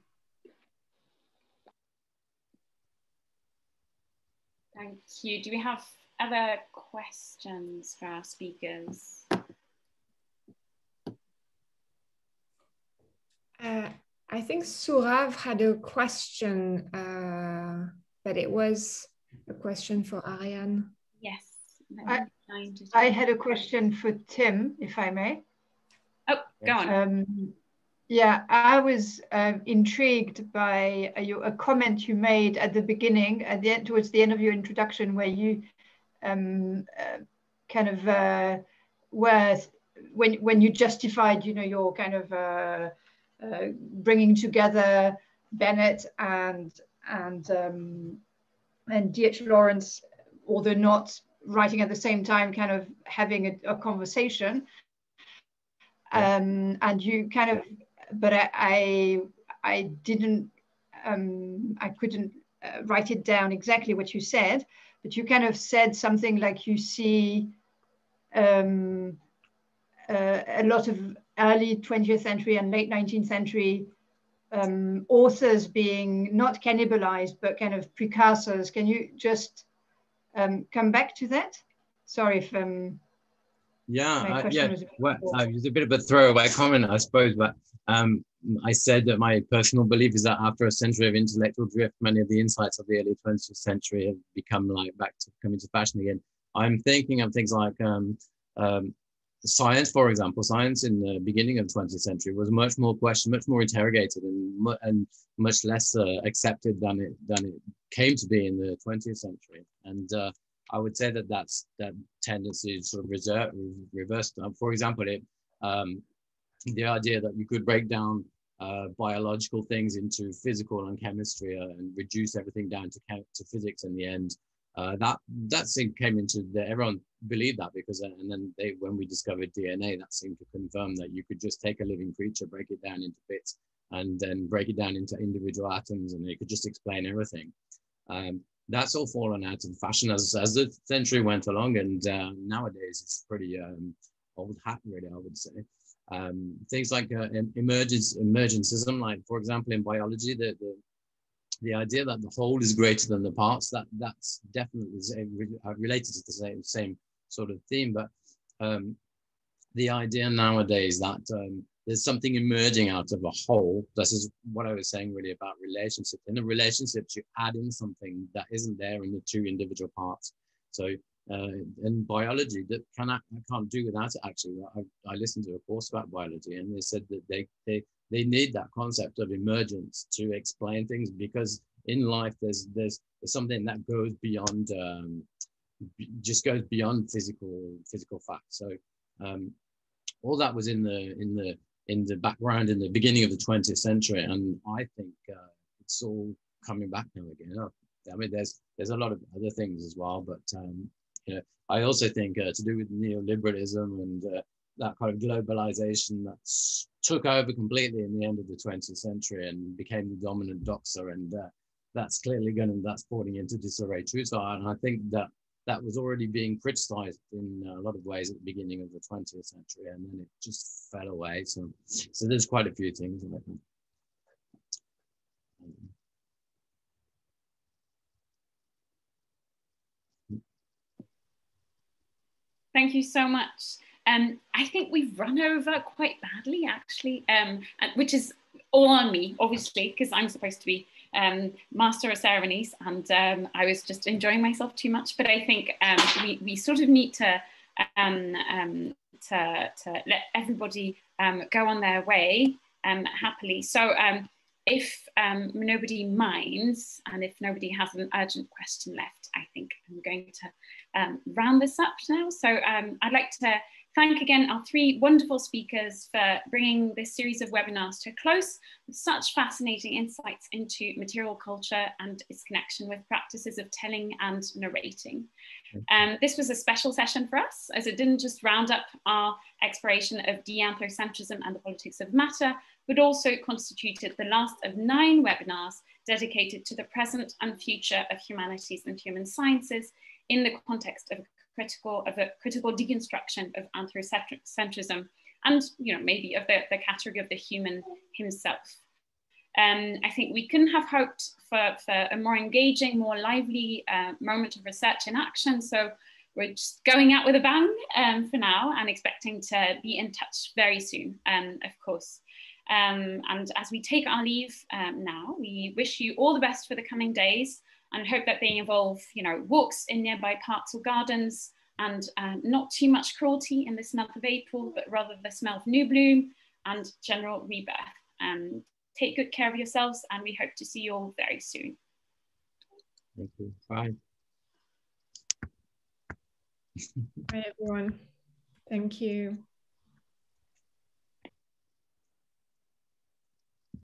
Thank you. Do we have other questions for our speakers? Uh, I think Surav had a question, uh, but it was a question for Ariane. Yes. I, I, had a question for Tim, if I may. Oh, go on. Um, yeah, I was um, intrigued by a, a, comment you made at the beginning, at the end, towards the end of your introduction, where you um, uh, kind of uh, were when when you justified, you know, your kind of uh, uh bringing together Bennett and and um, and D.H. Lawrence, although not writing at the same time, kind of having a, a conversation. Um, and you kind of but I, I, I didn't, um, I couldn't uh, write it down exactly what you said, but you kind of said something like you see um, uh, a lot of early 20th century and late 19th century um, authors being not cannibalized, but kind of precursors. Can you just um, come back to that? Sorry if um, yeah, uh, yeah. Well, uh, it was a bit of a throwaway comment, I suppose, but um, I said that my personal belief is that after a century of intellectual drift, many of the insights of the early 20th century have become like back to coming to fashion again. I'm thinking of things like um, um, science, for example. Science in the beginning of the 20th century was much more questioned, much more interrogated, and, and much less uh, accepted than it than it came to be in the 20th century. And uh, I would say that that's that tendency is sort of reserve, reversed. For example, it, um, the idea that you could break down uh, biological things into physical and chemistry uh, and reduce everything down to, to physics in the end. Uh, that that thing came into the, everyone believed that because uh, and then they when we discovered DNA that seemed to confirm that you could just take a living creature break it down into bits and then break it down into individual atoms and it could just explain everything. Um, that's all fallen out of fashion as, as the century went along and uh, nowadays it's pretty um, old hat really I would say. Um, things like uh, emergence, emergencism, like for example in biology, the, the the idea that the whole is greater than the parts that that's definitely uh, related to the same same sort of theme but um, the idea nowadays that um, there's something emerging out of a whole. This is what i was saying really about relationships. In a relationship you add in something that isn't there in the two individual parts. So uh, in biology that can I, can't do without it actually. I, I listened to a course about biology and they said that they they they need that concept of emergence to explain things because in life there's there's, there's something that goes beyond um, just goes beyond physical physical facts. So um, all that was in the in the in the background in the beginning of the 20th century. And i think uh, it's all coming back now again. I mean there's there's a lot of other things as well but um, you know i also think uh, to do with neoliberalism and uh, that kind of globalization that took over completely in the end of the 20th century and became the dominant doxa and uh, that's clearly going to that's falling into disarray too. So and i think that that was already being criticized in a lot of ways at the beginning of the 20th century and then it just fell away so so there's quite a few things in it Thank you so much. Um, I think we've run over quite badly, actually, um, which is all on me, obviously, because I'm supposed to be um, master of ceremonies, and um, I was just enjoying myself too much. But I think um, we, we sort of need to um, to, to let everybody go on their way happily. So if um, nobody minds and if nobody has an urgent question left, I think I'm going to um, round this up now. So um, I'd like to thank again our three wonderful speakers for bringing this series of webinars to a close with such fascinating insights into material culture and its connection with practices of telling and narrating. Um, this was a special session for us as it didn't just round up our exploration of de-anthropocentrism and the politics of matter, but also constituted the last of nine webinars dedicated to the present and future of humanities and human sciences in the context of critical of a critical deconstruction of anthropocentrism and you know maybe of the, the category of the human himself. Um, I think we couldn't have hoped for, for a more engaging, more lively uh, moment of research in action. So we're just going out with a bang um, for now and expecting to be in touch very soon, um, of course. Um, and as we take our leave um, now, we wish you all the best for the coming days and hope that they involve, you know, walks in nearby parks or gardens and um, not too much cruelty in this month of April, but rather the smell of new bloom and general rebirth. Um, take good care of yourselves and we hope to see you all very soon. Thank you. Bye. Bye everyone. Thank you.